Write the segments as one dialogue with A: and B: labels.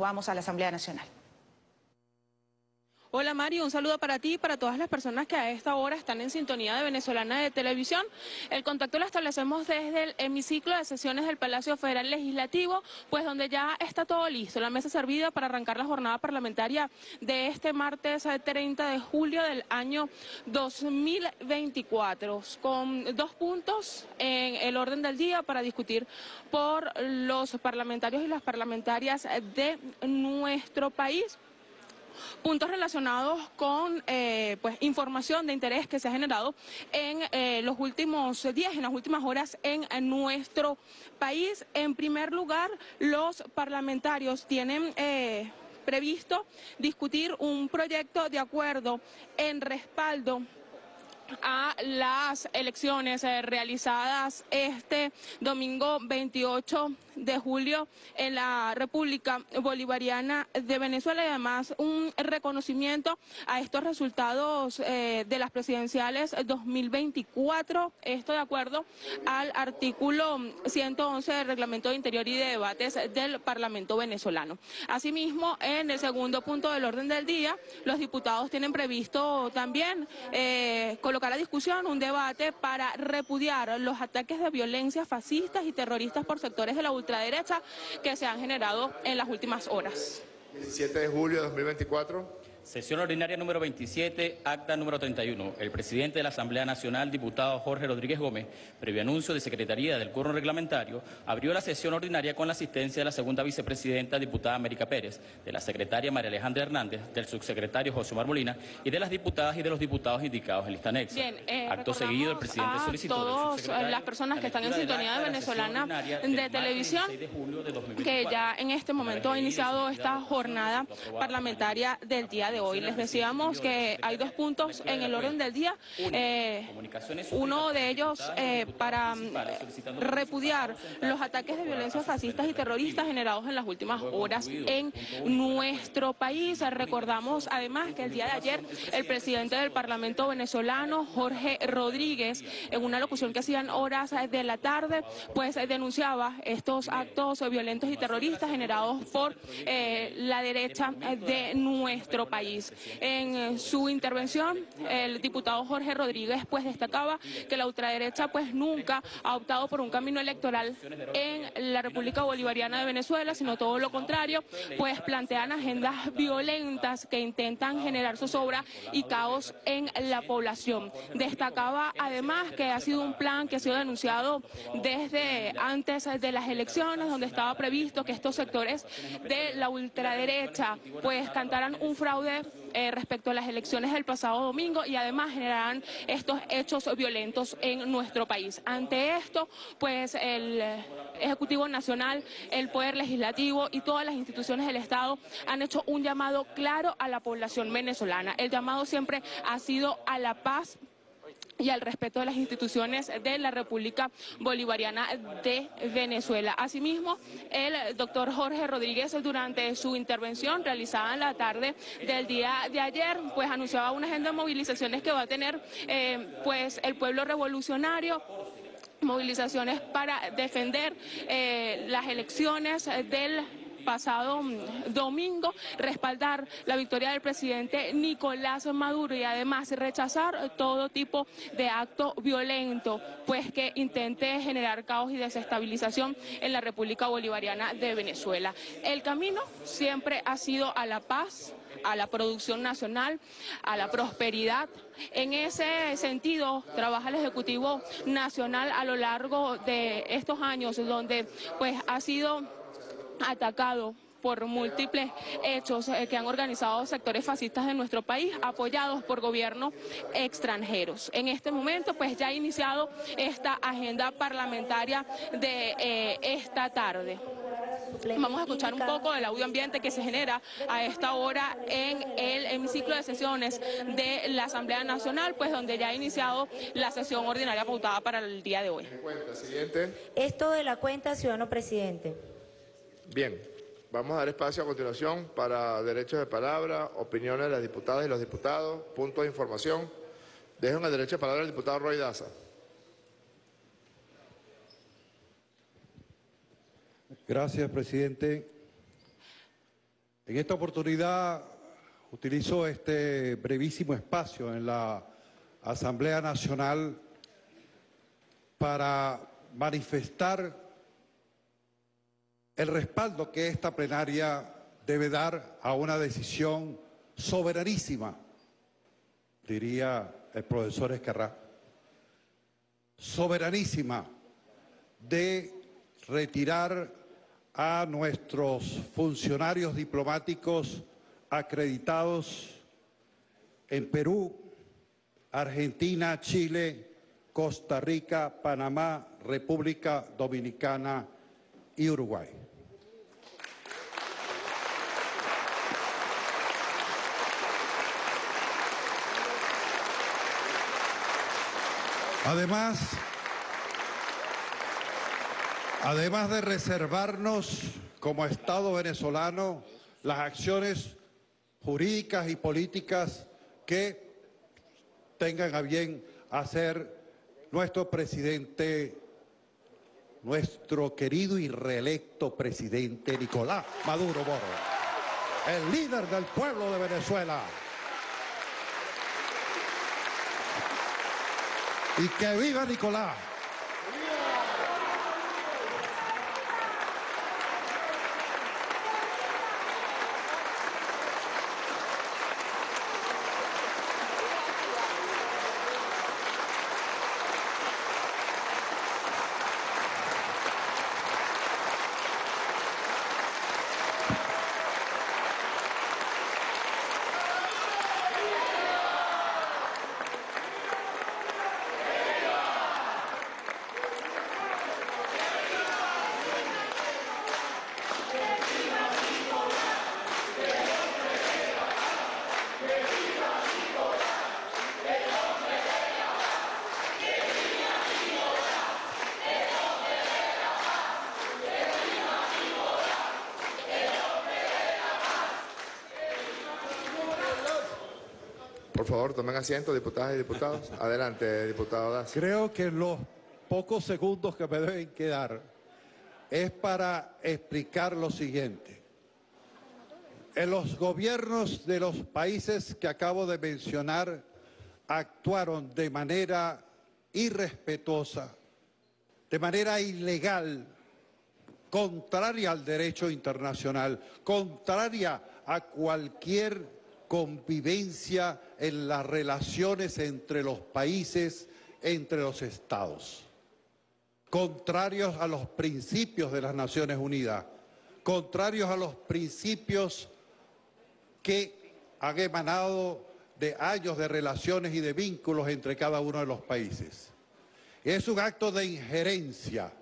A: vamos a la Asamblea Nacional.
B: Hola Mario, un saludo para ti y para todas las personas que a esta hora están en sintonía de Venezolana de Televisión. El contacto lo establecemos desde el hemiciclo de sesiones del Palacio Federal Legislativo, pues donde ya está todo listo, la mesa servida para arrancar la jornada parlamentaria de este martes 30 de julio del año 2024, con dos puntos en el orden del día para discutir por los parlamentarios y las parlamentarias de nuestro país puntos relacionados con eh, pues, información de interés que se ha generado en eh, los últimos días, en las últimas horas en, nuestro país. En primer lugar, los parlamentarios tienen... Eh, previsto discutir un proyecto de acuerdo en respaldo a las elecciones realizadas este domingo 28 de julio en la República Bolivariana de Venezuela y además un reconocimiento a estos resultados eh, de las presidenciales 2024, esto de acuerdo al artículo 111 del Reglamento de Interior y de Debates del Parlamento venezolano. Asimismo, en el segundo punto del orden del día, los diputados tienen previsto también eh, colocar a discusión un debate para repudiar los ataques de violencia fascistas y terroristas por sectores de la ultraderecha que se han generado en las últimas horas.
C: 17 de julio de 2024.
D: Sesión ordinaria número 27, acta número 31. El presidente de la Asamblea Nacional, diputado Jorge Rodríguez Gómez, previo anuncio de Secretaría del Curro Reglamentario, abrió la sesión ordinaria con la asistencia de la segunda vicepresidenta, diputada América Pérez, de la secretaria María Alejandra Hernández, del subsecretario José Omar Molina y de las diputadas y de los diputados indicados en lista anexa.
B: Bien, eh,
D: Acto seguido, el presidente
B: a
D: solicitó
B: todas las personas que están en sintonía de venezolana de televisión que ya en este momento ha iniciado esta jornada parlamentaria del día de hoy. Les decíamos que hay dos puntos en el orden del día. Eh, uno de ellos eh, para mm, repudiar los ataques de violencia fascistas y terroristas generados en las últimas horas en nuestro país. Recordamos además que el día de ayer el presidente del Parlamento venezolano, Jorge Rodríguez, en una locución que hacían horas de la tarde, pues denunciaba estos actos violentos y terroristas generados por eh, la derecha de nuestro país. En su intervención, el diputado Jorge Rodríguez pues destacaba que la ultraderecha pues nunca ha optado por un camino electoral en la República Bolivariana de Venezuela, sino todo lo contrario, pues plantean agendas violentas que intentan generar zozobra y caos en la población. Destacaba además que ha sido un plan que ha sido denunciado desde antes de las elecciones, donde estaba previsto que estos sectores de la ultraderecha pues cantaran un fraude eh, respecto a las elecciones del pasado domingo y además generarán estos hechos violentos en nuestro país. Ante esto, pues el Ejecutivo Nacional, el Poder Legislativo y todas las instituciones del Estado han hecho un llamado claro a la población venezolana. El llamado siempre ha sido a la paz y al respeto de las instituciones de la República Bolivariana de Venezuela. Asimismo, el doctor Jorge Rodríguez, durante su intervención realizada en la tarde del día de ayer, pues anunciaba una agenda de movilizaciones que va a tener eh, pues el pueblo revolucionario movilizaciones para defender eh, las elecciones del pasado mm, domingo, respaldar la victoria del presidente Nicolás Maduro y además rechazar todo tipo de acto violento, pues que intente generar caos y desestabilización en la República Bolivariana de Venezuela. El camino siempre ha sido a la paz, a la producción nacional, a la prosperidad. En ese sentido, trabaja el Ejecutivo Nacional a lo largo de estos años, donde pues ha sido atacado por múltiples hechos eh, que han organizado sectores fascistas de nuestro país, apoyados por gobiernos extranjeros. En este momento, pues ya ha iniciado esta agenda parlamentaria de eh, esta tarde. Vamos a escuchar un poco del audio ambiente que se genera a esta hora en el hemiciclo de sesiones de la Asamblea Nacional, pues donde ya ha iniciado la sesión ordinaria pautada para el día de hoy.
E: Esto de la cuenta, ciudadano presidente.
C: Bien, vamos a dar espacio a continuación para derechos de palabra, opiniones de las diputadas y los diputados, puntos de información. Dejo en el derecho de palabra al diputado Roy Daza.
F: Gracias, presidente.
A: En esta oportunidad utilizo este brevísimo espacio en la Asamblea Nacional para manifestar el respaldo que esta plenaria debe dar a una decisión soberanísima, diría el profesor Escarrá, soberanísima de retirar a nuestros funcionarios diplomáticos acreditados en Perú, Argentina, Chile, Costa Rica, Panamá, República Dominicana y Uruguay. Además, además de reservarnos como Estado venezolano las acciones jurídicas y políticas que tengan a bien hacer nuestro presidente, nuestro querido y reelecto presidente Nicolás Maduro Moro, el líder del pueblo de Venezuela. Y que viva Nicolás.
C: Por tomen asiento, diputadas y diputados. Adelante, diputado Das.
A: Creo que los pocos segundos que me deben quedar es para explicar lo siguiente. En los gobiernos de los países que acabo de mencionar actuaron de manera irrespetuosa, de manera ilegal, contraria al derecho internacional, contraria a cualquier convivencia en las relaciones entre los países, entre los estados, contrarios a los principios de las Naciones Unidas, contrarios a los principios que han emanado de años de relaciones y de vínculos entre cada uno de los países. Es un acto de injerencia.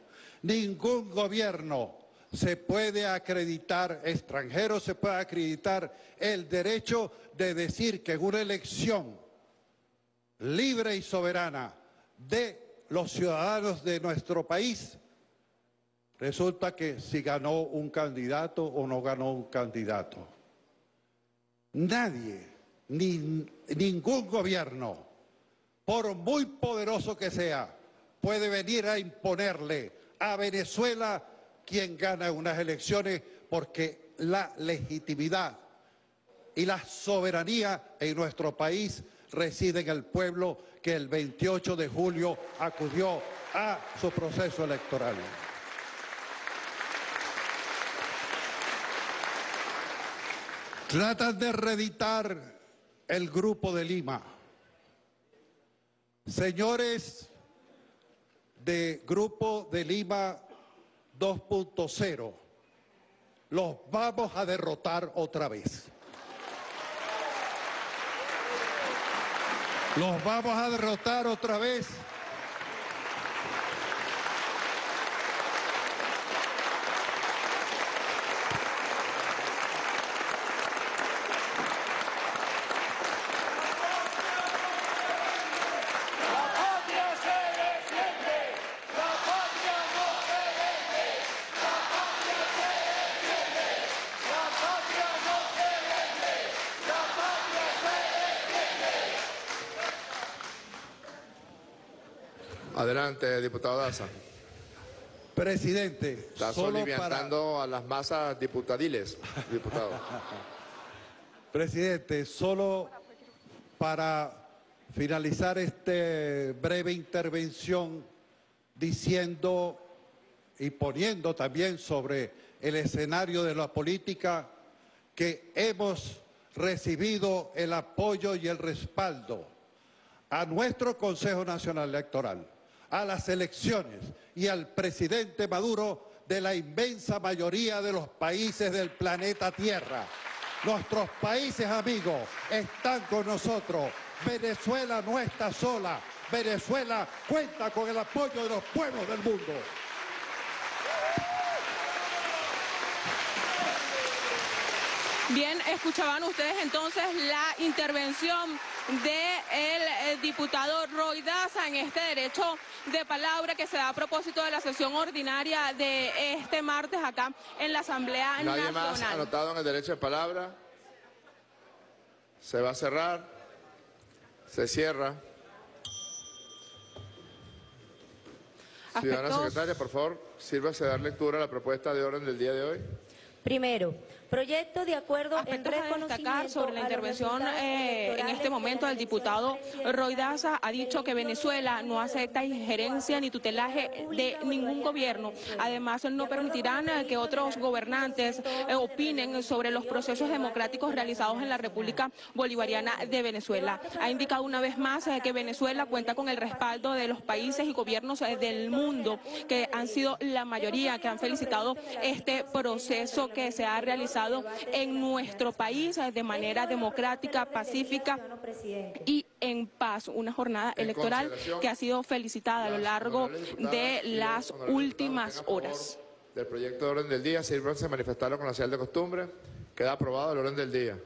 A: Ningún gobierno se puede acreditar, extranjero se puede acreditar el derecho de decir que en una elección libre y soberana de los ciudadanos de nuestro país, resulta que si ganó un candidato o no ganó un candidato. Nadie, ni, ningún gobierno, por muy poderoso que sea, puede venir a imponerle a Venezuela quien gana unas elecciones porque la legitimidad y la soberanía en nuestro país reside en el pueblo que el 28 de julio acudió a su proceso electoral. Tratan de reeditar el Grupo de Lima. Señores de Grupo de Lima 2.0, los vamos a derrotar otra vez. Los vamos a derrotar otra vez.
C: Adelante, diputado Daza.
A: Presidente,
C: Está
A: para,
C: soliviantando a las masas diputadiles, diputado.
A: presidente, solo para finalizar esta breve intervención diciendo y poniendo también sobre el escenario de la política que hemos recibido el apoyo y el respaldo a nuestro Consejo Nacional Electoral, a las elecciones y al presidente Maduro de la inmensa mayoría de los países del planeta Tierra. Nuestros países amigos están con nosotros. Venezuela no está sola. Venezuela cuenta con el apoyo de los pueblos del mundo.
B: Bien, escuchaban ustedes entonces la intervención del de eh, diputado Roy Daza en este derecho de palabra que se da a propósito de la sesión ordinaria de este martes acá en la Asamblea
C: Nadie
B: Nacional.
C: más anotado en el derecho de palabra. Se va a cerrar. Se cierra. Ciudadana
B: Aspectos-
C: secretaria, por favor, sírvase a dar lectura a la propuesta de orden del día de hoy.
E: Primero, proyecto de acuerdo en
B: Aspectos a
E: reconocimiento
B: destacar sobre la intervención eh, en este momento del diputado
E: elecciones
B: Roy Daza ha dicho que Venezuela no acepta injerencia ni tutelaje de ningún gobierno. Además, no permitirán eh, que otros gobernantes eh, opinen sobre los procesos democráticos realizados en la República Bolivariana de Venezuela. Ha indicado una vez más eh, que Venezuela cuenta con el respaldo de los países y gobiernos del mundo, que han sido la mayoría que han felicitado este proceso que se ha realizado en nuestro país de manera democrática, pacífica y en paz. Una jornada electoral que ha sido felicitada a lo largo de las últimas horas.
C: Del proyecto de orden del día, sírvanse a manifestarlo con la señal de costumbre. Queda aprobado el orden del día.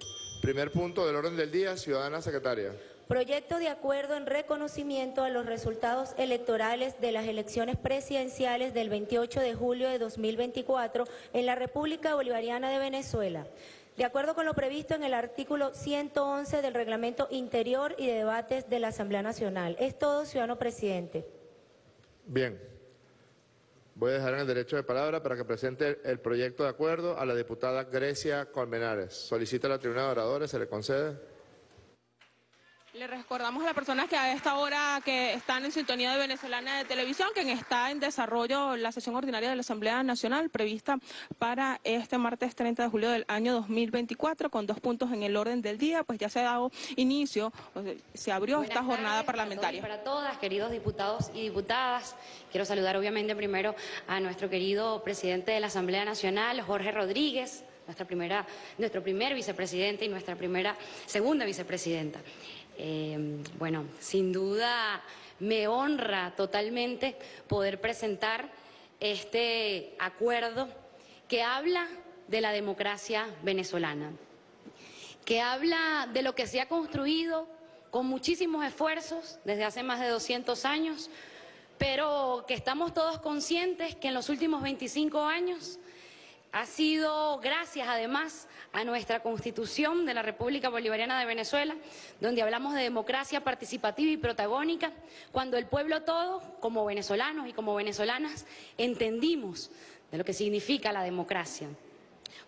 C: Primer punto del orden del día, ciudadana secretaria.
E: Proyecto de acuerdo en reconocimiento a los resultados electorales de las elecciones presidenciales del 28 de julio de 2024 en la República Bolivariana de Venezuela. De acuerdo con lo previsto en el artículo 111 del Reglamento Interior y de Debates de la Asamblea Nacional. Es todo, ciudadano presidente.
C: Bien. Voy a dejar en el derecho de palabra para que presente el proyecto de acuerdo a la diputada Grecia Colmenares. Solicita la tribuna de oradores, se le concede.
B: Le recordamos a las personas que a esta hora que están en sintonía de Venezolana de Televisión que está en desarrollo la sesión ordinaria de la Asamblea Nacional prevista para este martes 30 de julio del año 2024 con dos puntos en el orden del día, pues ya se ha dado inicio, se abrió
F: Buenas
B: esta jornada
F: tardes
B: parlamentaria.
F: Para, todos para todas, queridos diputados y diputadas, quiero saludar obviamente primero a nuestro querido presidente de la Asamblea Nacional, Jorge Rodríguez, nuestra primera, nuestro primer vicepresidente y nuestra primera, segunda vicepresidenta. Eh, bueno, sin duda me honra totalmente poder presentar este acuerdo que habla de la democracia venezolana que habla de lo que se ha construido con muchísimos esfuerzos desde hace más de 200 años, pero que estamos todos conscientes que en los últimos 25 años ha sido gracias además a nuestra Constitución de la República Bolivariana de Venezuela, donde hablamos de democracia participativa y protagónica, cuando el pueblo todo, como venezolanos y como venezolanas, entendimos de lo que significa la democracia.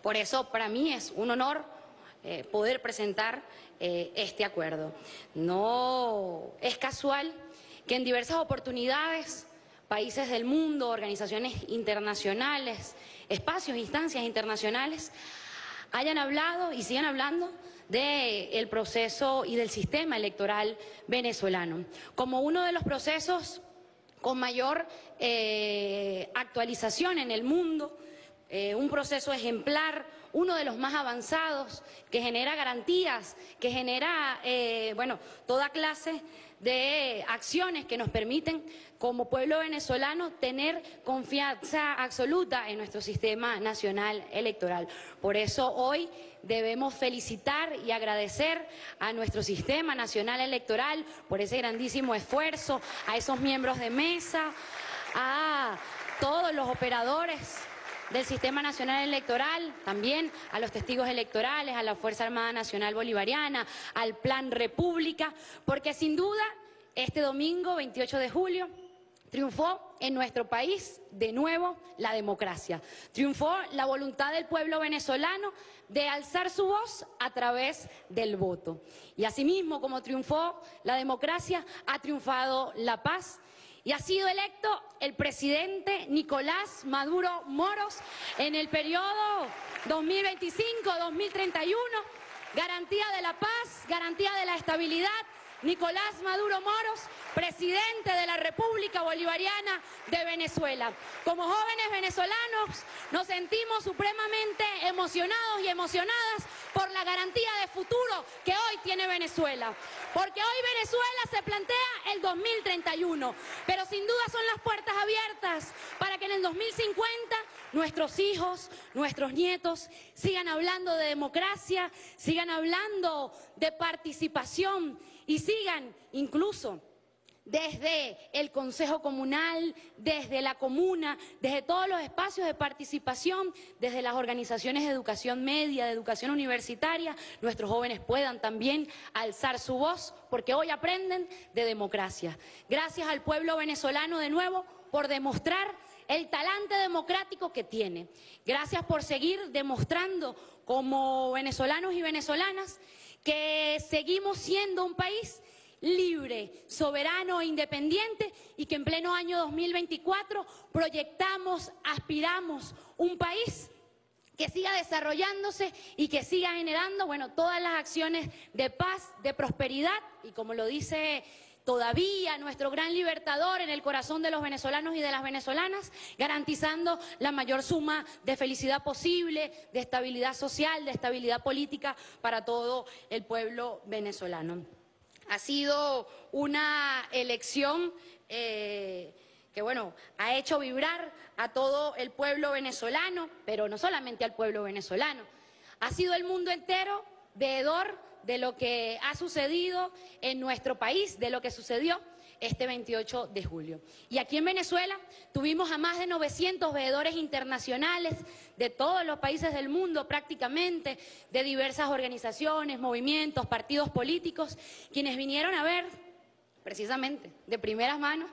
F: Por eso, para mí es un honor eh, poder presentar eh, este acuerdo. No es casual que en diversas oportunidades países del mundo, organizaciones internacionales, espacios, instancias internacionales, hayan hablado y sigan hablando del proceso y del sistema electoral venezolano como uno de los procesos con mayor eh, actualización en el mundo, eh, un proceso ejemplar, uno de los más avanzados, que genera garantías, que genera, eh, bueno, toda clase de acciones que nos permiten, como pueblo venezolano, tener confianza absoluta en nuestro sistema nacional electoral. Por eso hoy debemos felicitar y agradecer a nuestro sistema nacional electoral por ese grandísimo esfuerzo, a esos miembros de mesa, a todos los operadores del Sistema Nacional Electoral, también a los testigos electorales, a la Fuerza Armada Nacional Bolivariana, al Plan República, porque sin duda este domingo 28 de julio Triunfó en nuestro país de nuevo la democracia. Triunfó la voluntad del pueblo venezolano de alzar su voz a través del voto. Y asimismo, como triunfó la democracia, ha triunfado la paz y ha sido electo el presidente Nicolás Maduro Moros en el periodo 2025-2031. Garantía de la paz, garantía de la estabilidad, Nicolás Maduro Moros, presidente de la República Bolivariana de Venezuela. Como jóvenes venezolanos nos sentimos supremamente emocionados y emocionadas por la garantía de futuro que hoy tiene Venezuela. Porque hoy Venezuela se plantea el 2031, pero sin duda son las puertas abiertas para que en el 2050 nuestros hijos, nuestros nietos sigan hablando de democracia, sigan hablando de participación y sigan incluso desde el Consejo Comunal, desde la comuna, desde todos los espacios de participación, desde las organizaciones de educación media, de educación universitaria, nuestros jóvenes puedan también alzar su voz, porque hoy aprenden de democracia. Gracias al pueblo venezolano de nuevo por demostrar el talante democrático que tiene. Gracias por seguir demostrando como venezolanos y venezolanas que seguimos siendo un país libre, soberano e independiente y que en pleno año 2024 proyectamos, aspiramos un país que siga desarrollándose y que siga generando, bueno, todas las acciones de paz, de prosperidad y como lo dice todavía nuestro gran libertador en el corazón de los venezolanos y de las venezolanas, garantizando la mayor suma de felicidad posible, de estabilidad social, de estabilidad política para todo el pueblo venezolano. Ha sido una elección eh, que, bueno, ha hecho vibrar a todo el pueblo venezolano, pero no solamente al pueblo venezolano. Ha sido el mundo entero veedor de lo que ha sucedido en nuestro país, de lo que sucedió este 28 de julio. Y aquí en Venezuela tuvimos a más de 900 veedores internacionales de todos los países del mundo prácticamente, de diversas organizaciones, movimientos, partidos políticos, quienes vinieron a ver precisamente de primeras manos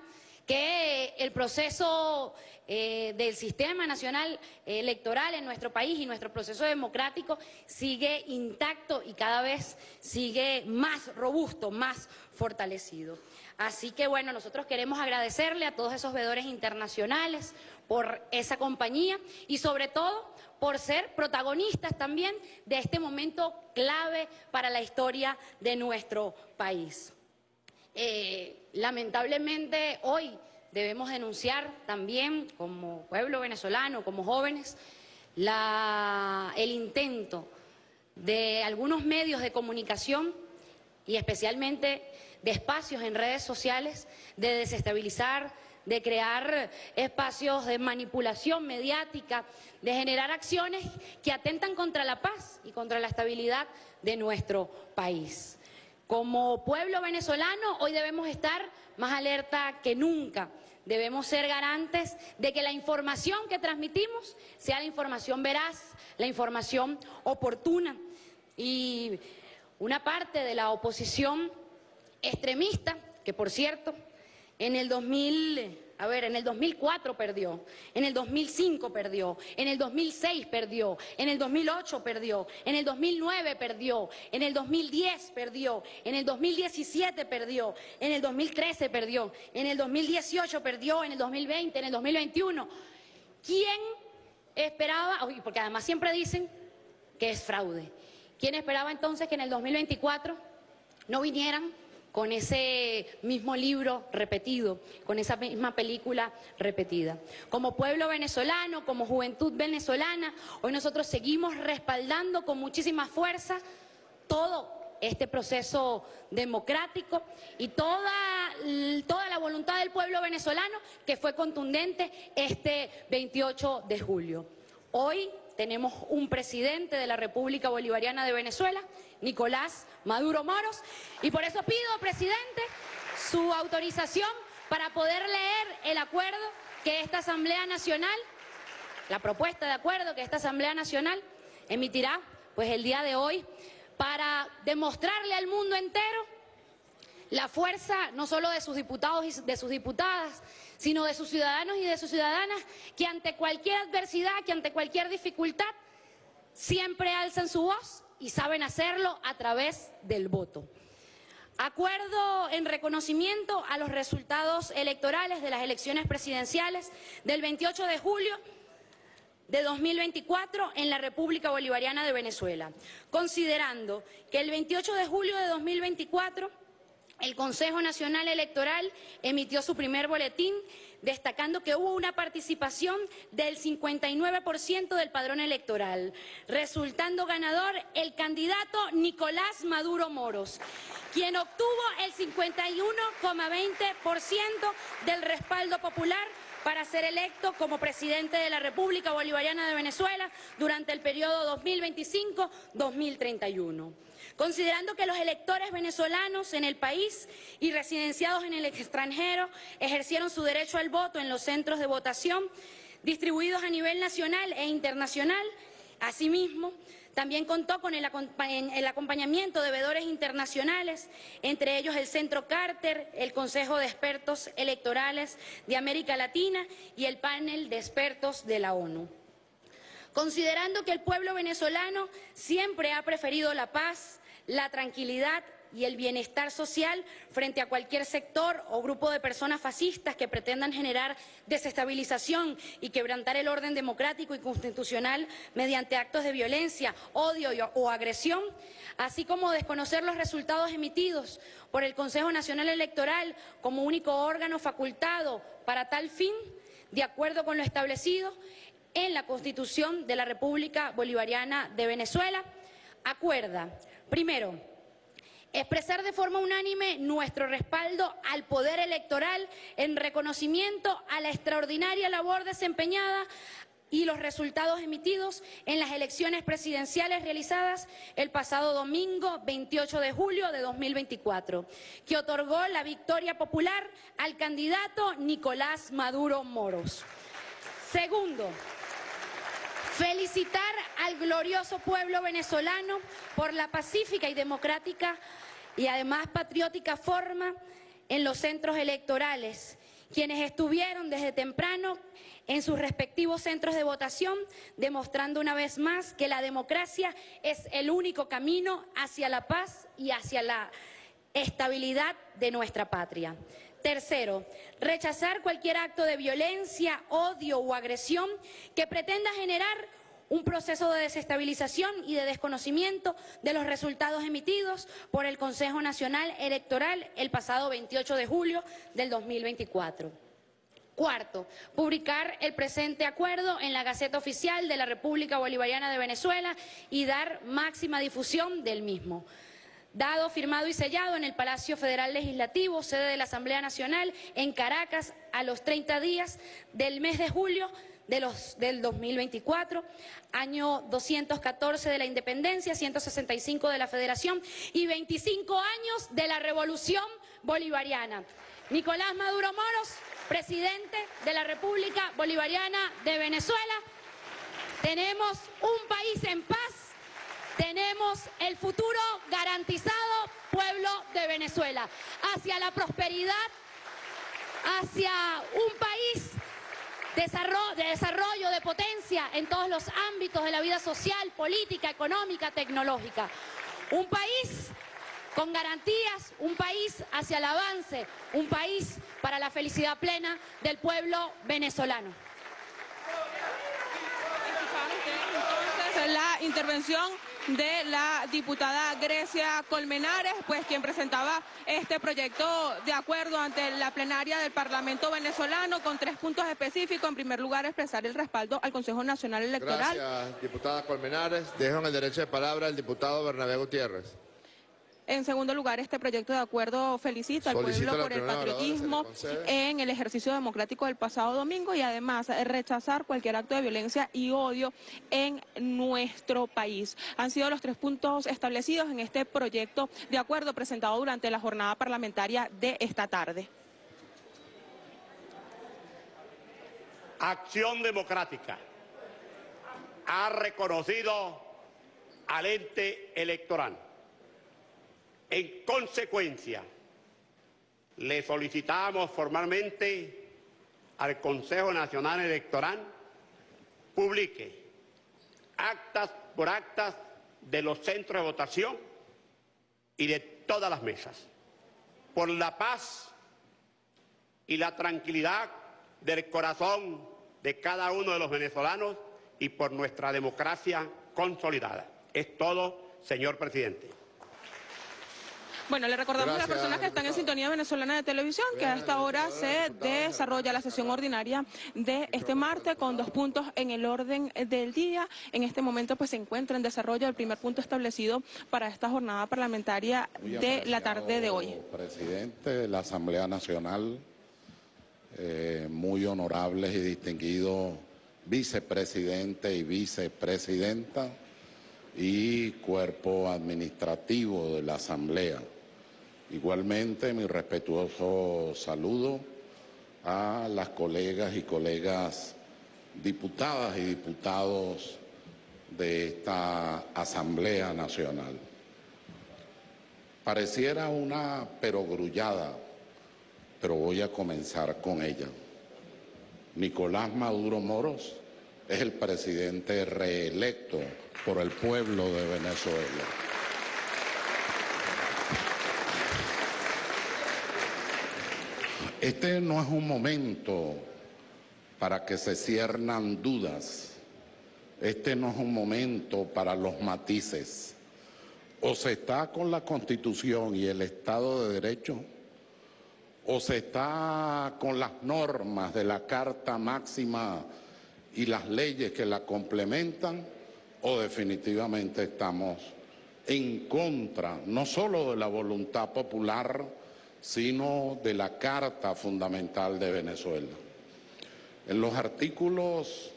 F: que el proceso eh, del sistema nacional electoral en nuestro país y nuestro proceso democrático sigue intacto y cada vez sigue más robusto, más fortalecido. Así que bueno, nosotros queremos agradecerle a todos esos veedores internacionales por esa compañía y sobre todo por ser protagonistas también de este momento clave para la historia de nuestro país. Eh, lamentablemente hoy debemos denunciar también como pueblo venezolano, como jóvenes, el intento de algunos medios de comunicación y especialmente de espacios en redes sociales de desestabilizar, de crear espacios de manipulación mediática, de generar acciones que atentan contra la paz y contra la estabilidad de nuestro país. Como pueblo venezolano hoy debemos estar más alerta que nunca. Debemos ser garantes de que la información que transmitimos sea la información veraz, la información oportuna. Y una parte de la oposición extremista, que por cierto, en el 2000 a ver, en el 2004 perdió, en el 2005 perdió, en el 2006 perdió, en el 2008 perdió, en el 2009 perdió, en el 2010 perdió, en el 2017 perdió, en el 2013 perdió, en el 2018 perdió, en el 2020, en el 2021. ¿Quién esperaba, porque además siempre dicen que es fraude, quién esperaba entonces que en el 2024 no vinieran con ese mismo libro repetido, con esa misma película repetida. Como pueblo venezolano, como juventud venezolana, hoy nosotros seguimos respaldando con muchísima fuerza todo este proceso democrático y toda, toda la voluntad del pueblo venezolano que fue contundente este 28 de julio. Hoy tenemos un presidente de la República Bolivariana de Venezuela, Nicolás Maduro Moros, y por eso pido, presidente, su autorización para poder leer el acuerdo que esta Asamblea Nacional, la propuesta de acuerdo que esta Asamblea Nacional emitirá pues el día de hoy para demostrarle al mundo entero la fuerza no solo de sus diputados y de sus diputadas, sino de sus ciudadanos y de sus ciudadanas que ante cualquier adversidad, que ante cualquier dificultad, siempre alzan su voz y saben hacerlo a través del voto. Acuerdo en reconocimiento a los resultados electorales de las elecciones presidenciales del 28 de julio de 2024 en la República Bolivariana de Venezuela, considerando que el 28 de julio de 2024 el Consejo Nacional Electoral emitió su primer boletín destacando que hubo una participación del 59% del padrón electoral, resultando ganador el candidato Nicolás Maduro Moros, quien obtuvo el 51,20% del respaldo popular para ser electo como presidente de la República Bolivariana de Venezuela durante el periodo 2025-2031 considerando que los electores venezolanos en el país y residenciados en el extranjero ejercieron su derecho al voto en los centros de votación distribuidos a nivel nacional e internacional. Asimismo, también contó con el, acompañamiento de veedores internacionales, entre ellos el Centro Carter, el Consejo de Expertos Electorales de América Latina y el panel de expertos de la ONU. Considerando que el pueblo venezolano siempre ha preferido la paz, la tranquilidad y el bienestar social frente a cualquier sector o grupo de personas fascistas que pretendan generar desestabilización y quebrantar el orden democrático y constitucional mediante actos de violencia, odio o agresión, así como desconocer los resultados emitidos por el Consejo Nacional Electoral como único órgano facultado para tal fin, de acuerdo con lo establecido en la Constitución de la República Bolivariana de Venezuela, acuerda Primero, expresar de forma unánime nuestro respaldo al poder electoral en reconocimiento a la extraordinaria labor desempeñada y los resultados emitidos en las elecciones presidenciales realizadas el pasado domingo 28 de julio de 2024, que otorgó la victoria popular al candidato Nicolás Maduro Moros. Segundo, Felicitar al glorioso pueblo venezolano por la pacífica y democrática y además patriótica forma en los centros electorales, quienes estuvieron desde temprano en sus respectivos centros de votación, demostrando una vez más que la democracia es el único camino hacia la paz y hacia la estabilidad de nuestra patria. Tercero, rechazar cualquier acto de violencia, odio o agresión que pretenda generar un proceso de desestabilización y de desconocimiento de los resultados emitidos por el Consejo Nacional Electoral el pasado 28 de julio del 2024. Cuarto, publicar el presente acuerdo en la Gaceta Oficial de la República Bolivariana de Venezuela y dar máxima difusión del mismo dado, firmado y sellado en el Palacio Federal Legislativo, sede de la Asamblea Nacional, en Caracas, a los 30 días del mes de julio de los, del 2024, año 214 de la independencia, 165 de la federación y 25 años de la revolución bolivariana. Nicolás Maduro Moros, presidente de la República Bolivariana de Venezuela. Tenemos un país en paz tenemos el futuro garantizado, pueblo de Venezuela, hacia la prosperidad, hacia un país de desarrollo, de potencia en todos los ámbitos de la vida social, política, económica, tecnológica. Un país con garantías, un país hacia el avance, un país para la felicidad plena del pueblo venezolano.
B: la intervención de la diputada Grecia Colmenares, pues quien presentaba este proyecto de acuerdo ante la plenaria del Parlamento venezolano con tres puntos específicos. En primer lugar, expresar el respaldo al Consejo Nacional Electoral.
C: Gracias, diputada Colmenares. Dejo en el derecho de palabra al diputado Bernabé Gutiérrez.
B: En segundo lugar, este proyecto de acuerdo felicita al pueblo por el patriotismo en el ejercicio democrático del pasado domingo y además rechazar cualquier acto de violencia y odio en nuestro país. Han sido los tres puntos establecidos en este proyecto de acuerdo presentado durante la jornada parlamentaria de esta tarde.
G: Acción Democrática ha reconocido al ente electoral en consecuencia, le solicitamos formalmente al Consejo Nacional Electoral publique actas por actas de los centros de votación y de todas las mesas, por la paz y la tranquilidad del corazón de cada uno de los venezolanos y por nuestra democracia consolidada. Es todo, señor presidente.
B: Bueno, le recordamos a las personas que están en sintonía venezolana de televisión que a esta hora se desarrolla la sesión ordinaria de este martes con dos puntos en el orden del día. En este momento pues se encuentra en desarrollo el primer punto establecido para esta jornada parlamentaria de la tarde de hoy.
H: Presidente de la Asamblea Nacional, eh, muy honorables y distinguidos vicepresidente y vicepresidenta y cuerpo administrativo de la Asamblea. Igualmente, mi respetuoso saludo a las colegas y colegas diputadas y diputados de esta Asamblea Nacional. Pareciera una perogrullada, pero voy a comenzar con ella. Nicolás Maduro Moros es el presidente reelecto por el pueblo de Venezuela. Este no es un momento para que se ciernan dudas. Este no es un momento para los matices. O se está con la Constitución y el Estado de Derecho, o se está con las normas de la Carta Máxima y las leyes que la complementan, o definitivamente estamos en contra no solo de la voluntad popular, sino de la Carta Fundamental de Venezuela. En los artículos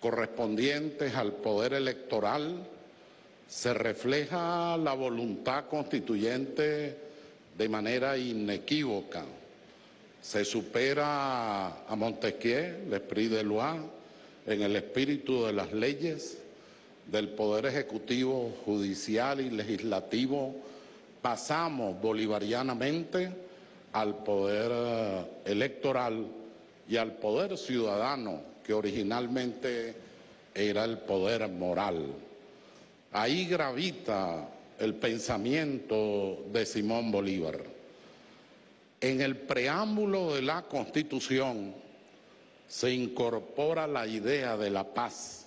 H: correspondientes al poder electoral se refleja la voluntad constituyente de manera inequívoca. Se supera a Montesquieu, l'esprit de loi, en el espíritu de las leyes, del poder ejecutivo, judicial y legislativo pasamos bolivarianamente al poder eh, electoral y al poder ciudadano, que originalmente era el poder moral. Ahí gravita el pensamiento de Simón Bolívar. En el preámbulo de la Constitución se incorpora la idea de la paz.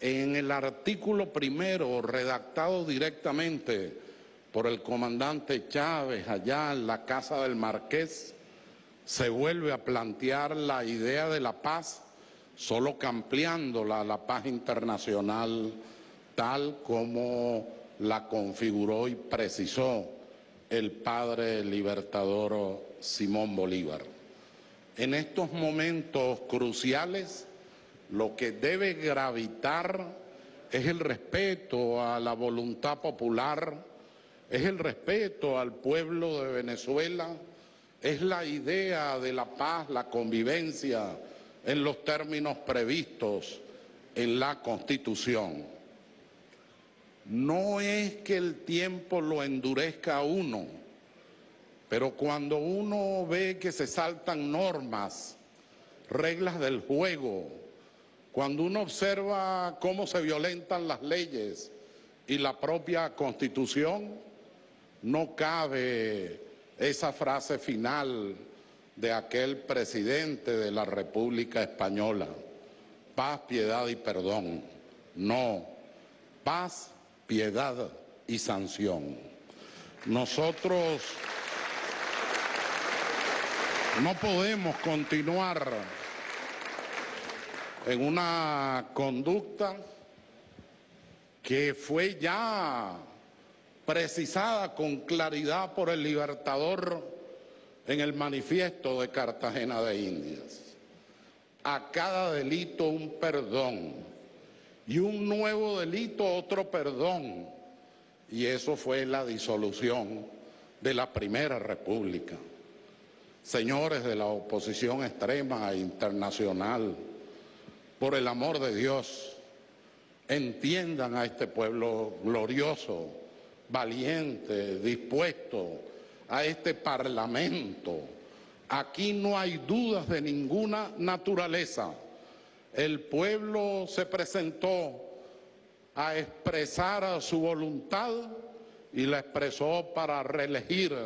H: En el artículo primero, redactado directamente por el comandante Chávez allá en la casa del Marqués, se vuelve a plantear la idea de la paz, solo ampliándola a la paz internacional tal como la configuró y precisó el padre libertador Simón Bolívar. En estos momentos cruciales, lo que debe gravitar es el respeto a la voluntad popular, es el respeto al pueblo de Venezuela, es la idea de la paz, la convivencia en los términos previstos en la Constitución. No es que el tiempo lo endurezca a uno, pero cuando uno ve que se saltan normas, reglas del juego, cuando uno observa cómo se violentan las leyes y la propia Constitución, no cabe esa frase final de aquel presidente de la República Española, paz, piedad y perdón. No, paz, piedad y sanción. Nosotros no podemos continuar en una conducta que fue ya precisada con claridad por el libertador en el manifiesto de Cartagena de Indias. A cada delito un perdón y un nuevo delito otro perdón. Y eso fue la disolución de la Primera República. Señores de la oposición extrema e internacional, por el amor de Dios, entiendan a este pueblo glorioso valiente, dispuesto a este Parlamento. Aquí no hay dudas de ninguna naturaleza. El pueblo se presentó a expresar su voluntad y la expresó para reelegir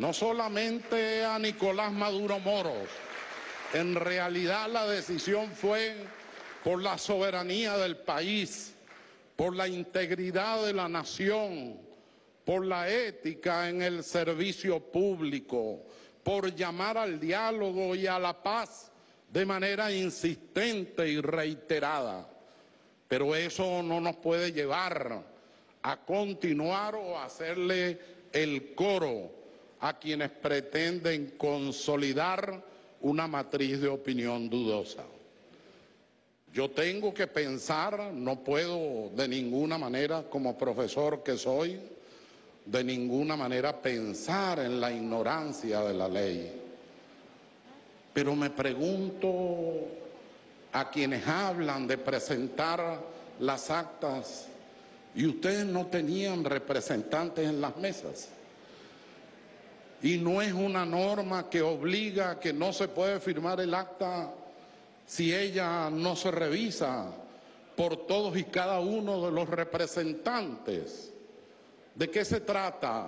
H: no solamente a Nicolás Maduro Moros, en realidad la decisión fue por la soberanía del país, por la integridad de la nación, por la ética en el servicio público, por llamar al diálogo y a la paz de manera insistente y reiterada. Pero eso no nos puede llevar a continuar o a hacerle el coro a quienes pretenden consolidar una matriz de opinión dudosa. Yo tengo que pensar, no puedo de ninguna manera, como profesor que soy, de ninguna manera pensar en la ignorancia de la ley. Pero me pregunto a quienes hablan de presentar las actas y ustedes no tenían representantes en las mesas. Y no es una norma que obliga a que no se puede firmar el acta si ella no se revisa por todos y cada uno de los representantes. ¿De qué se trata?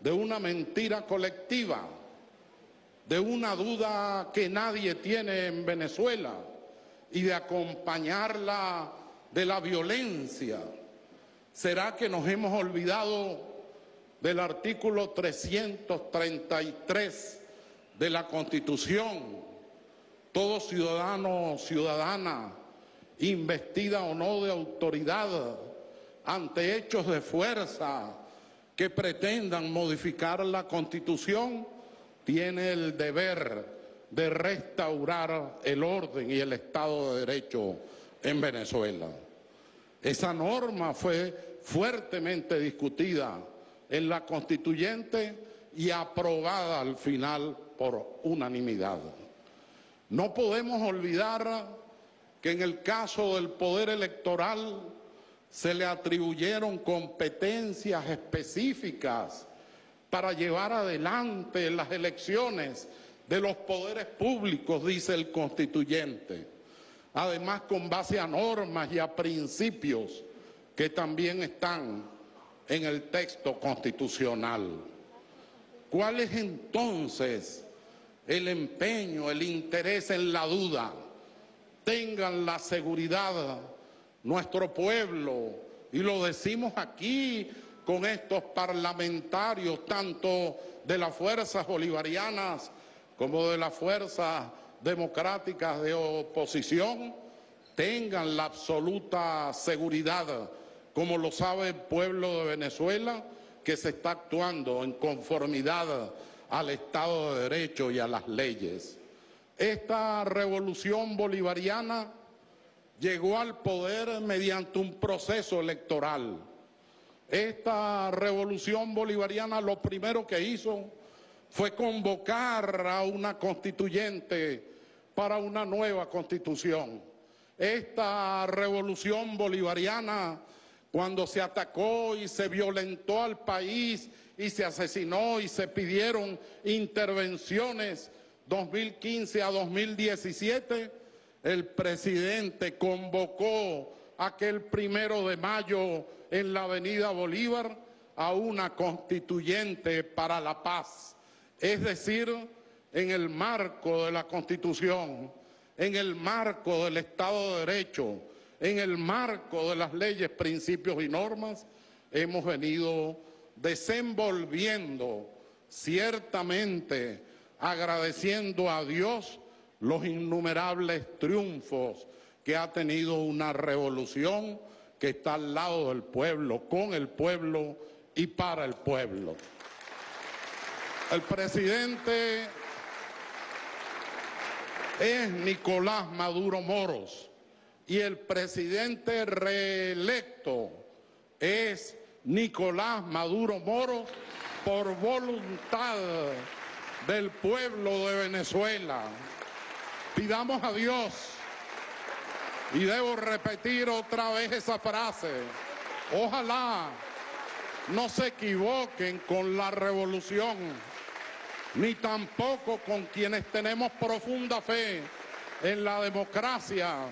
H: De una mentira colectiva, de una duda que nadie tiene en Venezuela y de acompañarla de la violencia. ¿Será que nos hemos olvidado del artículo 333 de la Constitución? Todo ciudadano o ciudadana, investida o no de autoridad, ante hechos de fuerza que pretendan modificar la Constitución, tiene el deber de restaurar el orden y el Estado de Derecho en Venezuela. Esa norma fue fuertemente discutida en la constituyente y aprobada al final por unanimidad. No podemos olvidar que en el caso del poder electoral se le atribuyeron competencias específicas para llevar adelante las elecciones de los poderes públicos, dice el constituyente además con base a normas y a principios que también están en el texto constitucional. ¿Cuál es entonces el empeño, el interés en la duda? Tengan la seguridad nuestro pueblo, y lo decimos aquí con estos parlamentarios, tanto de las fuerzas bolivarianas como de las fuerzas democráticas de oposición tengan la absoluta seguridad, como lo sabe el pueblo de Venezuela, que se está actuando en conformidad al Estado de Derecho y a las leyes. Esta revolución bolivariana llegó al poder mediante un proceso electoral. Esta revolución bolivariana lo primero que hizo fue convocar a una constituyente para una nueva constitución. Esta revolución bolivariana, cuando se atacó y se violentó al país y se asesinó y se pidieron intervenciones 2015 a 2017, el presidente convocó aquel primero de mayo en la avenida Bolívar a una constituyente para la paz es decir, en el marco de la Constitución, en el marco del Estado de Derecho, en el marco de las leyes, principios y normas, hemos venido desenvolviendo ciertamente, agradeciendo a Dios los innumerables triunfos que ha tenido una revolución que está al lado del pueblo, con el pueblo y para el pueblo. El presidente es Nicolás Maduro Moros y el presidente reelecto es Nicolás Maduro Moros por voluntad del pueblo de Venezuela. Pidamos a Dios, y debo repetir otra vez esa frase, ojalá no se equivoquen con la revolución, ni tampoco con quienes tenemos profunda fe en la democracia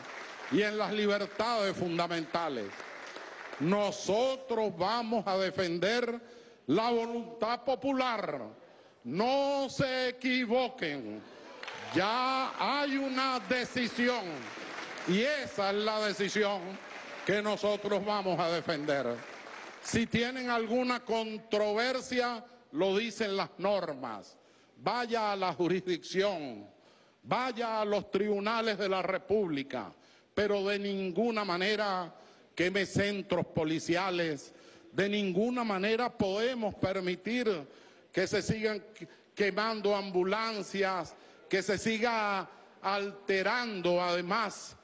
H: y en las libertades fundamentales. Nosotros vamos a defender la voluntad popular. No se equivoquen. Ya hay una decisión y esa es la decisión que nosotros vamos a defender. Si tienen alguna controversia, lo dicen las normas. Vaya a la jurisdicción, vaya a los tribunales de la República, pero de ninguna manera queme centros policiales, de ninguna manera podemos permitir que se sigan quemando ambulancias, que se siga alterando además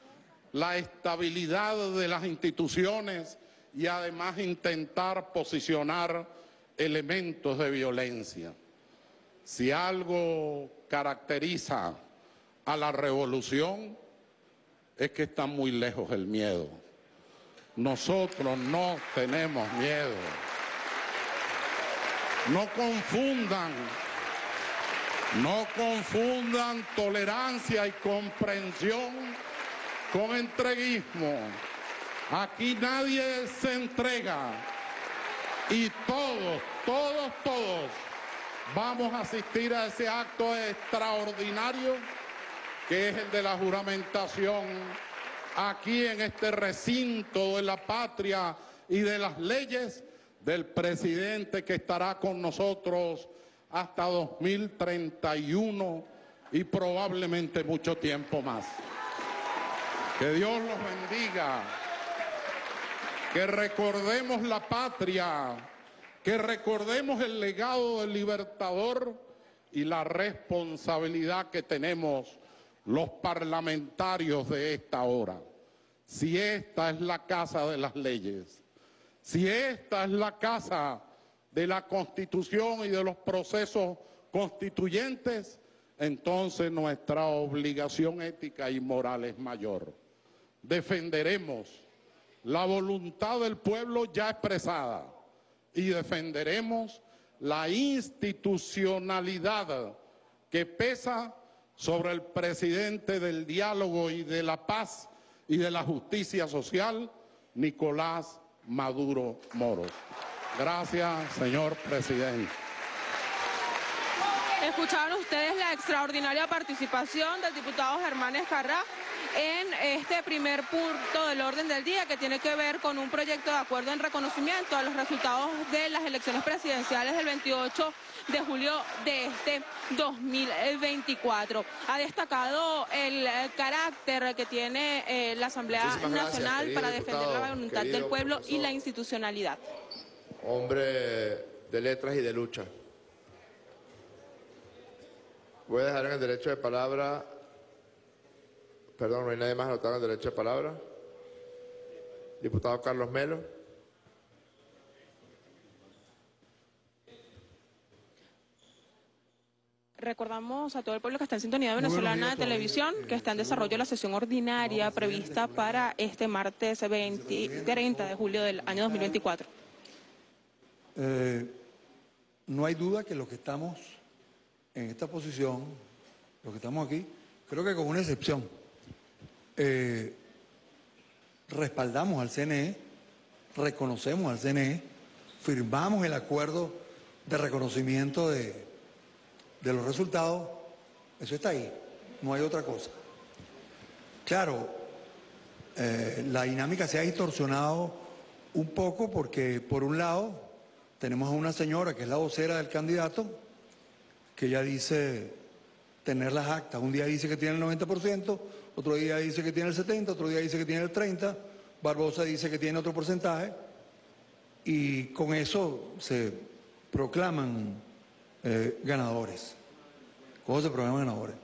H: la estabilidad de las instituciones y además intentar posicionar elementos de violencia. Si algo caracteriza a la revolución es que está muy lejos el miedo. Nosotros no tenemos miedo. No confundan, no confundan tolerancia y comprensión con entreguismo. Aquí nadie se entrega y todos, todos, todos vamos a asistir a ese acto extraordinario que es el de la juramentación aquí en este recinto de la patria y de las leyes del presidente que estará con nosotros hasta 2031 y probablemente mucho tiempo más. Que Dios los bendiga. Que recordemos la patria. Que recordemos el legado del libertador y la responsabilidad que tenemos los parlamentarios de esta hora. Si esta es la casa de las leyes, si esta es la casa de la constitución y de los procesos constituyentes, entonces nuestra obligación ética y moral es mayor defenderemos la voluntad del pueblo ya expresada y defenderemos la institucionalidad que pesa sobre el presidente del diálogo y de la paz y de la justicia social, Nicolás Maduro Moros. Gracias, señor presidente.
B: Escucharon ustedes la extraordinaria participación del diputado Germán Escarrá en este primer punto del orden del día que tiene que ver con un proyecto de acuerdo en reconocimiento a los resultados de las elecciones presidenciales del 28 de julio de este 2024. Ha destacado el carácter que tiene eh, la Asamblea Nacional para defender la voluntad del pueblo y la institucionalidad.
C: Hombre de letras y de lucha. Voy a dejar en el derecho de palabra Perdón, no hay nadie más anotado en derecho de palabra. Diputado Carlos Melo.
B: Recordamos a todo el pueblo que está en sintonía venezolana de televisión que está en desarrollo la sesión ordinaria prevista para este martes 20, 30 de julio del año 2024.
A: Eh, no hay duda que los que estamos en esta posición, los que estamos aquí, creo que con una excepción, eh, respaldamos al CNE, reconocemos al CNE, firmamos el acuerdo de reconocimiento de, los resultados, eso está ahí, no hay otra cosa. Claro, eh, la dinámica se ha distorsionado un poco porque por un lado tenemos a una señora que es la vocera del candidato, que ya dice tener las actas, un día dice que tiene el 90%, otro día dice que tiene el 70, otro día dice que tiene el 30, Barbosa dice que tiene otro porcentaje y con eso se proclaman eh, ganadores. ¿Cómo se proclaman ganadores?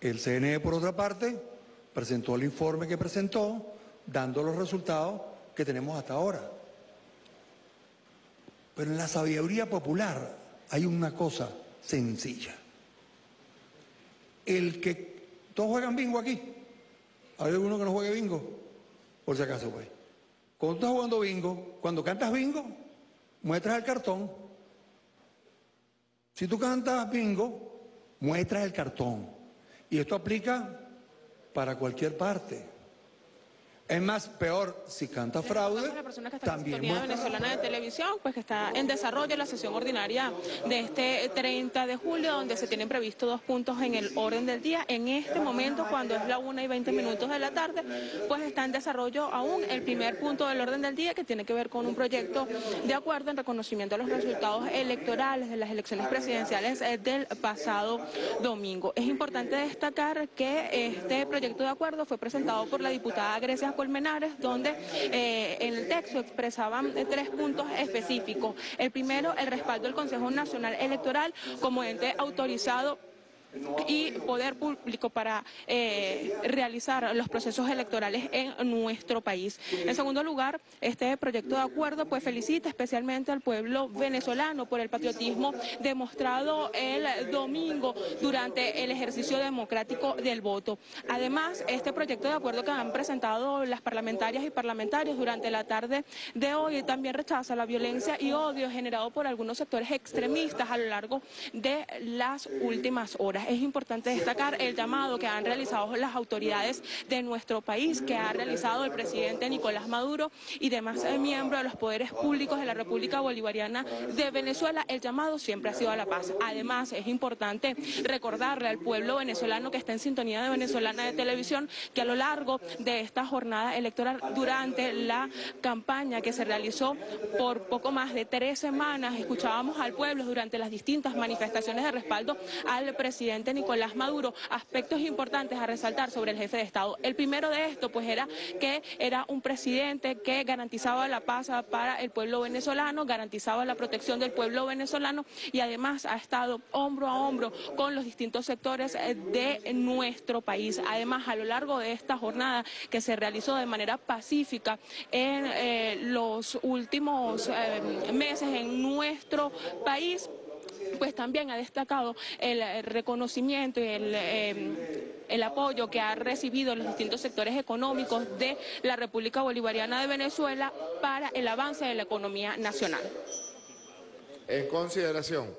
A: El CNE, por otra parte, presentó el informe que presentó, dando los resultados que tenemos hasta ahora. Pero en la sabiduría popular hay una cosa sencilla. El que ¿Todos juegan bingo aquí? ¿Hay alguno que no juegue bingo? Por si acaso, pues. Cuando estás jugando bingo, cuando cantas bingo,
I: muestras el cartón. Si tú cantas bingo, muestras el cartón. Y esto aplica para cualquier parte. Es más, peor, si canta fraude,
B: la persona que está
I: también
B: en venezolana de televisión, pues que está en desarrollo la sesión ordinaria de este 30 de julio, donde se tienen previstos dos puntos en el orden del día. En este momento, cuando es la 1 y 20 minutos de la tarde, pues está en desarrollo aún el primer punto del orden del día, que tiene que ver con un proyecto de acuerdo en reconocimiento a los resultados electorales de las elecciones presidenciales eh, del pasado domingo. Es importante destacar que este proyecto de acuerdo fue presentado por la diputada Grecia Colmenares, donde eh, en el texto expresaban eh, tres puntos específicos. El primero, el respaldo del Consejo Nacional Electoral como ente autorizado y poder público para eh, realizar los procesos electorales en nuestro país. En segundo lugar, este proyecto de acuerdo pues felicita especialmente al pueblo venezolano por el patriotismo demostrado el domingo durante el ejercicio democrático del voto. Además, este proyecto de acuerdo que han presentado las parlamentarias y parlamentarios durante la tarde de hoy también rechaza la violencia y odio generado por algunos sectores extremistas a lo largo de las últimas horas. Es importante destacar el llamado que han realizado las autoridades de nuestro país, que ha realizado el presidente Nicolás Maduro y demás eh, miembros de los poderes públicos de la República Bolivariana de Venezuela. El llamado siempre ha sido a la paz. Además, es importante recordarle al pueblo venezolano que está en sintonía de Venezolana de Televisión que a lo largo de esta jornada electoral, durante la campaña que se realizó por poco más de tres semanas, escuchábamos al pueblo durante las distintas manifestaciones de respaldo al presidente Nicolás Maduro, aspectos importantes a resaltar sobre el jefe de Estado. El primero de esto, pues, era que era un presidente que garantizaba la paz para el pueblo venezolano, garantizaba la protección del pueblo venezolano y además ha estado hombro a hombro con los distintos sectores eh, de nuestro país. Además, a lo largo de esta jornada que se realizó de manera pacífica en eh, los últimos eh, meses en nuestro país, pues también ha destacado el eh, reconocimiento y el, eh, el apoyo que ha recibido los distintos sectores económicos de la República Bolivariana de Venezuela para el avance de la economía nacional.
C: En consideración,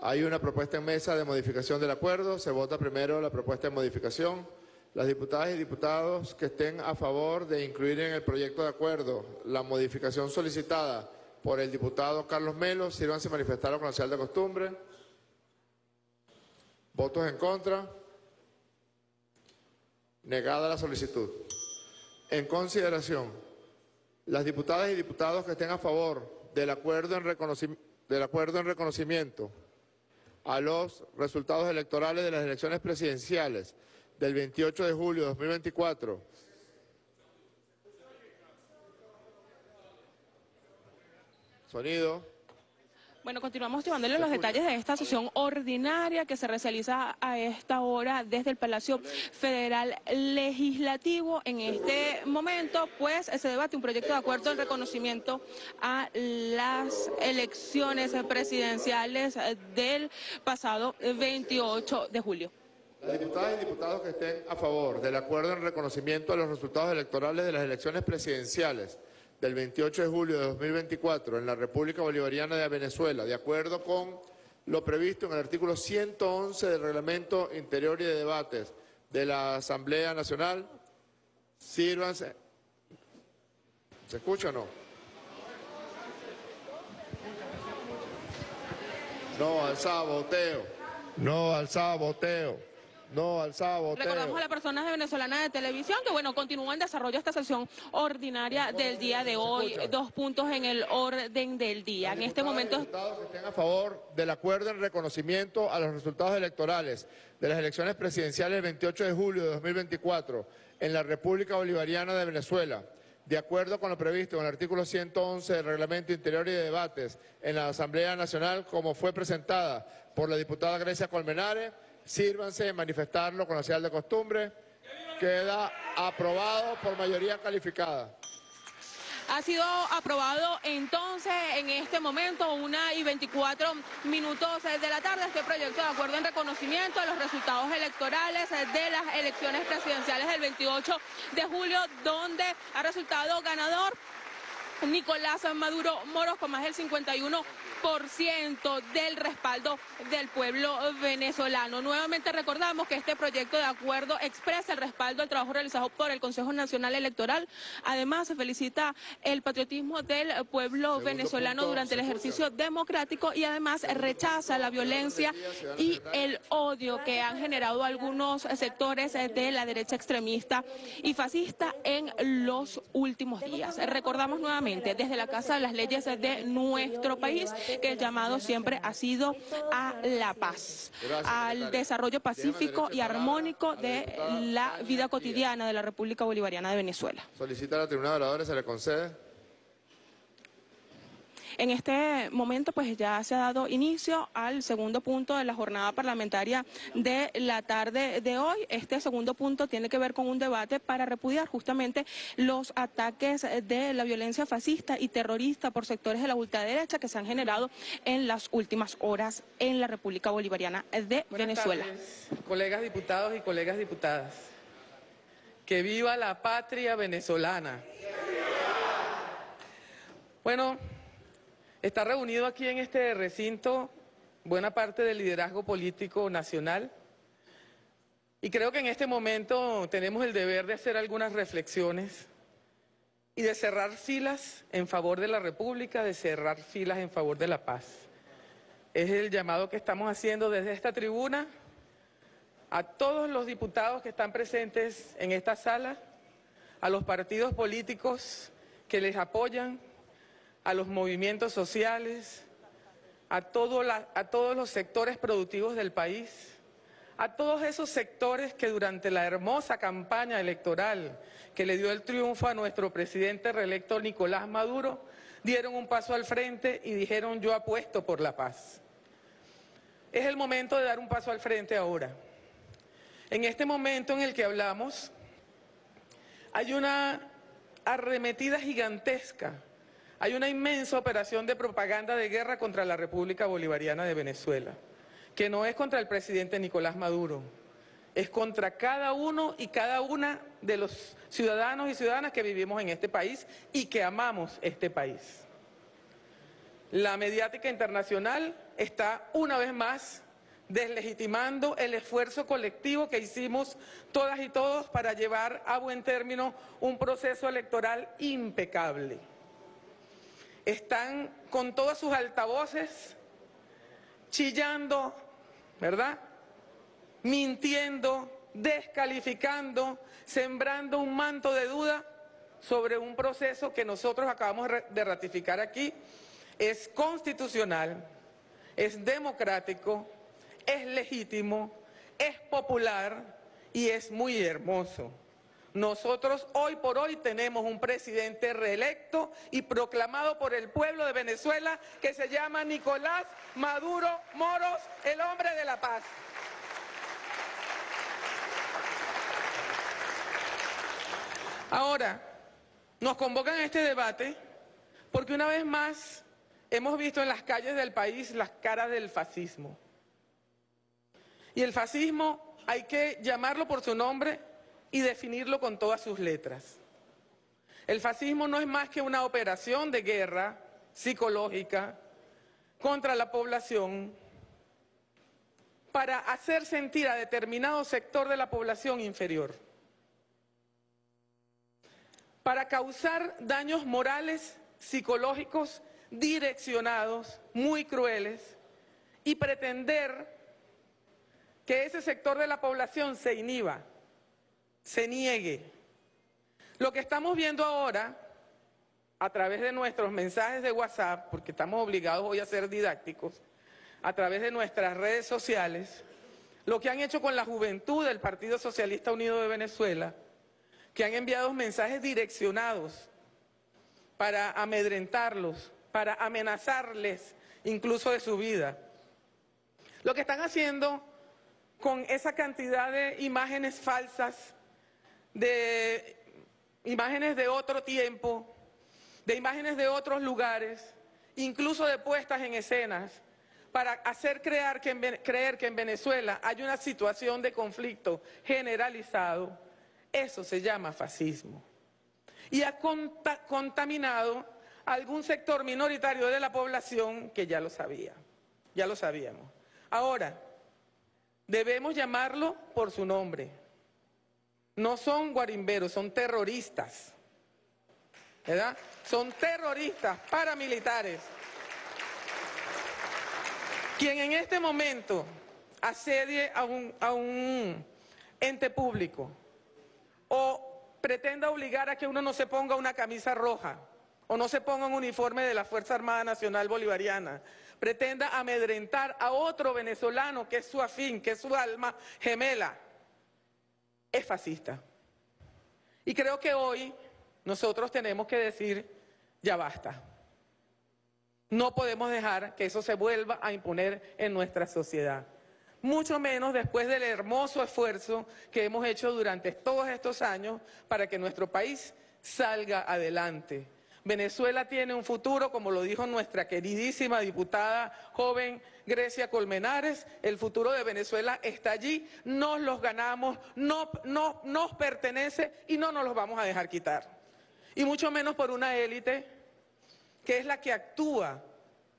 C: hay una propuesta en mesa de modificación del acuerdo. Se vota primero la propuesta de modificación. Las diputadas y diputados que estén a favor de incluir en el proyecto de acuerdo la modificación solicitada por el diputado Carlos Melo, sírvanse a manifestarlo con la señal de costumbre. ¿Votos en contra? Negada la solicitud. En consideración, las diputadas y diputados que estén a favor del acuerdo en, reconoci- del acuerdo en reconocimiento a los resultados electorales de las elecciones presidenciales del 28 de julio de 2024. Sonido.
B: Bueno, continuamos llevándole los detalles de esta sesión ordinaria que se realiza a esta hora desde el Palacio Federal Legislativo. En este momento, pues, se debate un proyecto de acuerdo en reconocimiento a las elecciones presidenciales del pasado 28 de julio.
C: Las diputadas y diputados que estén a favor del acuerdo en reconocimiento a los resultados electorales de las elecciones presidenciales del 28 de julio de 2024 en la República Bolivariana de Venezuela, de acuerdo con lo previsto en el artículo 111 del Reglamento Interior y de Debates de la Asamblea Nacional, sírvanse. ¿Se escucha o no? No al saboteo. No al saboteo. No al saboteo.
B: Recordamos a las personas de Venezolana de Televisión que, bueno, continúa en desarrollo esta sesión ordinaria del día de hoy. Dos puntos en el orden del día. En este momento...
C: Diputados que estén a favor del acuerdo en reconocimiento a los resultados electorales de las elecciones presidenciales del 28 de julio de 2024 en la República Bolivariana de Venezuela, de acuerdo con lo previsto en el artículo 111 del Reglamento Interior y de Debates en la Asamblea Nacional, como fue presentada por la diputada Grecia Colmenares, sírvanse en manifestarlo con la señal de costumbre. Queda aprobado por mayoría calificada.
B: Ha sido aprobado entonces en este momento, una y 24 minutos de la tarde, este proyecto de acuerdo en reconocimiento a los resultados electorales de las elecciones presidenciales del 28 de julio, donde ha resultado ganador Nicolás Maduro Moros con más del 51 del respaldo del pueblo venezolano. Nuevamente recordamos que este proyecto de acuerdo expresa el respaldo al trabajo realizado por el Consejo Nacional Electoral. Además, se felicita el patriotismo del pueblo venezolano durante el ejercicio democrático y además rechaza la violencia y el odio que han generado algunos sectores de la derecha extremista y fascista en los últimos días. Recordamos nuevamente desde la Casa de las Leyes de nuestro país que el llamado siempre ha sido a la paz, al desarrollo pacífico y armónico de la vida cotidiana de la República Bolivariana de Venezuela.
C: Solicita a la tribuna de oradores, se le concede.
B: En este momento, pues ya se ha dado inicio al segundo punto de la jornada parlamentaria de la tarde de hoy. Este segundo punto tiene que ver con un debate para repudiar justamente los ataques de la violencia fascista y terrorista por sectores de la ultraderecha que se han generado en las últimas horas en la República Bolivariana de Venezuela.
J: colegas diputados y colegas diputadas. Que viva la patria venezolana. Bueno, Está reunido aquí en este recinto buena parte del liderazgo político nacional y creo que en este momento tenemos el deber de hacer algunas reflexiones y de cerrar filas en favor de la República, de cerrar filas en favor de la paz. Es el llamado que estamos haciendo desde esta tribuna a todos los diputados que están presentes en esta sala, a los partidos políticos que les apoyan, a los movimientos sociales, a, todos los sectores productivos del país, a todos esos sectores que durante la hermosa campaña electoral que le dio el triunfo a nuestro presidente reelecto Nicolás Maduro, dieron un paso al frente y dijeron yo apuesto por la paz. Es el momento de dar un paso al frente ahora. En este momento en el que hablamos, hay una arremetida gigantesca hay una inmensa operación de propaganda de guerra contra la República Bolivariana de Venezuela, que no es contra el presidente Nicolás Maduro, es contra cada uno y cada una de los ciudadanos y ciudadanas que vivimos en este país y que amamos este país. La mediática internacional está una vez más deslegitimando el esfuerzo colectivo que hicimos todas y todos para llevar a buen término un proceso electoral impecable están con todas sus altavoces chillando, ¿verdad? Mintiendo, descalificando, sembrando un manto de duda sobre un proceso que nosotros acabamos de ratificar aquí. Es constitucional, es democrático, es legítimo, es popular y es muy hermoso. Nosotros hoy por hoy tenemos un presidente reelecto y proclamado por el pueblo de Venezuela que se llama Nicolás Maduro Moros, el hombre de la paz. Ahora, nos convocan a este debate porque una vez más hemos visto en las calles del país las caras del fascismo. Y el fascismo hay que llamarlo por su nombre y definirlo con todas sus letras. El fascismo no es más que una operación de guerra psicológica contra la población para hacer sentir a determinado sector de la población inferior, para causar daños morales, psicológicos, direccionados, muy crueles, y pretender que ese sector de la población se inhiba se niegue. Lo que estamos viendo ahora, a través de nuestros mensajes de WhatsApp, porque estamos obligados hoy a ser didácticos, a través de nuestras redes sociales, lo que han hecho con la juventud del Partido Socialista Unido de Venezuela, que han enviado mensajes direccionados para amedrentarlos, para amenazarles incluso de su vida. Lo que están haciendo con esa cantidad de imágenes falsas, de imágenes de otro tiempo, de imágenes de otros lugares, incluso de puestas en escenas, para hacer creer que, en, creer que en Venezuela hay una situación de conflicto generalizado, eso se llama fascismo. Y ha contaminado algún sector minoritario de la población que ya lo sabía, ya lo sabíamos. Ahora, debemos llamarlo por su nombre. No son guarimberos, son terroristas. ¿Verdad? Son terroristas paramilitares. Quien en este momento asedie a un, a un ente público o pretenda obligar a que uno no se ponga una camisa roja o no se ponga un uniforme de la Fuerza Armada Nacional Bolivariana, pretenda amedrentar a otro venezolano que es su afín, que es su alma gemela, es fascista. Y creo que hoy nosotros tenemos que decir, ya basta. No podemos dejar que eso se vuelva a imponer en nuestra sociedad. Mucho menos después del hermoso esfuerzo que hemos hecho durante todos estos años para que nuestro país salga adelante. Venezuela tiene un futuro, como lo dijo nuestra queridísima diputada joven Grecia Colmenares, el futuro de Venezuela está allí, nos los ganamos, no, no, nos pertenece y no nos los vamos a dejar quitar. Y mucho menos por una élite que es la que actúa,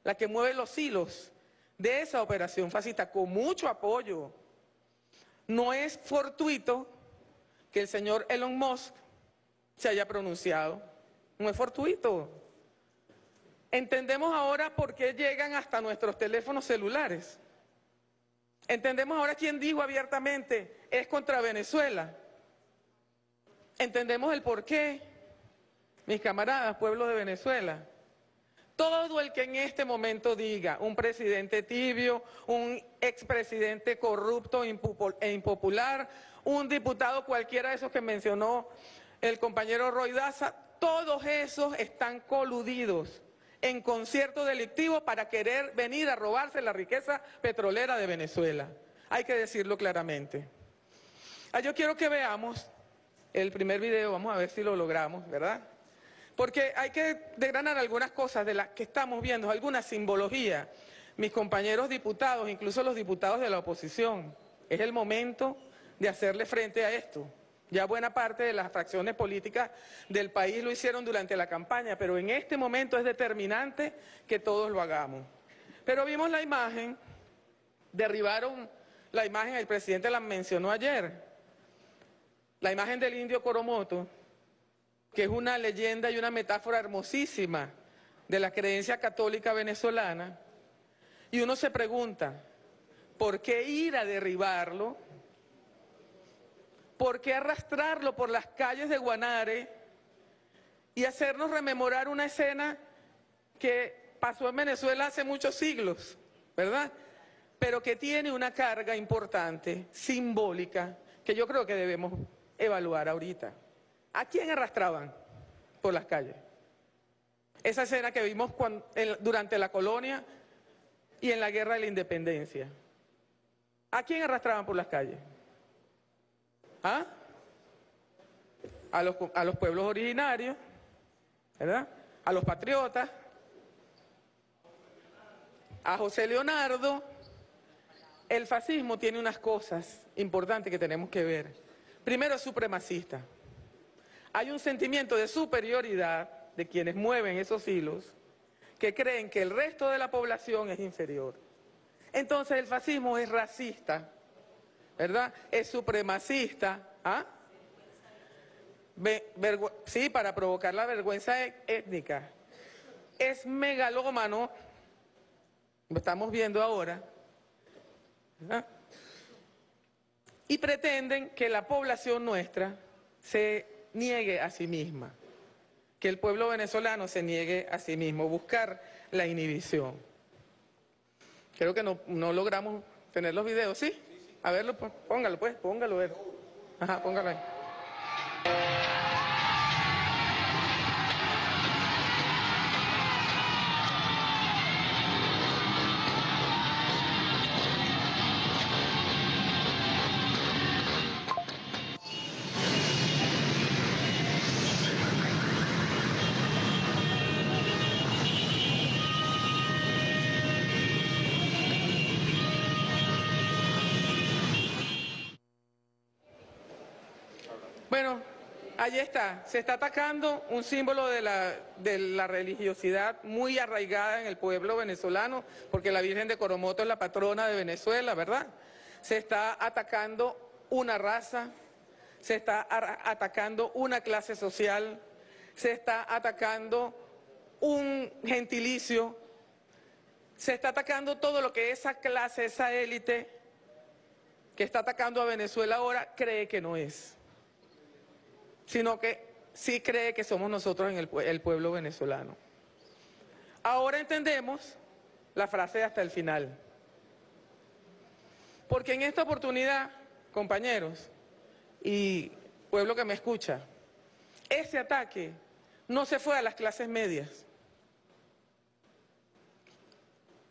J: la que mueve los hilos de esa operación fascista con mucho apoyo. No es fortuito que el señor Elon Musk se haya pronunciado, no es fortuito. Entendemos ahora por qué llegan hasta nuestros teléfonos celulares. Entendemos ahora quién dijo abiertamente es contra Venezuela. Entendemos el por qué, mis camaradas, pueblo de Venezuela. Todo el que en este momento diga un presidente tibio, un expresidente corrupto e impopular, un diputado cualquiera de esos que mencionó el compañero Roy Daza, todos esos están coludidos en concierto delictivo para querer venir a robarse la riqueza petrolera de Venezuela. Hay que decirlo claramente. Ah, yo quiero que veamos el primer video, vamos a ver si lo logramos, ¿verdad? porque hay que desgranar algunas cosas de las que estamos viendo, alguna simbología. Mis compañeros diputados, incluso los diputados de la oposición, es el momento de hacerle frente a esto. Ya buena parte de las fracciones políticas del país lo hicieron durante la campaña, pero en este momento es determinante que todos lo hagamos. Pero vimos la imagen, derribaron la imagen, el presidente la mencionó ayer, la imagen del indio Coromoto, que es una leyenda y una metáfora hermosísima de la creencia católica venezolana, y uno se pregunta, ¿por qué ir a derribarlo? ¿Por qué arrastrarlo por las calles de Guanare y hacernos rememorar una escena que pasó en Venezuela hace muchos siglos, ¿verdad? Pero que tiene una carga importante, simbólica, que yo creo que debemos evaluar ahorita. ¿A quién arrastraban por las calles? Esa escena que vimos durante la colonia y en la guerra de la independencia. ¿A quién arrastraban por las calles? ¿Ah? A los, a los pueblos originarios, ¿verdad? A los patriotas, a José Leonardo. El fascismo tiene unas cosas importantes que tenemos que ver. Primero es supremacista hay un sentimiento de superioridad de quienes mueven esos hilos que creen que el resto de la población es inferior. Entonces el fascismo es racista, ¿verdad? Es supremacista, ¿ah? sí, para provocar la vergüenza e-, étnica. Es megalómano, lo estamos viendo ahora, ¿verdad? Y pretenden que la población nuestra se niegue a sí misma, que el pueblo venezolano se niegue a sí mismo, buscar la inhibición. Creo que no, no logramos tener los videos, ¿sí? A verlo, pues, póngalo pues, póngalo, ver. Ajá, póngalo ahí. Está, se está atacando un símbolo de la, de la, religiosidad muy arraigada en el pueblo venezolano, porque la Virgen de Coromoto es la patrona de Venezuela, ¿verdad? Se está atacando una raza, se está atacando una clase social, se está atacando un gentilicio, se está atacando todo lo que esa clase, esa élite que está atacando a Venezuela ahora cree que no es sino que sí cree que somos nosotros en el, el pueblo venezolano. Ahora entendemos la frase hasta el final. Porque en esta oportunidad, compañeros y pueblo que me escucha, ese ataque no se fue a las clases medias.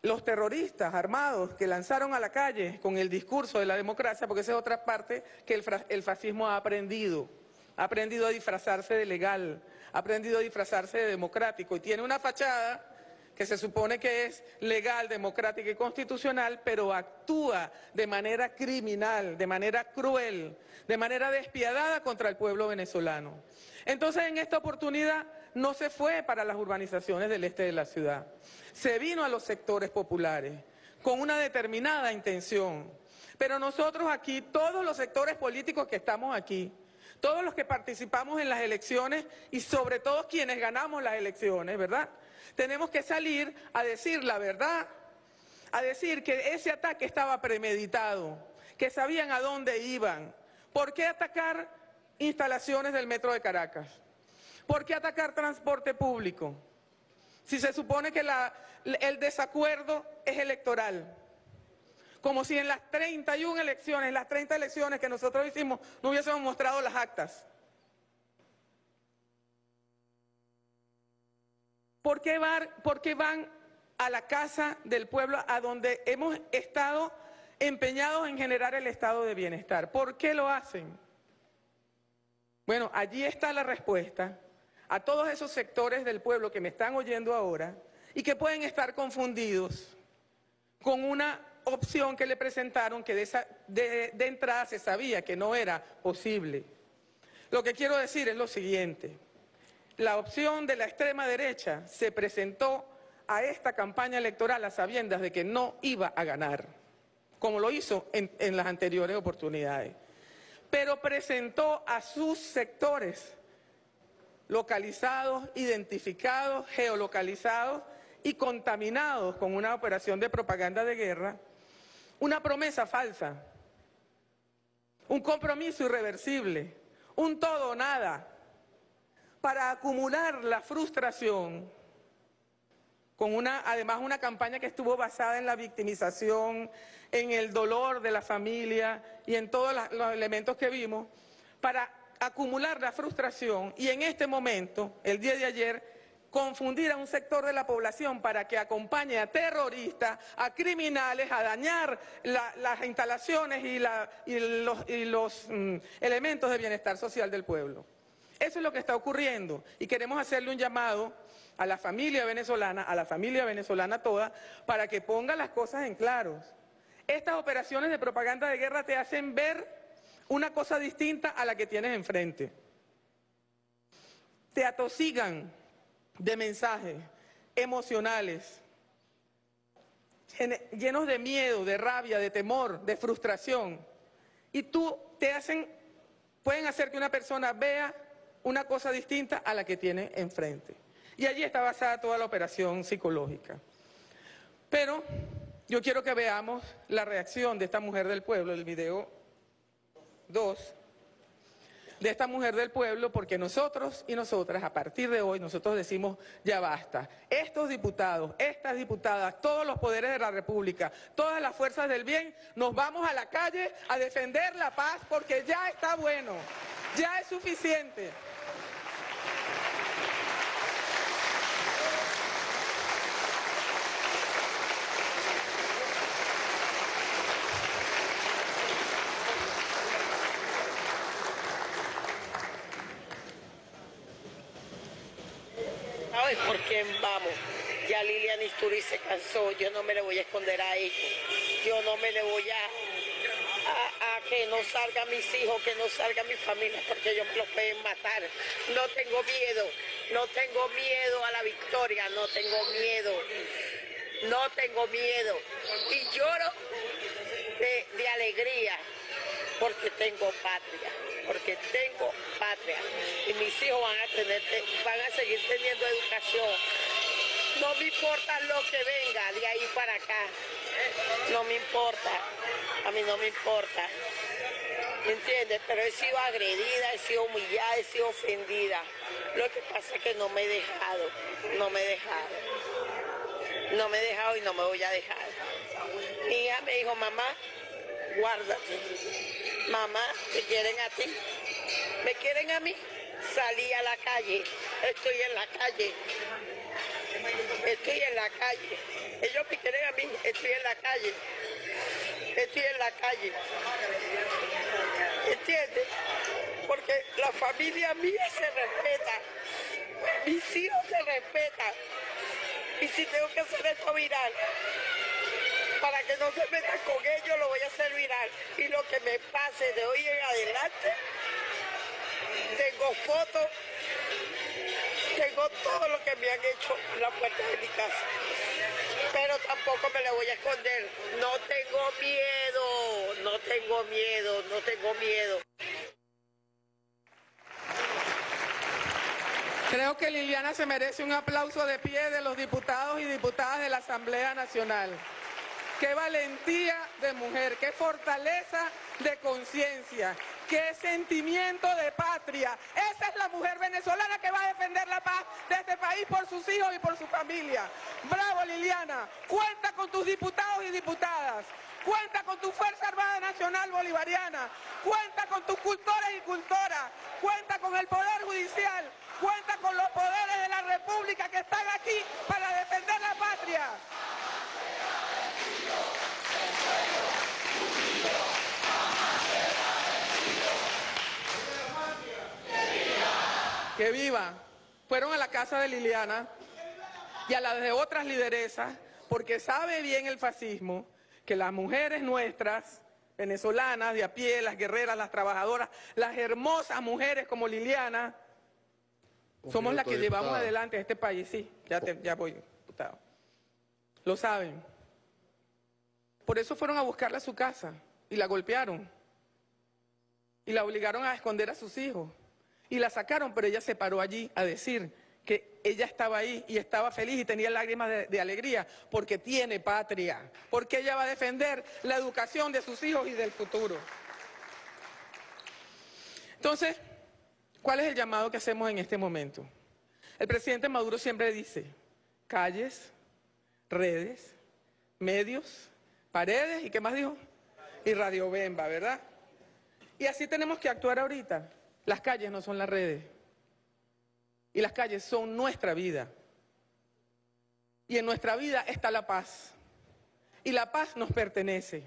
J: Los terroristas armados que lanzaron a la calle con el discurso de la democracia, porque esa es otra parte que el, el fascismo ha aprendido ha aprendido a disfrazarse de legal, ha aprendido a disfrazarse de democrático y tiene una fachada que se supone que es legal, democrática y constitucional, pero actúa de manera criminal, de manera cruel, de manera despiadada contra el pueblo venezolano. Entonces, en esta oportunidad no se fue para las urbanizaciones del este de la ciudad, se vino a los sectores populares con una determinada intención. Pero nosotros aquí, todos los sectores políticos que estamos aquí, todos los que participamos en las elecciones y sobre todo quienes ganamos las elecciones, ¿verdad? Tenemos que salir a decir la verdad, a decir que ese ataque estaba premeditado, que sabían a dónde iban. ¿Por qué atacar instalaciones del Metro de Caracas? ¿Por qué atacar transporte público? Si se supone que el desacuerdo es electoral como si en las 31 elecciones, las 30 elecciones que nosotros hicimos, no hubiésemos mostrado las actas. ¿Por qué, ¿Por qué van a la casa del pueblo a donde hemos estado empeñados en generar el estado de bienestar? ¿Por qué lo hacen? Bueno, allí está la respuesta a todos esos sectores del pueblo que me están oyendo ahora y que pueden estar confundidos con una opción que le presentaron que de, entrada se sabía que no era posible. Lo que quiero decir es lo siguiente. La opción de la extrema derecha se presentó a esta campaña electoral a sabiendas de que no iba a ganar, como lo hizo en las anteriores oportunidades. Pero presentó a sus sectores localizados, identificados, geolocalizados y contaminados con una operación de propaganda de guerra una promesa falsa, un compromiso irreversible, un todo o nada, para acumular la frustración con una, además una campaña que estuvo basada en la victimización, en el dolor de la familia y en todos los elementos que vimos, para acumular la frustración. Y en este momento, el día de ayer, confundir a un sector de la población para que acompañe a terroristas, a criminales, a dañar las instalaciones y, los, mm, elementos de bienestar social del pueblo. Eso es lo que está ocurriendo y queremos hacerle un llamado a la familia venezolana, a la familia venezolana toda, para que ponga las cosas en claros. Estas operaciones de propaganda de guerra te hacen ver una cosa distinta a la que tienes enfrente. Te atosigan, de mensajes emocionales, llenos de miedo, de rabia, de temor, de frustración. Y tú te hacen, pueden hacer que una persona vea una cosa distinta a la que tiene enfrente. Y allí está basada toda la operación psicológica. Pero yo quiero que veamos la reacción de esta mujer del pueblo, el video 2 de esta mujer del pueblo, porque nosotros y nosotras, a partir de hoy, nosotros decimos, ya basta. Estos diputados, estas diputadas, todos los poderes de la República, todas las fuerzas del bien, nos vamos a la calle a defender la paz porque ya está bueno, ya es suficiente.
K: por vamos. Ya Lilian Isturi se cansó, yo no me le voy a esconder a yo no me le voy a, a, que no salgan mis hijos, que no salga mi familia, porque ellos me los pueden matar. No tengo miedo, no tengo miedo a la victoria, no tengo miedo, no tengo miedo. Y lloro de alegría porque tengo patria, porque tengo patria. Y mis hijos van a, tener, van a seguir teniendo educación. No me importa lo que venga de ahí para acá. No me importa. A mí no me importa. ¿Me entiendes? Pero he sido agredida, he sido humillada, he sido ofendida. Lo que pasa es que no me he dejado. No me he dejado. No me he dejado y no me voy a dejar. Mi hija me dijo, mamá, guárdate. Mamá, ¿te quieren a ti? ¿Me quieren a mí? Salí a la calle. Estoy en la calle. Estoy en la calle. Ellos me quieren a mí. Estoy en la calle. Estoy en la calle. ¿Entiendes? Porque la familia mía se respeta. Mis hijos se respetan. Y si tengo que hacer esto viral, para que no se metan con ellos, lo voy a hacer viral. Y lo que me pase de hoy en adelante, tengo fotos, tengo todo lo que me han hecho en la puerta de mi casa. Pero tampoco me lo voy a esconder. No tengo miedo, no tengo miedo, no tengo miedo.
J: Creo que Liliana se merece un aplauso de pie de los diputados y diputadas de la Asamblea Nacional qué valentía de mujer, qué fortaleza de conciencia, qué sentimiento de patria. Esa es la mujer venezolana que va a defender la paz de este país por sus hijos y por su familia. Bravo Liliana, cuenta con tus diputados y diputadas. Cuenta con tu Fuerza Armada Nacional Bolivariana, cuenta con tus cultores y cultoras, cuenta con el Poder Judicial, cuenta con los poderes de la República que están aquí para defender la patria. Que viva, fueron a la casa de Liliana y a la de otras lideresas, porque sabe bien el fascismo que las mujeres nuestras, venezolanas, de a pie, las guerreras, las trabajadoras, las hermosas mujeres como Liliana, somos las que llevamos adelante este país. Sí, ya, ya voy, diputado. Lo saben. Por eso fueron a buscarla a su casa y la golpearon. Y la obligaron a esconder a sus hijos y la sacaron, pero ella se paró allí a decir que ella estaba ahí y estaba feliz y tenía lágrimas de, alegría porque tiene patria, porque ella va a defender la educación de sus hijos y del futuro. Entonces, ¿cuál es el llamado que hacemos en este momento? El presidente Maduro siempre dice, calles, redes, medios, paredes y qué más dijo? Y Radio Bemba, ¿verdad? Y así tenemos que actuar ahorita. Las calles no son las redes. Y las calles son nuestra vida. Y en nuestra vida está la paz. Y la paz nos pertenece.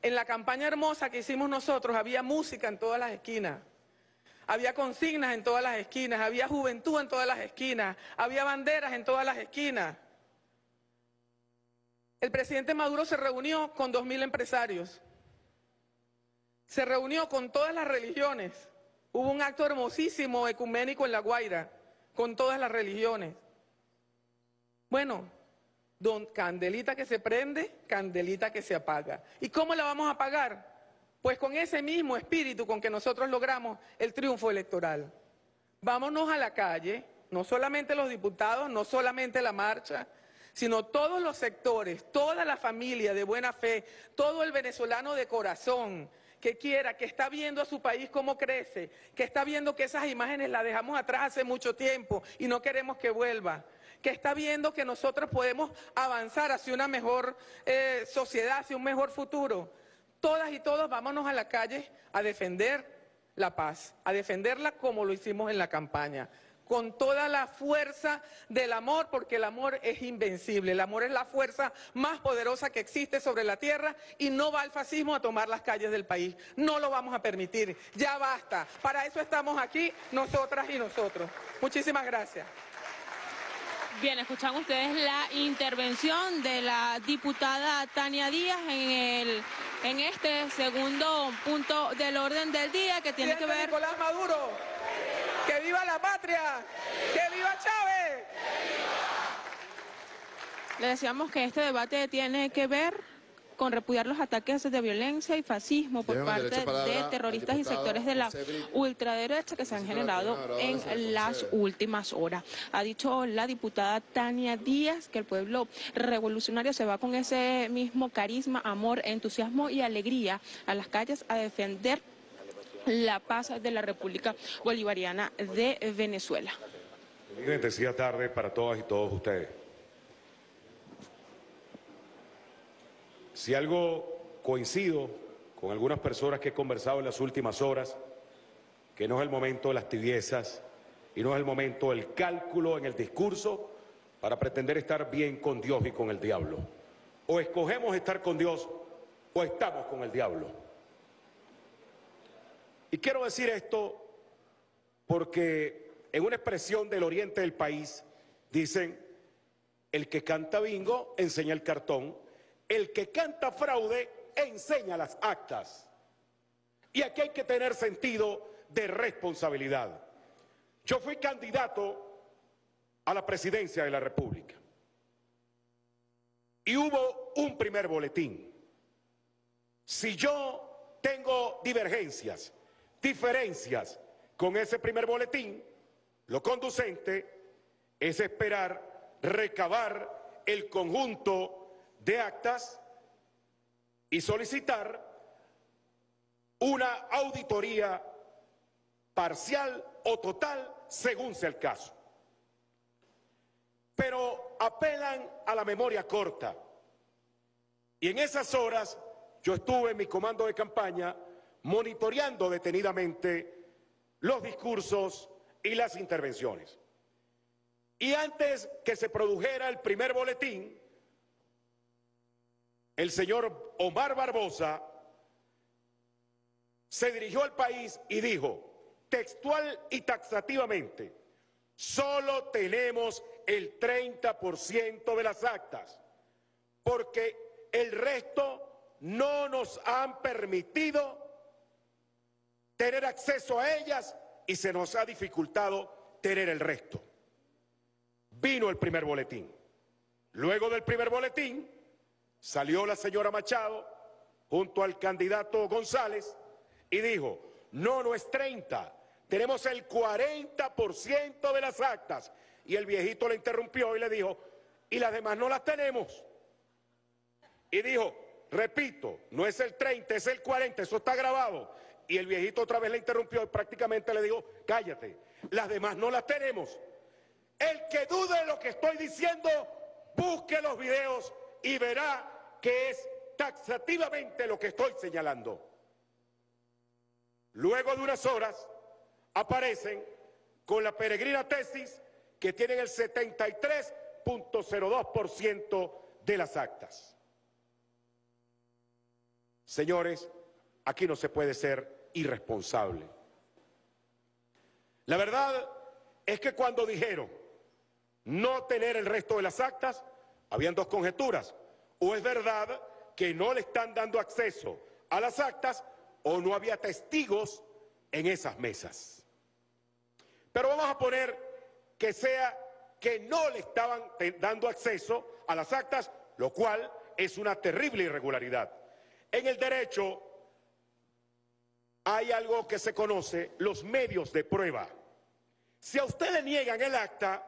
J: En la campaña hermosa que hicimos nosotros había música en todas las esquinas. Había consignas en todas las esquinas, había juventud en todas las esquinas, había banderas en todas las esquinas. El presidente Maduro se reunió con dos mil empresarios se reunió con todas las religiones. Hubo un acto hermosísimo ecuménico en La Guaira, con todas las religiones. Bueno, don candelita que se prende, candelita que se apaga. ¿Y cómo la vamos a apagar? Pues con ese mismo espíritu con que nosotros logramos el triunfo electoral. Vámonos a la calle, no solamente los diputados, no solamente la marcha, sino todos los sectores, toda la familia de buena fe, todo el venezolano de corazón, que quiera, que está viendo a su país cómo crece, que está viendo que esas imágenes las dejamos atrás hace mucho tiempo y no queremos que vuelva, que está viendo que nosotros podemos avanzar hacia una mejor eh, sociedad, hacia un mejor futuro. Todas y todos vámonos a la calle a defender la paz, a defenderla como lo hicimos en la campaña con toda la fuerza del amor, porque el amor es invencible. El amor es la fuerza más poderosa que existe sobre la tierra y no va el fascismo a tomar las calles del país. No lo vamos a permitir. Ya basta. Para eso estamos aquí, nosotras y nosotros. Muchísimas gracias.
B: Bien, escuchan ustedes la intervención de la diputada Tania Díaz en el en este segundo punto del orden del día que tiene que ver
J: Nicolás Maduro, que viva la patria, que viva Chávez.
B: Le decíamos que este debate tiene que ver con repudiar los ataques de violencia y fascismo por parte de terroristas y sectores de la ultraderecha que se han generado en las últimas horas. Ha dicho la diputada Tania Díaz que el pueblo revolucionario se va con ese mismo carisma, amor, entusiasmo y alegría a las calles a defender la paz de la República Bolivariana de Venezuela.
L: Decía tarde para todas y todos ustedes. Si algo coincido con algunas personas que he conversado en las últimas horas, que no es el momento de las tibiezas y no es el momento del cálculo en el discurso para pretender estar bien con Dios y con el diablo. O escogemos estar con Dios o estamos con el diablo. Y quiero decir esto porque en una expresión del oriente del país dicen, el que canta bingo enseña el cartón el que canta fraude enseña las actas. Y aquí hay que tener sentido de responsabilidad. Yo fui candidato a la presidencia de la República. Y hubo un primer boletín. Si yo tengo divergencias, diferencias con ese primer boletín, lo conducente es esperar recabar el conjunto de actas y solicitar una auditoría parcial o total según sea el caso. Pero apelan a la memoria corta. Y en esas horas yo estuve en mi comando de campaña monitoreando detenidamente los discursos y las intervenciones. Y antes que se produjera el primer boletín, el señor Omar Barbosa se dirigió al país y dijo, textual y taxativamente, solo tenemos el 30% de las actas, porque el resto no nos han permitido tener acceso a ellas y se nos ha dificultado tener el resto. Vino el primer boletín. Luego del primer boletín, Salió la señora Machado junto al candidato González y dijo, no, no es 30, tenemos el 40% de las actas. Y el viejito le interrumpió y le dijo, y las demás no las tenemos. Y dijo, repito, no es el 30, es el 40, eso está grabado. Y el viejito otra vez le interrumpió y prácticamente le dijo, cállate, las demás no las tenemos. El que dude de lo que estoy diciendo, busque los videos y verá que es taxativamente lo que estoy señalando. Luego de unas horas aparecen con la peregrina tesis que tienen el 73.02% de las actas. Señores, aquí no se puede ser irresponsable. La verdad es que cuando dijeron no tener el resto de las actas, habían dos conjeturas. O es verdad que no le están dando acceso a las actas o no había testigos en esas mesas. Pero vamos a poner que sea que no le estaban dando acceso a las actas, lo cual es una terrible irregularidad. En el derecho hay algo que se conoce los medios de prueba. Si a usted le niegan el acta,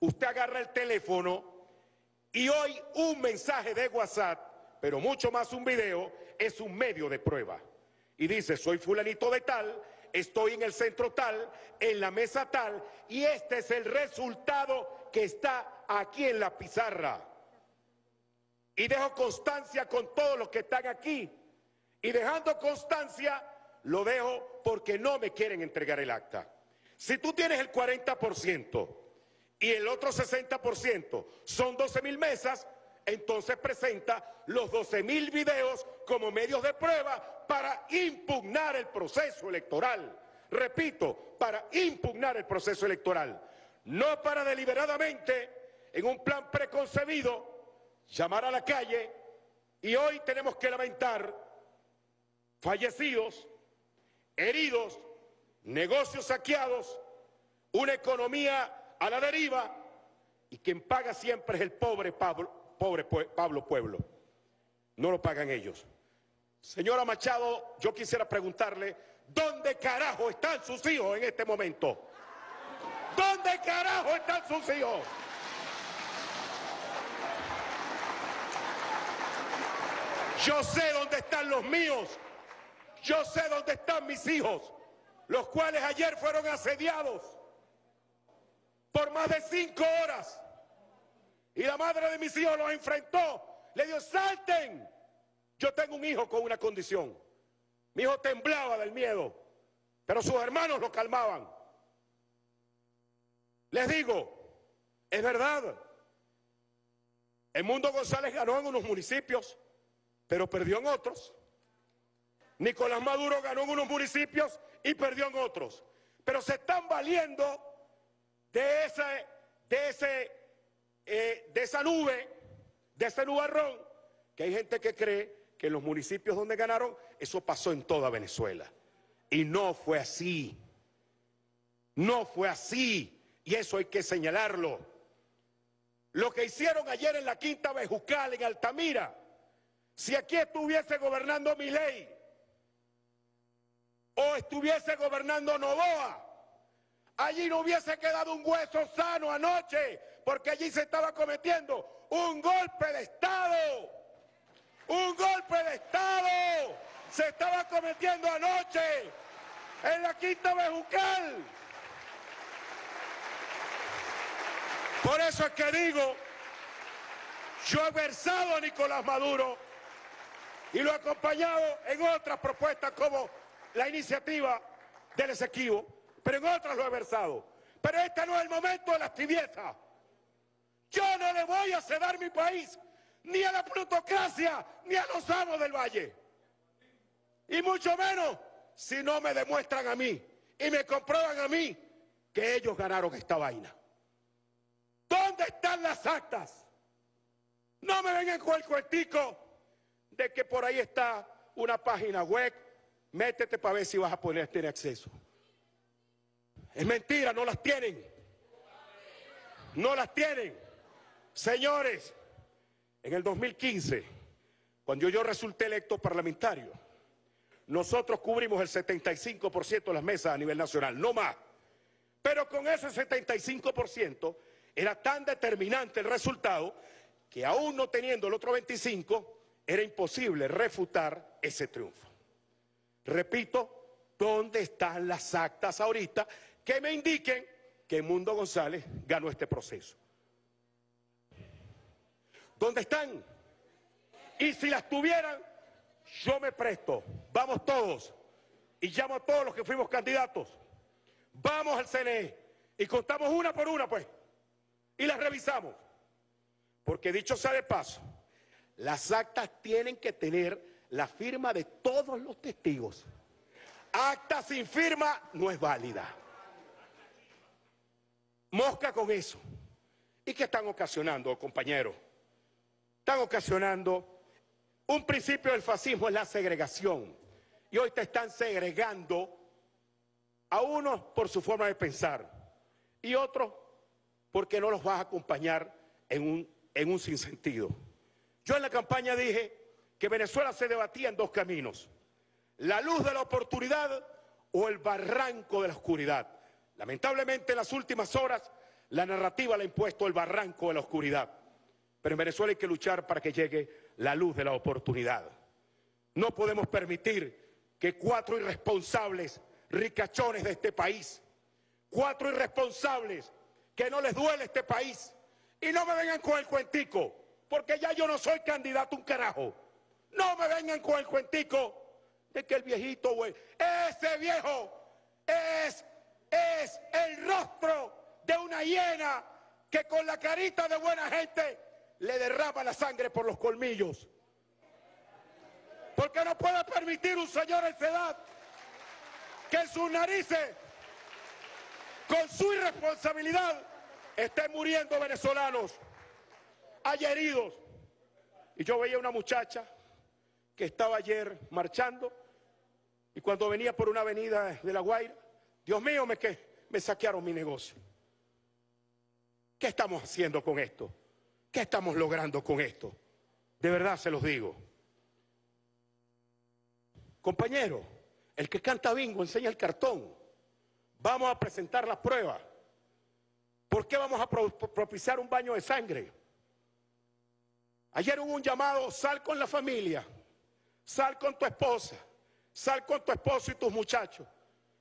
L: usted agarra el teléfono y hoy un mensaje de WhatsApp, pero mucho más un video, es un medio de prueba. Y dice, soy fulanito de tal, estoy en el centro tal, en la mesa tal, y este es el resultado que está aquí en la pizarra. Y dejo constancia con todos los que están aquí. Y dejando constancia, lo dejo porque no me quieren entregar el acta. Si tú tienes el 40%, y el otro 60% son 12 mil mesas, entonces presenta los 12 mil videos como medios de prueba para impugnar el proceso electoral. Repito, para impugnar el proceso electoral, no para deliberadamente en un plan preconcebido, llamar a la calle y hoy tenemos que lamentar fallecidos, heridos, negocios saqueados, una economía a la deriva y quien paga siempre es el pobre Pablo, pobre Pueblo. No lo pagan ellos. Señora Machado, yo quisiera preguntarle, ¿dónde carajo están sus hijos en este momento? ¿Dónde carajo están sus hijos? Yo sé dónde están los míos. Yo sé dónde están mis hijos, los cuales ayer fueron asediados por más de cinco horas. Y la madre de mis hijos los enfrentó. Le dijo, salten. Yo tengo un hijo con una condición. Mi hijo temblaba del miedo, pero sus hermanos lo calmaban. Les digo, es verdad. El mundo González ganó en unos municipios, pero perdió en otros. Nicolás Maduro ganó en unos municipios y perdió en otros. Pero se están valiendo de, esa, de, ese, eh, de esa nube, de ese nubarrón, que hay gente que cree que en los municipios donde ganaron, eso pasó en toda Venezuela. Y no fue así. No fue así. Y eso hay que señalarlo. Lo que hicieron ayer en la Quinta Bejucal, en Altamira, si aquí estuviese gobernando mi ley o estuviese gobernando Novoa, allí no hubiese quedado un hueso sano anoche, porque allí se estaba cometiendo un golpe de Estado. Un golpe de Estado se estaba cometiendo anoche en la Quinta Bejucal. Por eso es que digo, yo he versado a Nicolás Maduro y lo he acompañado en otras propuestas como la iniciativa del Esequibo, pero en otras lo he versado. Pero este no es el momento de la tibieza. Yo no le voy a ceder mi país ni a la plutocracia, ni a los amos del valle. Y mucho menos si no me demuestran a mí y me comprueban a mí que ellos ganaron esta vaina. ¿Dónde están las actas? No me vengan con el cuentico de que por ahí está una página web. Métete para ver si vas a poder tener acceso. Es mentira, no las tienen. No las tienen. Señores, en el 2015, cuando yo resulté electo parlamentario, nosotros cubrimos el 75% de las mesas a nivel nacional, no más. Pero con ese 75% era tan determinante el resultado que aún no teniendo el otro 25%, era imposible refutar ese triunfo. Repito, ¿dónde están las actas ahorita que me indiquen que Mundo González ganó este proceso? ¿Dónde están? Y si las tuvieran, yo me presto. Vamos todos. Y llamo a todos los que fuimos candidatos. Vamos al CNE y contamos una por una, pues. Y las revisamos. Porque dicho sea de paso, las actas tienen que tener la firma de todos los testigos. Acta sin firma no es válida. Mosca con eso. ¿Y qué están ocasionando, compañeros? están ocasionando un principio del fascismo es la segregación. Y hoy te están segregando a unos por su forma de pensar y otros porque no los vas a acompañar en un, en un sinsentido. Yo en la campaña dije que Venezuela se debatía en dos caminos, la luz de la oportunidad o el barranco de la oscuridad. Lamentablemente en las últimas horas la narrativa le ha impuesto el barranco de la oscuridad. Pero en Venezuela hay que luchar para que llegue la luz de la oportunidad. No podemos permitir que cuatro irresponsables ricachones de este país, cuatro irresponsables que no les duele este país, y no me vengan con el cuentico, porque ya yo no soy candidato un carajo. No me vengan con el cuentico de que el viejito, güey, ese viejo es, es el rostro de una hiena que con la carita de buena gente le derrama la sangre por los colmillos. Porque no puede permitir un señor en edad que en sus narices, con su irresponsabilidad, estén muriendo venezolanos. hay heridos. Y yo veía una muchacha que estaba ayer marchando y cuando venía por una avenida de La Guaira, Dios mío, me, me saquearon mi negocio. ¿Qué estamos haciendo con esto? ¿Qué estamos logrando con esto? De verdad se los digo. Compañero, el que canta bingo enseña el cartón. Vamos a presentar las pruebas. ¿Por qué vamos a propiciar un baño de sangre? Ayer hubo un llamado, sal con la familia, sal con tu esposa, sal con tu esposo y tus muchachos.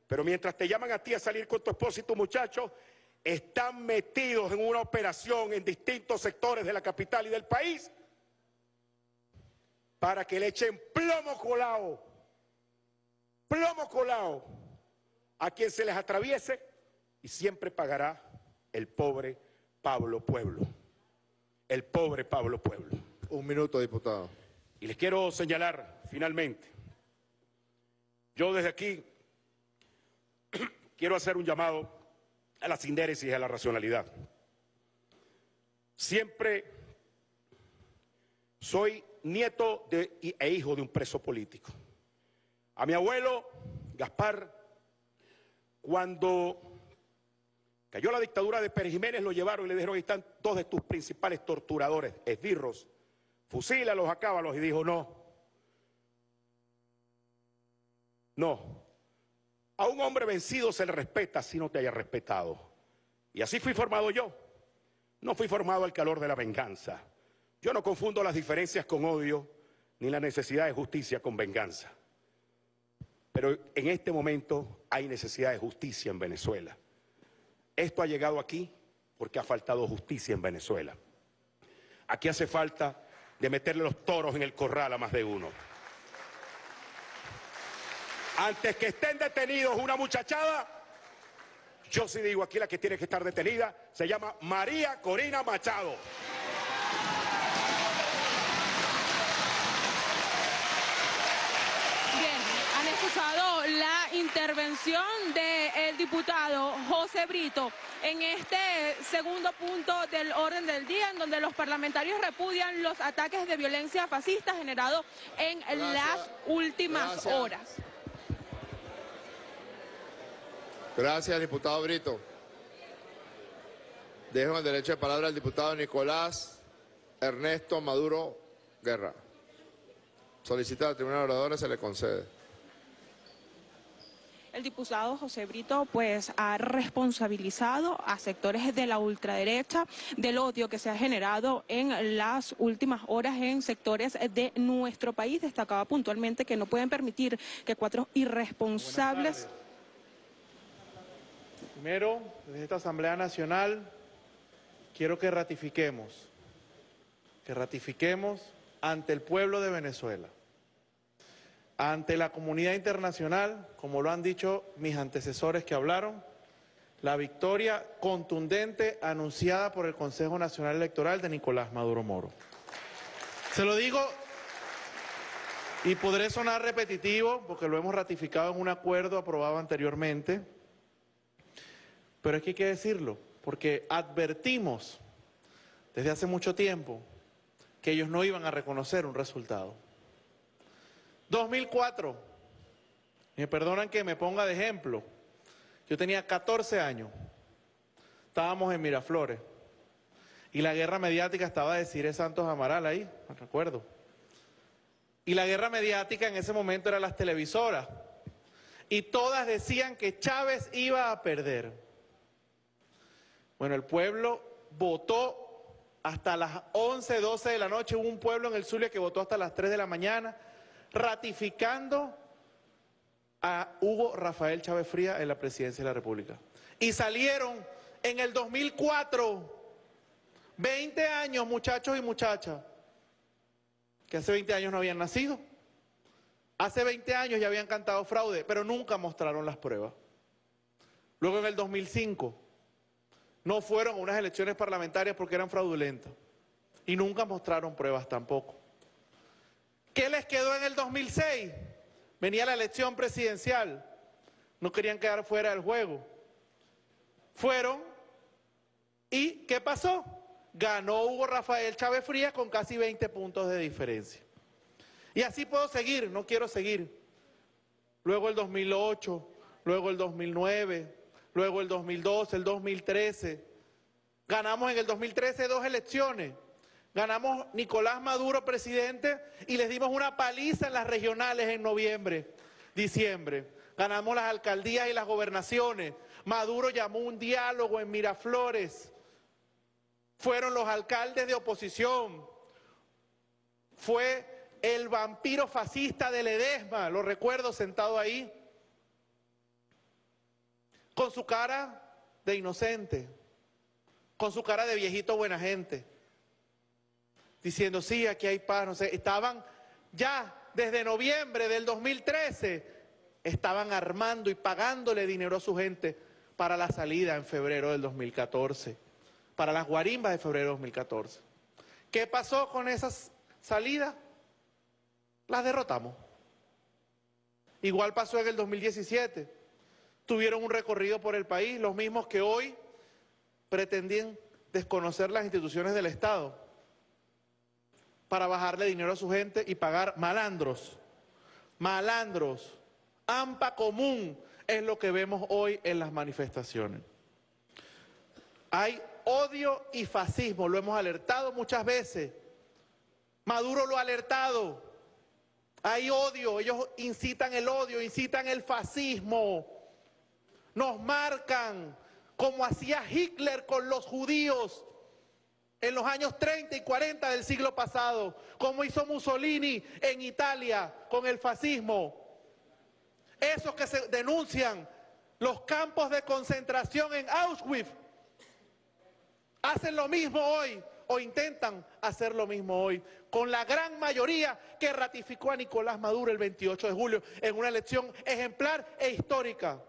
L: Pero mientras te llaman a ti a salir con tu esposo y tus muchachos, están metidos en una operación en distintos sectores de la capital y del país para que le echen plomo colado, plomo colado a quien se les atraviese y siempre pagará el pobre Pablo Pueblo. El pobre Pablo Pueblo.
C: Un minuto, diputado.
L: Y les quiero señalar finalmente, yo desde aquí quiero hacer un llamado a la sindéresis y a la racionalidad. Siempre soy nieto e hijo de un preso político. A mi abuelo, Gaspar, cuando cayó la dictadura de Pérez Jiménez, lo llevaron y le dijeron, ahí están dos de tus principales torturadores, esbirros, fusílalos, acábalos, y dijo, no, no, a un hombre vencido se le respeta si no te haya respetado. Y así fui formado yo. No fui formado al calor de la venganza. Yo no confundo las diferencias con odio ni la necesidad de justicia con venganza. Pero en este momento hay necesidad de justicia en Venezuela. Esto ha llegado aquí porque ha faltado justicia en Venezuela. Aquí hace falta de meterle los toros en el corral a más de uno. Antes que estén detenidos una muchachada, yo sí digo aquí la que tiene que estar detenida, se llama María Corina Machado.
B: Bien, han escuchado la intervención del diputado José Brito en este segundo punto del orden del día, en donde los parlamentarios repudian los ataques de violencia fascista generados en las últimas horas.
C: Gracias, diputado Brito. Dejo el derecho de palabra al diputado Nicolás Ernesto Maduro Guerra. Solicita al Tribunal de Oradores, se le concede.
B: El diputado José Brito pues ha responsabilizado a sectores de la ultraderecha del odio que se ha generado en las últimas horas en sectores de nuestro país. Destacaba puntualmente que no pueden permitir que cuatro irresponsables
M: Primero, desde esta Asamblea Nacional, quiero que ratifiquemos, que ratifiquemos ante el pueblo de Venezuela, ante la comunidad internacional, como lo han dicho mis antecesores que hablaron, la victoria contundente anunciada por el Consejo Nacional Electoral de Nicolás Maduro Moro. Se lo digo y podré sonar repetitivo porque lo hemos ratificado en un acuerdo aprobado anteriormente, pero es que hay que decirlo, porque advertimos desde hace mucho tiempo que ellos no iban a reconocer un resultado. 2004, me perdonan que me ponga de ejemplo, yo tenía 14 años, estábamos en Miraflores y la guerra mediática estaba de Cire Santos Amaral ahí, me recuerdo. Y la guerra mediática en ese momento era las televisoras y todas decían que Chávez iba a perder. Bueno, el pueblo votó hasta las 11, 12 de la noche. Hubo un pueblo en el Zulia que votó hasta las 3 de la mañana, ratificando a Hugo Rafael Chávez Fría en la presidencia de la República. Y salieron en el 2004, 20 años, muchachos y muchachas, que hace 20 años no habían nacido. Hace 20 años ya habían cantado fraude, pero nunca mostraron las pruebas. Luego en el 2005 no fueron a unas elecciones parlamentarias porque eran fraudulentas y nunca mostraron pruebas tampoco. ¿Qué les quedó en el 2006? Venía la elección presidencial, no querían quedar fuera del juego. Fueron y ¿qué pasó? ganó Hugo Rafael Chávez Frías con casi 20 puntos de diferencia. Y así puedo seguir, no quiero seguir. Luego el 2008, luego el 2009, luego el 2012, el 2013. Ganamos en el 2013 dos elecciones. Ganamos Nicolás Maduro presidente y les dimos una paliza en las regionales en noviembre, diciembre. Ganamos las alcaldías y las gobernaciones. Maduro llamó un diálogo en Miraflores fueron los alcaldes de oposición, fue el vampiro fascista de Ledesma, lo recuerdo sentado ahí, con su cara de inocente, con su cara de viejito buena gente, diciendo, sí, aquí hay paz, no sé, estaban ya desde noviembre del 2013, estaban armando y pagándole dinero a su gente para la salida en febrero del 2014 para las guarimbas de febrero de 2014. ¿Qué pasó con esas salidas? Las derrotamos. Igual pasó en el 2017. Tuvieron un recorrido por el país, los mismos que hoy pretendían desconocer las instituciones del Estado para bajarle dinero a su gente y pagar malandros. Malandros. AMPA común es lo que vemos hoy en las manifestaciones. Hay odio y fascismo. Lo hemos alertado muchas veces. Maduro lo ha alertado. Hay odio, ellos incitan el odio, incitan el fascismo. Nos marcan como hacía Hitler con los judíos en los años 30 y 40 del siglo pasado, como hizo Mussolini en Italia con el fascismo. Esos que se denuncian los campos de concentración en Auschwitz hacen lo mismo hoy o intentan hacer lo mismo hoy, con la gran mayoría que ratificó a Nicolás Maduro el 28 de julio en una elección ejemplar e histórica.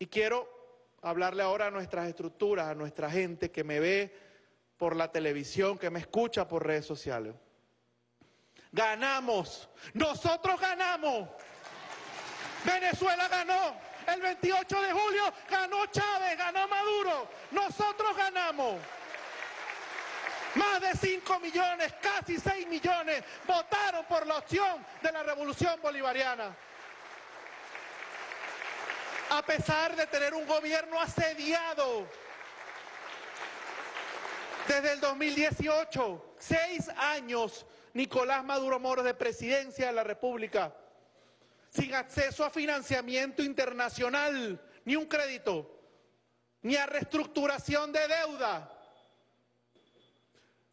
M: Y quiero hablarle ahora a nuestras estructuras, a nuestra gente que me ve por la televisión, que me escucha por redes sociales. Ganamos, nosotros ganamos. Venezuela ganó. El 28 de julio ganó Chávez, ganó Maduro. Nosotros ganamos. Más de 5 millones, casi 6 millones, votaron por la opción de la revolución bolivariana. A pesar de tener un gobierno asediado desde el 2018, seis años, Nicolás Maduro Moro de presidencia de la República sin acceso a financiamiento internacional, ni un crédito, ni a reestructuración de deuda.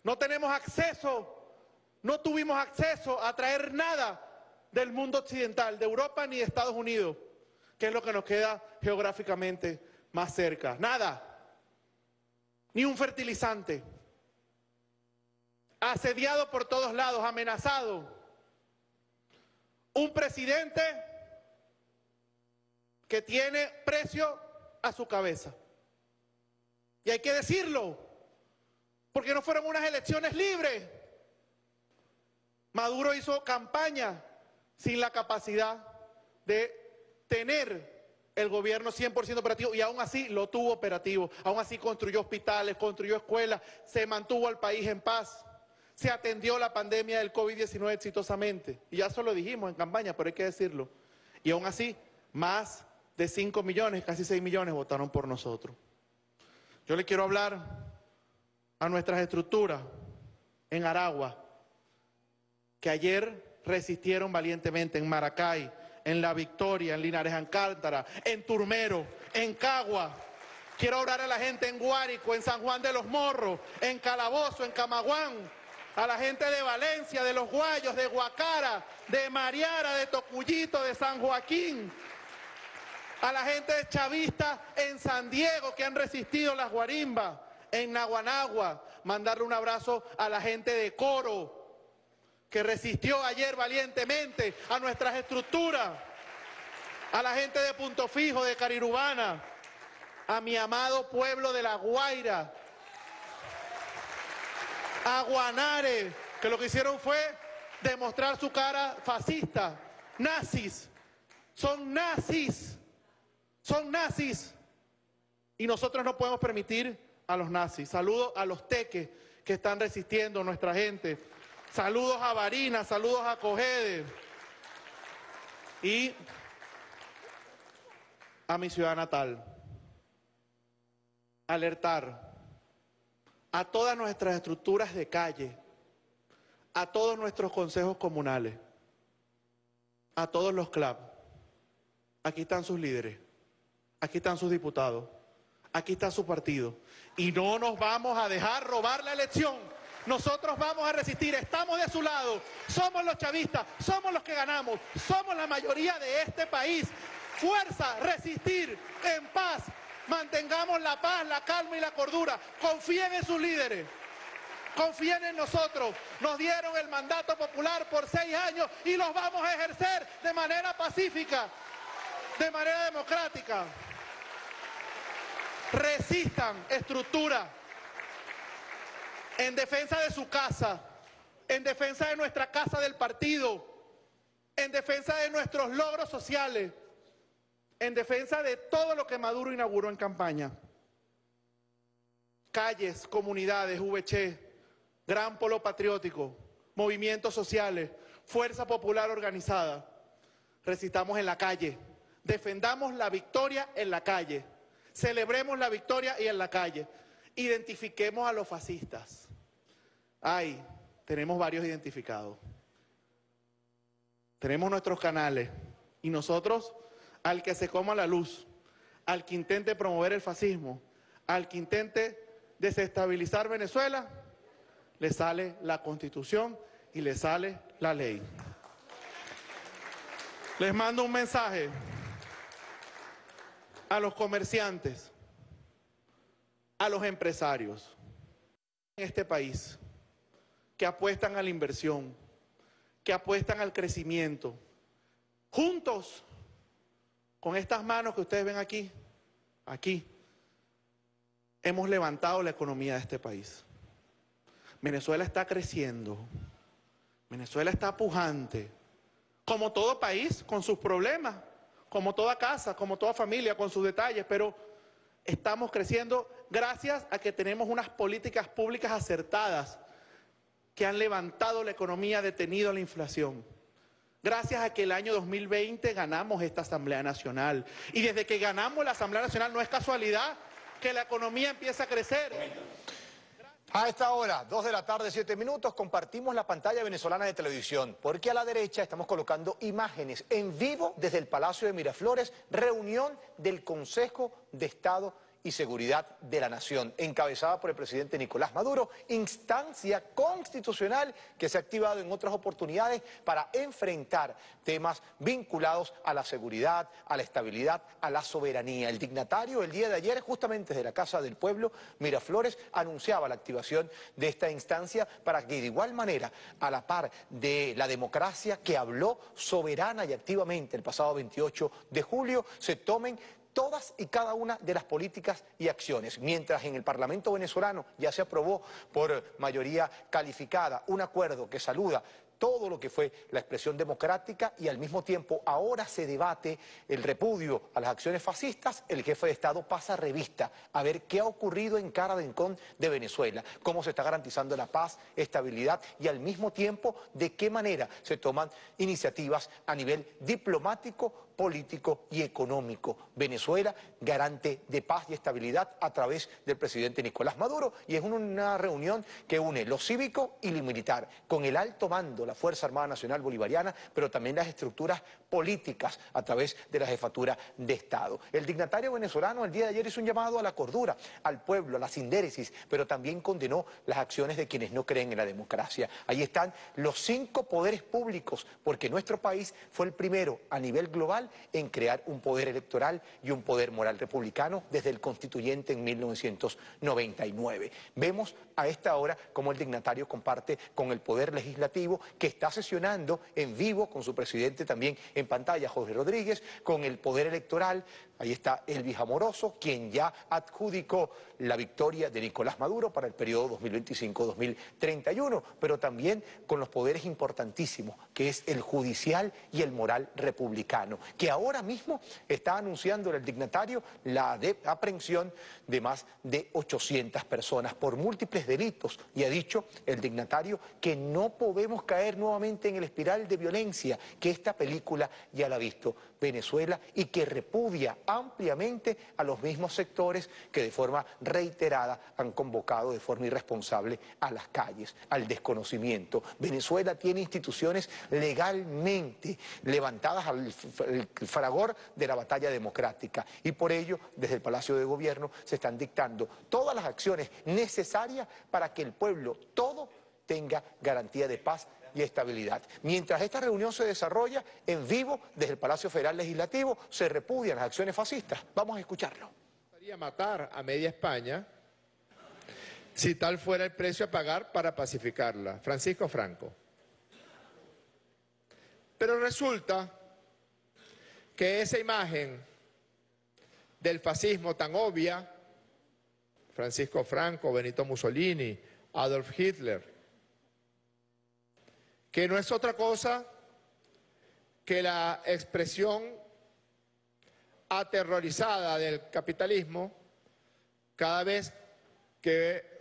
M: No tenemos acceso, no tuvimos acceso a traer nada del mundo occidental, de Europa ni de Estados Unidos, que es lo que nos queda geográficamente más cerca. Nada, ni un fertilizante. Asediado por todos lados, amenazado un presidente que tiene precio a su cabeza. Y hay que decirlo, porque no fueron unas elecciones libres. Maduro hizo campaña sin la capacidad de tener el gobierno 100% operativo y aún así lo tuvo operativo. Aún así construyó hospitales, construyó escuelas, se mantuvo al país en paz se atendió la pandemia del COVID-19 exitosamente. Y ya eso lo dijimos en campaña, pero hay que decirlo. Y aún así, más de 5 millones, casi 6 millones votaron por nosotros. Yo le quiero hablar a nuestras estructuras en Aragua, que ayer resistieron valientemente en Maracay, en La Victoria, en Linares Alcántara, en Turmero, en Cagua. Quiero hablar a la gente en Guárico, en San Juan de los Morros, en Calabozo, en Camaguán, a la gente de Valencia, de Los Guayos, de Guacara, de Mariara, de Tocuyito, de San Joaquín, a la gente de Chavista en San Diego que han resistido las guarimbas, en Naguanagua, mandarle un abrazo a la gente de Coro, que resistió ayer valientemente a nuestras estructuras, a la gente de Punto Fijo, de Carirubana, a mi amado pueblo de La Guaira, Aguanare, que lo que hicieron fue demostrar su cara fascista, nazis, son nazis, son nazis. Y nosotros no podemos permitir a los nazis, saludo a los teques que están resistiendo nuestra gente, saludos a Varina, saludos a Cogede y a mi ciudad natal. Alertar a todas nuestras estructuras de calle, a todos nuestros consejos comunales, a todos los clubs. Aquí están sus líderes, aquí están sus diputados, aquí está su partido. Y no nos vamos a dejar robar la elección. Nosotros vamos a resistir, estamos de su lado, somos los chavistas, somos los que ganamos, somos la mayoría de este país. Fuerza, resistir, en paz, mantengamos la paz, la calma y la cordura. Confíen en sus líderes. Confíen en nosotros. Nos dieron el mandato popular por seis años y los vamos a ejercer de manera pacífica, de manera democrática. Resistan estructura en defensa de su casa, en defensa de nuestra casa del partido, en defensa de nuestros logros sociales, en defensa de todo lo que Maduro inauguró en campaña. Calles, comunidades, VC, Gran Polo Patriótico, movimientos sociales, Fuerza Popular Organizada. Resistamos en la calle, defendamos la victoria en la calle, celebremos la victoria y en la calle. Identifiquemos a los fascistas. Ay, tenemos varios identificados. Tenemos nuestros canales y nosotros al que se coma la luz, al que intente promover el fascismo, al que intente desestabilizar Venezuela, le sale la constitución y le sale la ley. Les mando un mensaje a los comerciantes, a los empresarios en este país que apuestan a la inversión, que apuestan al crecimiento. Juntos, con estas manos que ustedes ven aquí, aquí, hemos levantado la economía de este país. Venezuela está creciendo. Venezuela está pujante. Como todo país, con sus problemas. Como toda casa, como toda familia, con sus detalles. Pero estamos creciendo gracias a que tenemos unas políticas públicas acertadas que han levantado la economía, detenido la inflación. Gracias a que el año 2020 ganamos esta Asamblea Nacional. Y desde que ganamos la Asamblea Nacional no es casualidad que la economía empieza a crecer.
N: A esta hora, dos de la tarde, siete minutos, compartimos la pantalla venezolana de televisión, porque a la derecha estamos colocando imágenes en vivo desde el Palacio de Miraflores, reunión del Consejo de Estado y Seguridad de la Nación, encabezada por el presidente Nicolás Maduro, instancia constitucional que se ha activado en otras oportunidades para enfrentar temas vinculados a la seguridad, a la estabilidad, a la soberanía. El dignatario el día de ayer, justamente desde la Casa del Pueblo, Miraflores, anunciaba la activación de esta instancia para que de igual manera, a la par de la democracia que habló soberana y activamente el pasado 28 de julio, se tomen todas y cada una de las políticas y acciones. Mientras en el Parlamento venezolano ya se aprobó por mayoría calificada un acuerdo que saluda todo lo que fue la expresión democrática y al mismo tiempo ahora se debate el repudio a las acciones fascistas, el jefe de Estado pasa revista a ver qué ha ocurrido en cada rincón de Venezuela, cómo se está garantizando la paz, estabilidad y al mismo tiempo de qué manera se toman iniciativas a nivel diplomático, político y económico. Venezuela, garante de paz y estabilidad a través del presidente Nicolás Maduro y es una reunión que une lo cívico y lo militar con el alto mando la Fuerza Armada Nacional Bolivariana, pero también las estructuras políticas a través de la jefatura de Estado. El dignatario venezolano el día de ayer hizo un llamado a la cordura, al pueblo, a la sindéresis, pero también condenó las acciones de quienes no creen en la democracia. Ahí están los cinco poderes públicos, porque nuestro país fue el primero a nivel global en crear un poder electoral y un poder moral republicano desde el constituyente en 1999. Vemos a esta hora cómo el dignatario comparte con el poder legislativo que está sesionando en vivo con su presidente también en pantalla, Jorge Rodríguez, con el Poder Electoral, Ahí está Elvis Amoroso, quien ya adjudicó la victoria de Nicolás Maduro para el periodo 2025-2031, pero también con los poderes importantísimos, que es el judicial y el moral republicano, que ahora mismo está anunciando el dignatario la aprehensión de más de 800 personas por múltiples delitos. Y ha dicho el dignatario que no podemos caer nuevamente en el espiral de violencia que esta película ya la ha visto Venezuela y que repudia ampliamente a los mismos sectores que de forma reiterada han convocado de forma irresponsable a las calles, al desconocimiento. Venezuela tiene instituciones legalmente levantadas al fragor de la batalla democrática y por ello desde el Palacio de Gobierno se están dictando todas las acciones necesarias para que el pueblo todo tenga garantía de paz y estabilidad. Mientras esta reunión se desarrolla en vivo desde el Palacio Federal Legislativo, se repudian las acciones fascistas. Vamos a escucharlo.
C: matar a media España si tal fuera el precio a pagar para pacificarla. Francisco Franco. Pero resulta que esa imagen del fascismo tan obvia, Francisco Franco, Benito Mussolini, Adolf Hitler, que no es otra cosa que la expresión aterrorizada del capitalismo cada vez que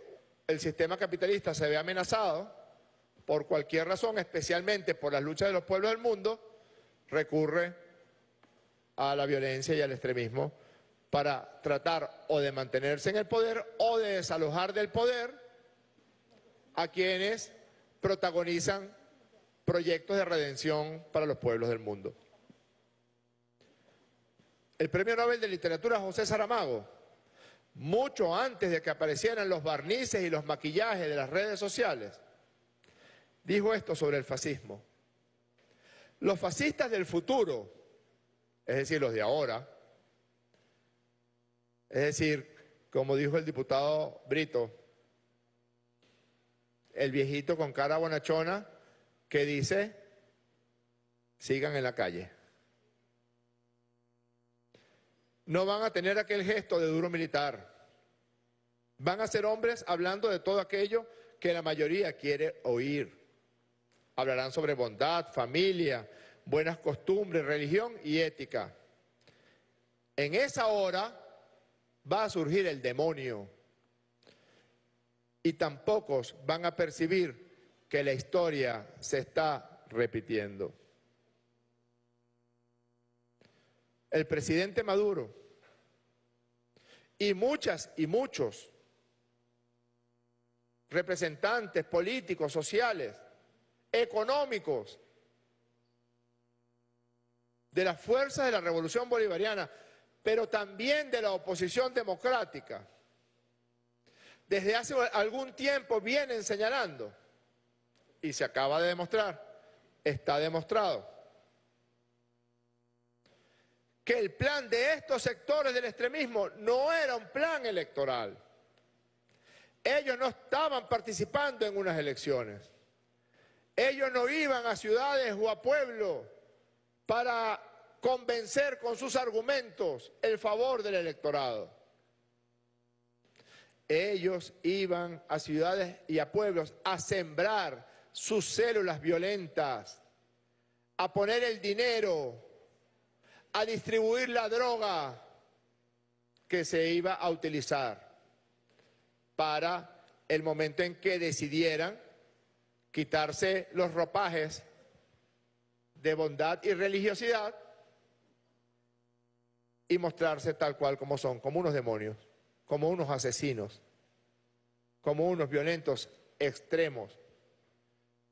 C: el sistema capitalista se ve amenazado por cualquier razón, especialmente por las luchas de los pueblos del mundo, recurre a la violencia y al extremismo para tratar o de mantenerse en el poder o de desalojar del poder a quienes protagonizan proyectos de redención para los pueblos del mundo. El Premio Nobel de Literatura José Saramago, mucho antes de que aparecieran los barnices y los maquillajes de las redes sociales, dijo esto sobre el fascismo. Los fascistas del futuro, es decir, los de ahora, es decir, como dijo el diputado Brito, el viejito con cara bonachona, que dice, sigan en la calle. No van a tener aquel gesto de duro militar. Van a ser hombres hablando de todo aquello que la mayoría quiere oír. Hablarán sobre bondad, familia, buenas costumbres, religión y ética. En esa hora va a surgir el demonio y tan pocos van a percibir que la historia se está repitiendo. El presidente Maduro y muchas y muchos representantes políticos, sociales, económicos de las fuerzas de la revolución bolivariana, pero también de la oposición democrática, desde hace algún tiempo vienen señalando y se acaba de demostrar, está demostrado, que el plan de estos sectores del extremismo no era un plan electoral. Ellos no estaban participando en unas elecciones. Ellos no iban a ciudades o a pueblos para convencer con sus argumentos el favor del electorado. Ellos iban a ciudades y a pueblos a sembrar sus células violentas, a poner el dinero, a distribuir la droga que se iba a utilizar para el momento en que decidieran quitarse los ropajes de bondad y religiosidad y mostrarse tal cual como son, como unos demonios, como unos asesinos, como unos violentos extremos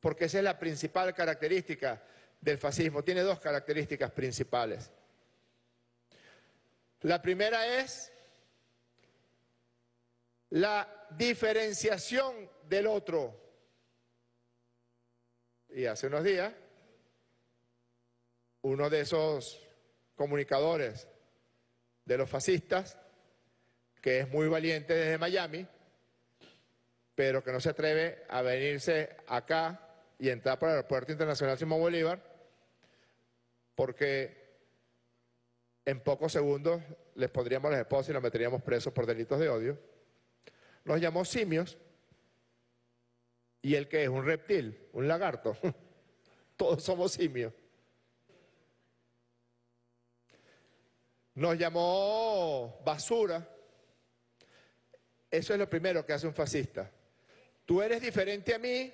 C: porque esa es la principal característica del fascismo. Tiene dos características principales. La primera es la diferenciación del otro. Y hace unos días, uno de esos comunicadores de los fascistas, que es muy valiente desde Miami, pero que no se atreve a venirse acá y entrar por el Aeropuerto Internacional Simón Bolívar, porque en pocos segundos les pondríamos las esposas y los meteríamos presos por delitos de odio. Nos llamó simios. ¿Y el que es? Un reptil, un lagarto. Todos somos simios. Nos llamó basura. Eso es lo primero que hace un fascista. Tú eres diferente a mí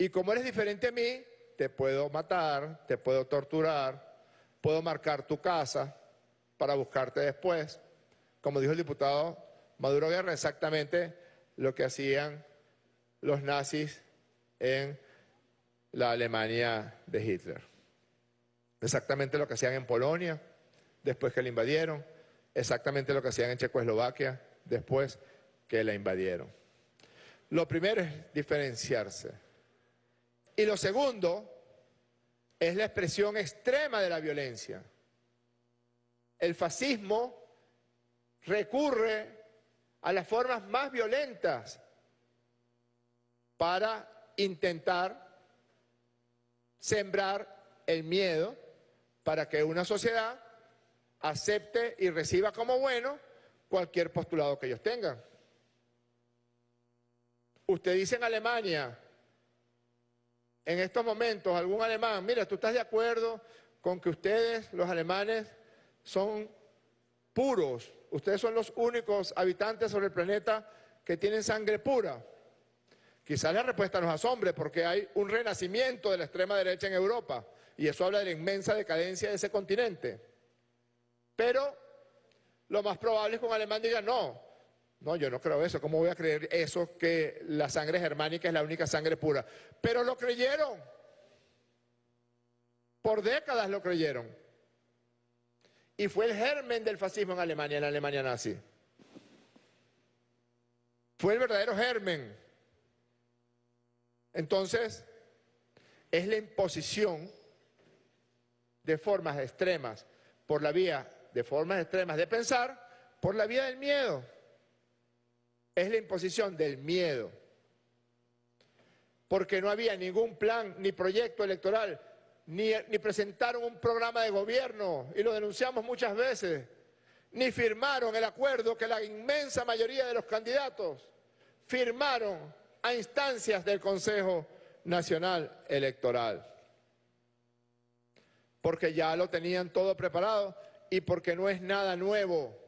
C: y como eres diferente a mí, te puedo matar, te puedo torturar, puedo marcar tu casa para buscarte después. Como dijo el diputado Maduro Guerra, exactamente lo que hacían los nazis en la Alemania de Hitler. Exactamente lo que hacían en Polonia después que la invadieron, exactamente lo que hacían en Checoslovaquia después que la invadieron. Lo primero es diferenciarse. Y lo segundo es la expresión extrema de la violencia. El fascismo recurre a las formas más violentas para intentar sembrar el miedo para que una sociedad acepte y reciba como bueno cualquier postulado que ellos tengan. Usted dice en Alemania, en estos momentos, algún alemán, mira, tú estás de acuerdo con que ustedes, los alemanes, son puros, ustedes son los únicos habitantes sobre el planeta que tienen sangre pura. Quizás la respuesta nos asombre porque hay un renacimiento de la extrema derecha en Europa y eso habla de la inmensa decadencia de ese continente. Pero lo más probable es que un alemán diga, no, no, yo no creo eso. ¿Cómo voy a creer eso que la sangre germánica es la única sangre pura? Pero lo creyeron. Por décadas lo creyeron. Y fue el germen del fascismo en Alemania, en la Alemania nazi. Fue el verdadero germen. Entonces, es la imposición de formas extremas por la vía de formas extremas de pensar por la vía del miedo. Es la imposición del miedo. Porque no había ningún plan ni proyecto electoral, ni, presentaron un programa de gobierno, y lo denunciamos muchas veces, ni firmaron el acuerdo que la inmensa mayoría de los candidatos firmaron a instancias del Consejo Nacional Electoral. Porque ya lo tenían todo preparado y porque no es nada nuevo,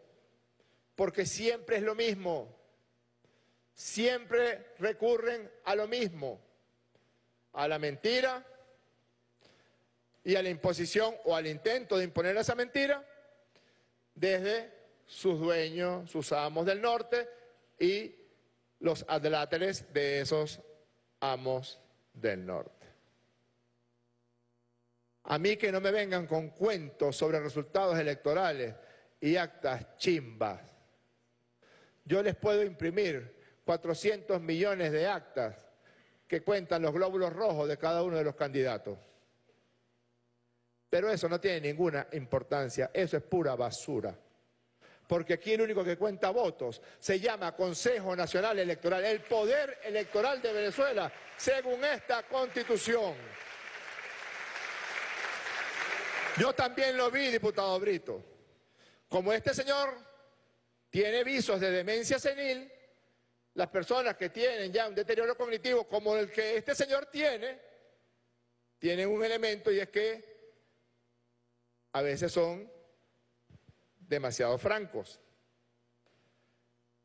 C: porque siempre es lo mismo, siempre recurren a lo mismo, a la mentira y a la imposición o al intento de imponer esa mentira desde sus dueños, sus amos del norte y los adláteres de esos amos del norte. A mí que no me vengan con cuentos sobre resultados electorales y actas chimbas. Yo les puedo imprimir 400 millones de actas que cuentan los glóbulos rojos de cada uno de los candidatos. Pero eso no tiene ninguna importancia, eso es pura basura. Porque aquí el único que cuenta votos se llama Consejo Nacional Electoral, el poder electoral de Venezuela, según esta constitución. Yo también lo vi, diputado Brito. Como este señor tiene visos de demencia senil, las personas que tienen ya un deterioro cognitivo como el que este señor tiene, tienen un elemento y es que a veces son demasiado francos.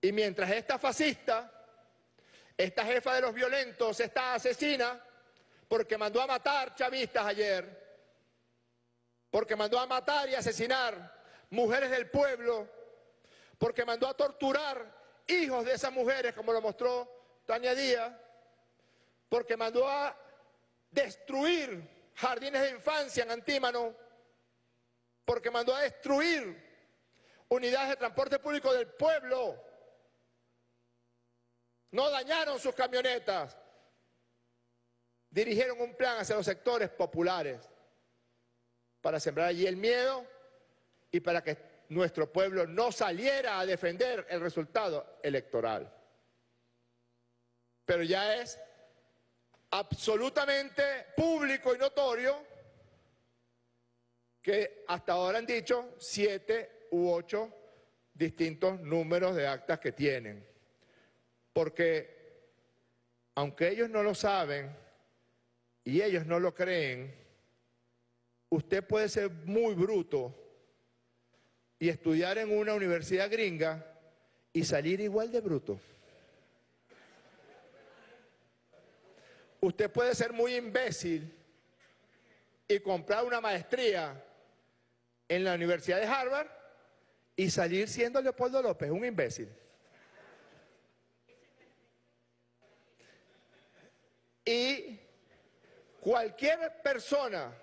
C: Y mientras esta fascista, esta jefa de los violentos, esta asesina, porque mandó a matar chavistas ayer, porque mandó a matar y asesinar mujeres del pueblo, porque mandó a torturar hijos de esas mujeres, como lo mostró Tania Díaz, porque mandó a destruir jardines de infancia en Antímano, porque mandó a destruir unidades de transporte público del pueblo. No dañaron sus camionetas. Dirigieron un plan hacia los sectores populares para sembrar allí el miedo y para que nuestro pueblo no saliera a defender el resultado electoral. Pero ya es absolutamente público y notorio que hasta ahora han dicho siete u ocho distintos números de actas que tienen. Porque aunque ellos no lo saben y ellos no lo creen, usted puede ser muy bruto y estudiar en una universidad gringa y salir igual de bruto. Usted puede ser muy imbécil y comprar una maestría en la Universidad de Harvard y salir siendo Leopoldo López, un imbécil. Y cualquier persona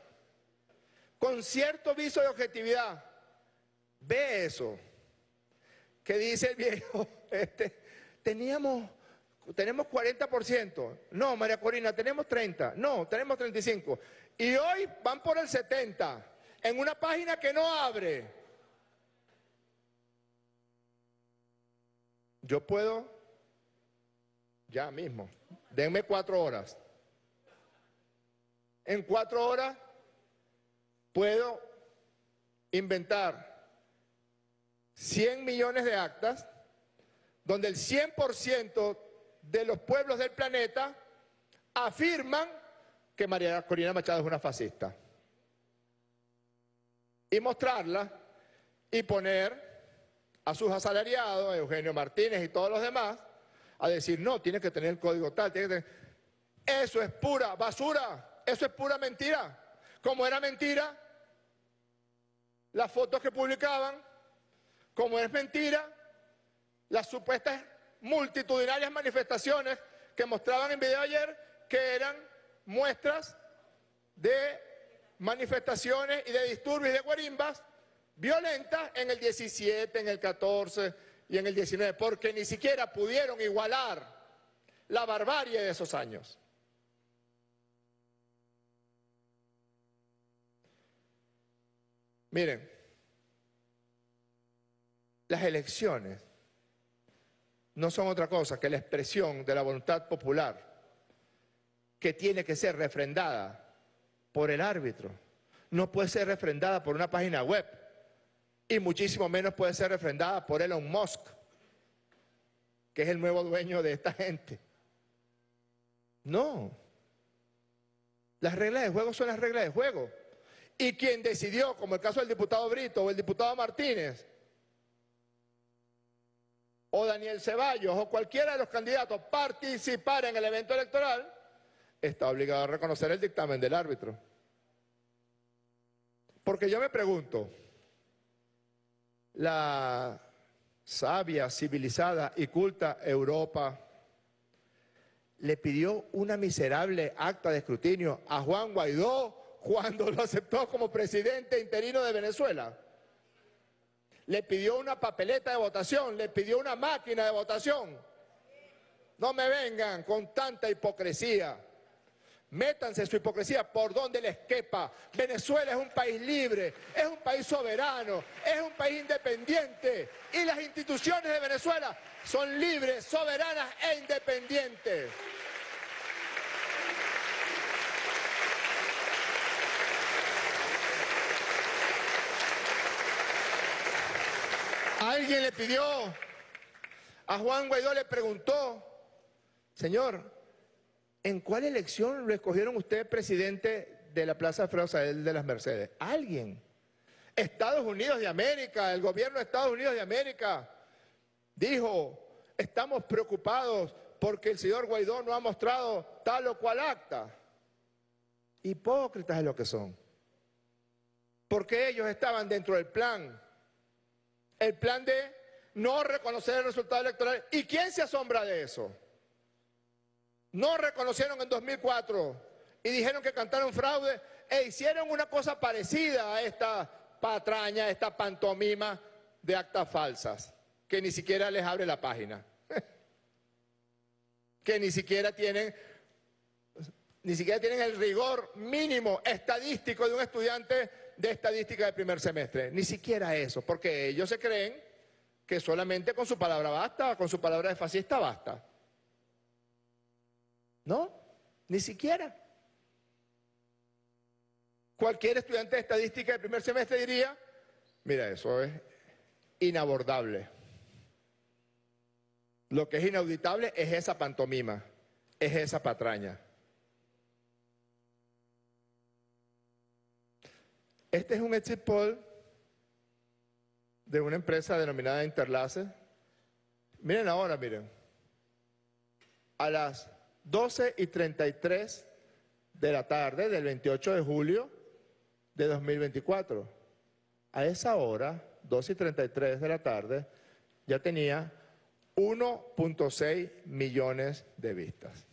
C: con cierto viso de objetividad ve eso, que dice el viejo, este, teníamos, tenemos 40%, no, María Corina, tenemos 30, no, tenemos 35, y hoy van por el 70, en una página que no abre. Yo puedo, ya mismo, denme cuatro horas. En cuatro horas puedo inventar 100 millones de actas donde el 100% de los pueblos del planeta afirman que María Corina Machado es una fascista. Y mostrarla y poner a sus asalariados, Eugenio Martínez y todos los demás, a decir, no, tiene que tener el código tal, tiene que tener... Eso es pura basura, eso es pura mentira. Como era mentira las fotos que publicaban, como es mentira las supuestas multitudinarias manifestaciones que mostraban en video ayer que eran muestras de manifestaciones y de disturbios de guarimbas violentas en el 17, en el 14 y en el 19, porque ni siquiera pudieron igualar la barbarie de esos años. Miren, las elecciones no son otra cosa que la expresión de la voluntad popular que tiene que ser refrendada por el árbitro. No puede ser refrendada por una página web y muchísimo menos puede ser refrendada por Elon Musk, que es el nuevo dueño de esta gente. No. Las reglas de juego son las reglas de juego. Y quien decidió, como el caso del diputado Brito o el diputado Martínez, o Daniel Ceballos o cualquiera de los candidatos participar en el evento electoral, está obligado a reconocer el dictamen del árbitro. Porque yo me pregunto, la sabia, civilizada y culta Europa le pidió una miserable acta de escrutinio a Juan Guaidó cuando lo aceptó como presidente interino de Venezuela. Le pidió una papeleta de votación, le pidió una máquina de votación. No me vengan con tanta hipocresía. Métanse su hipocresía por donde les quepa. Venezuela es un país libre, es un país soberano, es un país independiente. Y las instituciones de Venezuela son libres, soberanas e independientes. Alguien le pidió, a Juan Guaidó le preguntó, señor, ¿en cuál elección lo escogieron usted presidente de la Plaza Frausael de las Mercedes? Alguien. Estados Unidos de América, el gobierno de Estados Unidos de América, dijo, estamos preocupados porque el señor Guaidó no ha mostrado tal o cual acta. Hipócritas es lo que son. Porque ellos estaban dentro del plan el plan de no reconocer el resultado electoral. ¿Y quién se asombra de eso? No reconocieron en 2004 y dijeron que cantaron fraude e hicieron una cosa parecida a esta patraña, esta pantomima de actas falsas, que ni siquiera les abre la página, que ni siquiera tienen ni siquiera tienen el rigor mínimo estadístico de un estudiante de estadística de primer semestre, ni siquiera eso, porque ellos se creen que solamente con su palabra basta, con su palabra de fascista basta. No, ni siquiera. cualquier estudiante de estadística del primer semestre diría, mira, eso es inabordable. Lo que es inauditable es esa pantomima, es esa patraña. Este es un exit poll de una empresa denominada Interlace. Miren ahora, miren. A las 12 y 33 de la tarde del 28 de julio de 2024. A esa hora, 12 y 33 de la tarde, ya tenía 1.6 millones de vistas.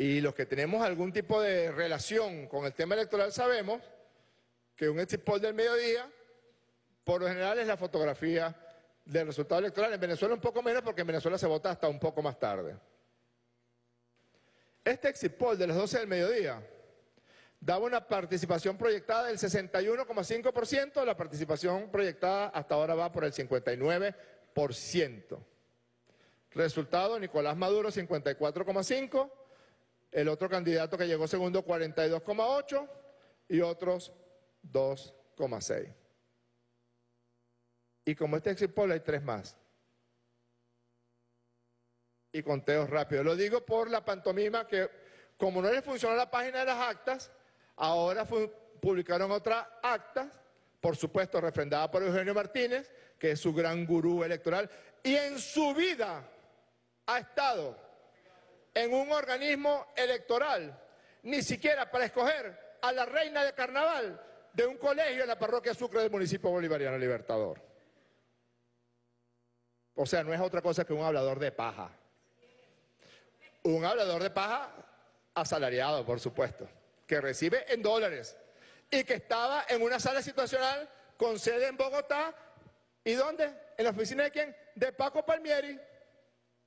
C: Y los que tenemos algún tipo de relación con el tema electoral sabemos que un exit poll del mediodía, por lo general es la fotografía del resultado electoral. En Venezuela un poco menos porque en Venezuela se vota hasta un poco más tarde. Este exit poll de las 12 del mediodía daba una participación proyectada del 61,5%, la participación proyectada hasta ahora va por el 59%. Resultado, Nicolás Maduro 54,5%, el otro candidato que llegó segundo 42,8% y otros 2,6%. Y como este exit poll hay tres más. Y conteos rápidos. Lo digo por la pantomima que, como no les funcionó la página de las actas, ahora publicaron otra acta, por supuesto refrendada por Eugenio Martínez, que es su gran gurú electoral, y en su vida ha estado en un organismo electoral, ni siquiera para escoger a la reina de carnaval de un colegio en la parroquia Sucre del municipio bolivariano Libertador. O sea, no es otra cosa que un hablador de paja. Un hablador de paja asalariado, por supuesto, que recibe en dólares y que estaba en una sala situacional con sede en Bogotá. ¿Y dónde? ¿En la oficina de quién? De Paco Palmieri,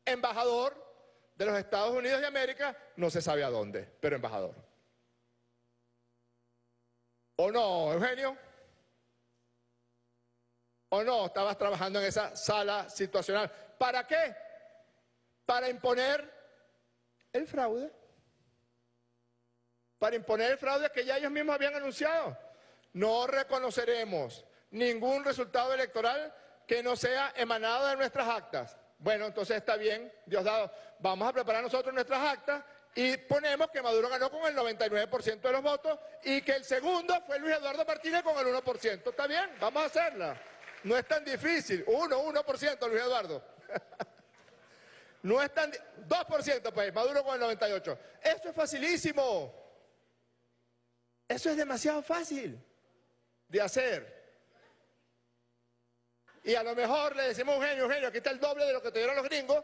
C: embajador de los Estados Unidos de América, no se sabe a dónde, pero embajador. ¿O no, Eugenio? ¿O no estabas trabajando en esa sala situacional? ¿Para qué? Para imponer el fraude. Para imponer el fraude que ya ellos mismos habían anunciado. No reconoceremos ningún resultado electoral que no sea emanado de nuestras actas. Bueno, entonces está bien, Diosdado, vamos a preparar nosotros nuestras actas y ponemos que Maduro ganó con el 99% de los votos y que el segundo fue Luis Eduardo Martínez con el 1%. ¿Está bien? Vamos a hacerla. No es tan difícil. 1, 1% Luis Eduardo. no es tan... 2% pues, Maduro con el 98%. Eso es facilísimo. Eso es demasiado fácil de hacer. Y a lo mejor le decimos, Eugenio, Eugenio, aquí está el doble de lo que te dieron los gringos.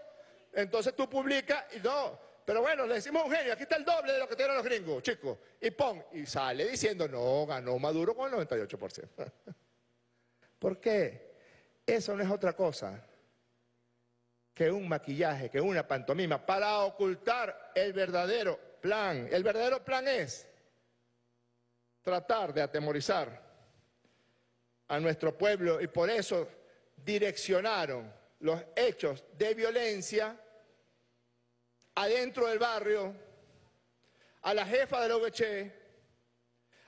C: Entonces tú publicas y no. Pero bueno, le decimos, Eugenio, aquí está el doble de lo que te dieron los gringos, chicos. Y pon, y sale diciendo, no, ganó Maduro con el 98%. ¿Por qué? Eso no es otra cosa que un maquillaje, que una pantomima para ocultar el verdadero plan. El verdadero plan es tratar de atemorizar a nuestro pueblo y por eso direccionaron los hechos de violencia adentro del barrio, a la jefa del OVC,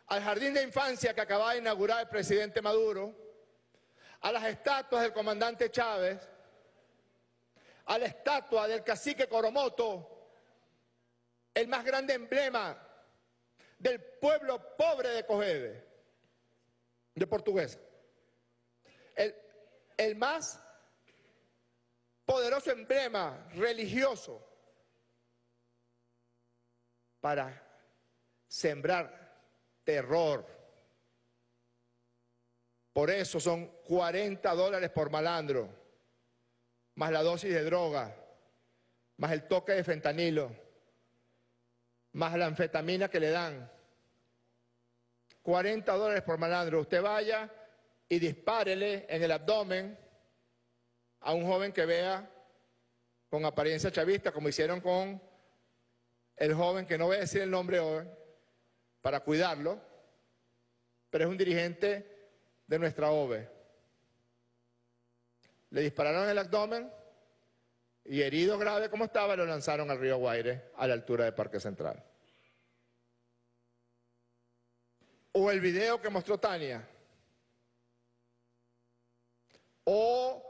C: al jardín de infancia que acaba de inaugurar el presidente Maduro, a las estatuas del comandante Chávez, a la estatua del cacique Coromoto, el más grande emblema del pueblo pobre de Cogede, de Portuguesa. El más poderoso emblema religioso para sembrar terror. Por eso son 40 dólares por malandro, más la dosis de droga, más el toque de fentanilo, más la anfetamina que le dan. 40 dólares por malandro. Usted vaya y dispárele en el abdomen a un joven que vea con apariencia chavista, como hicieron con el joven, que no voy a decir el nombre hoy, para cuidarlo, pero es un dirigente de nuestra OVE. Le dispararon en el abdomen y herido grave como estaba, lo lanzaron al río Guaire, a la altura de Parque Central. o el video que mostró Tania, o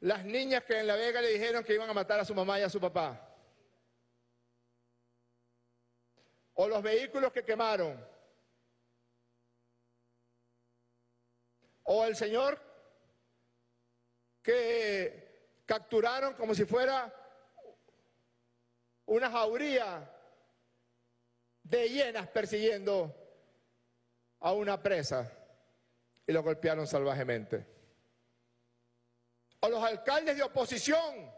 C: las niñas que en La Vega le dijeron que iban a matar a su mamá y a su papá, o los vehículos que quemaron, o el señor que capturaron como si fuera una jauría de hienas persiguiendo a una presa y lo golpearon salvajemente. O los alcaldes de oposición,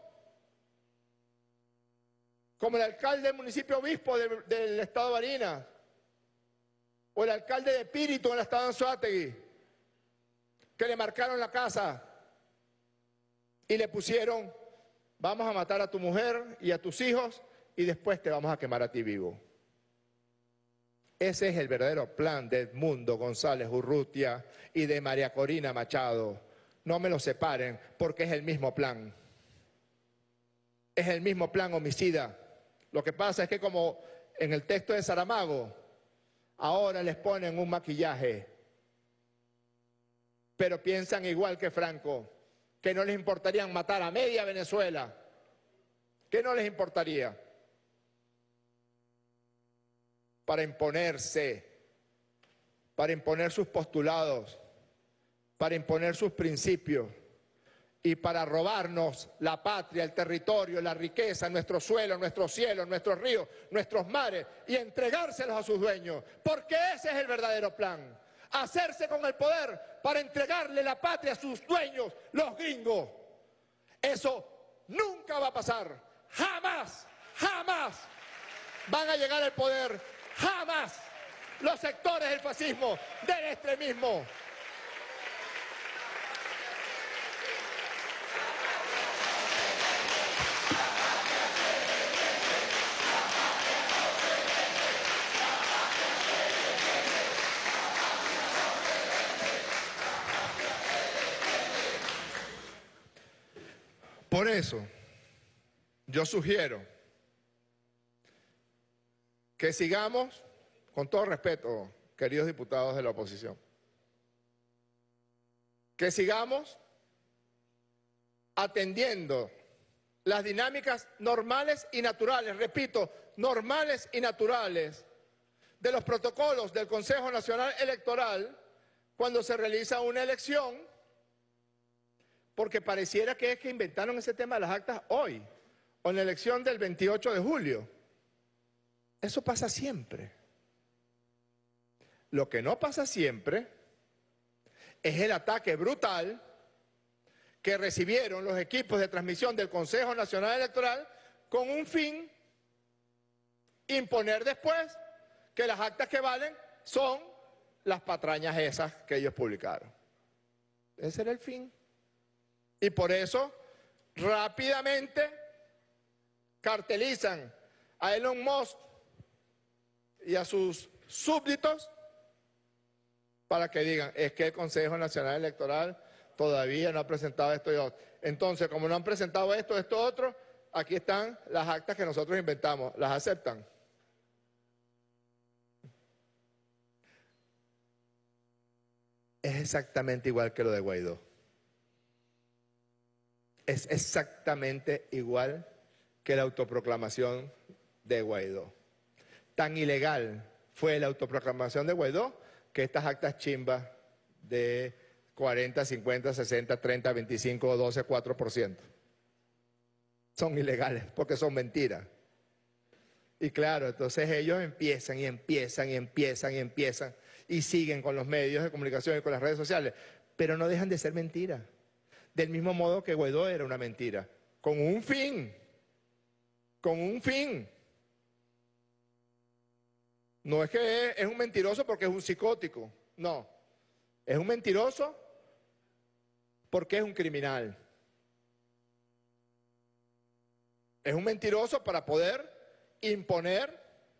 C: como el alcalde del municipio obispo del, estado de Barinas, o el alcalde de Píritu en el estado de Anzuategui, que le marcaron la casa y le pusieron, vamos a matar a tu mujer y a tus hijos y después te vamos a quemar a ti vivo. Ese es el verdadero plan de Edmundo González Urrutia y de María Corina Machado. No me lo separen porque es el mismo plan. Es el mismo plan homicida. Lo que pasa es que como en el texto de Saramago, ahora les ponen un maquillaje, pero piensan igual que Franco, que no les importaría matar a media Venezuela, que no les importaría. para imponerse, para imponer sus postulados, para imponer sus principios y para robarnos la patria, el territorio, la riqueza, nuestro suelo, nuestros cielos, nuestros ríos, nuestros mares y entregárselos a sus dueños. Porque ese es el verdadero plan. Hacerse con el poder para entregarle la patria a sus dueños, los gringos. Eso nunca va a pasar. Jamás, jamás van a llegar al poder Jamás los sectores del fascismo, del extremismo. Por eso, yo sugiero que sigamos, con todo respeto, queridos diputados de la oposición, que sigamos atendiendo las dinámicas normales y naturales, repito, normales y naturales de los protocolos del Consejo Nacional Electoral cuando se realiza una elección, porque pareciera que es que inventaron ese tema de las actas hoy, o en la elección del 28 de julio. Eso pasa siempre. Lo que no pasa siempre es el ataque brutal que recibieron los equipos de transmisión del Consejo Nacional Electoral con un fin imponer después que las actas que valen son las patrañas esas que ellos publicaron. Ese era el fin. Y por eso rápidamente cartelizan a Elon Musk y a sus súbditos para que digan, es que el Consejo Nacional Electoral todavía no ha presentado esto y otro. Entonces, como no han presentado esto, esto, otro, aquí están las actas que nosotros inventamos. ¿Las aceptan? Es exactamente igual que lo de Guaidó. Es exactamente igual que la autoproclamación de Guaidó tan ilegal fue la autoproclamación de Guaidó que estas actas chimbas de 40, 50, 60, 30, 25, 12, 4% son ilegales porque son mentiras. Y claro, entonces ellos empiezan y empiezan y empiezan y empiezan y siguen con los medios de comunicación y con las redes sociales, pero no dejan de ser mentiras. Del mismo modo que Guaidó era una mentira, con un fin, con un fin. No es que es, un mentiroso porque es un psicótico, no. Es un mentiroso porque es un criminal. Es un mentiroso para poder imponer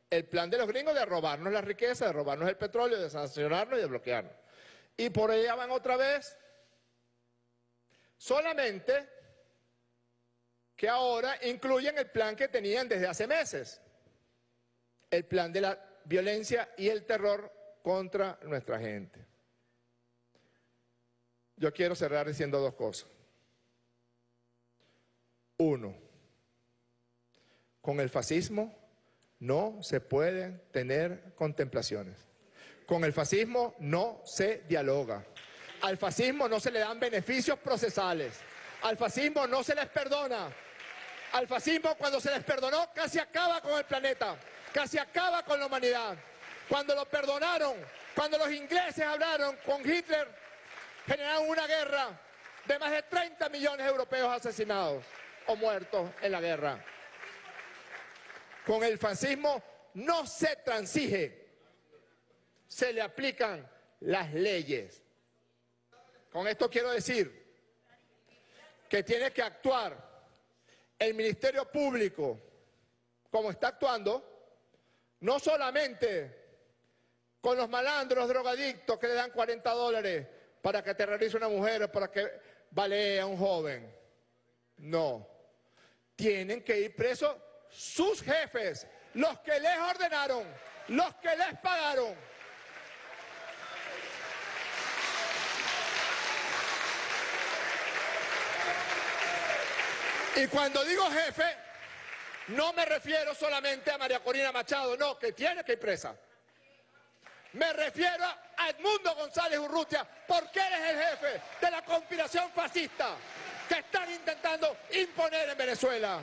C: el plan de los gringos de robarnos la riqueza, de robarnos el petróleo, de sancionarnos y de bloquearnos. Y por allá van otra vez. Solamente que ahora incluyen el plan que tenían desde hace meses. El plan de la violencia y el terror contra nuestra gente. Yo quiero cerrar diciendo dos cosas. Uno, con el fascismo no se pueden tener contemplaciones. Con el fascismo no se dialoga. Al fascismo no se le dan beneficios procesales. Al fascismo no se les perdona. Al fascismo cuando se les perdonó casi acaba con el planeta, casi acaba con la humanidad. Cuando lo perdonaron, cuando los ingleses hablaron con Hitler, generaron una guerra de más de 30 millones de europeos asesinados o muertos en la guerra. Con el fascismo no se transige, se le aplican las leyes. Con esto quiero decir que tiene que actuar el Ministerio Público como está actuando, no solamente con los malandros drogadictos que le dan 40 dólares para que terrorice a una mujer o para que balee a un joven. No. Tienen que ir presos sus jefes, los que les ordenaron, los que les pagaron. Y cuando digo jefe, no me refiero solamente a María Corina Machado, no, que tiene que ir presa. Me refiero a Edmundo González Urrutia, porque eres el jefe de la conspiración fascista que están intentando imponer en Venezuela.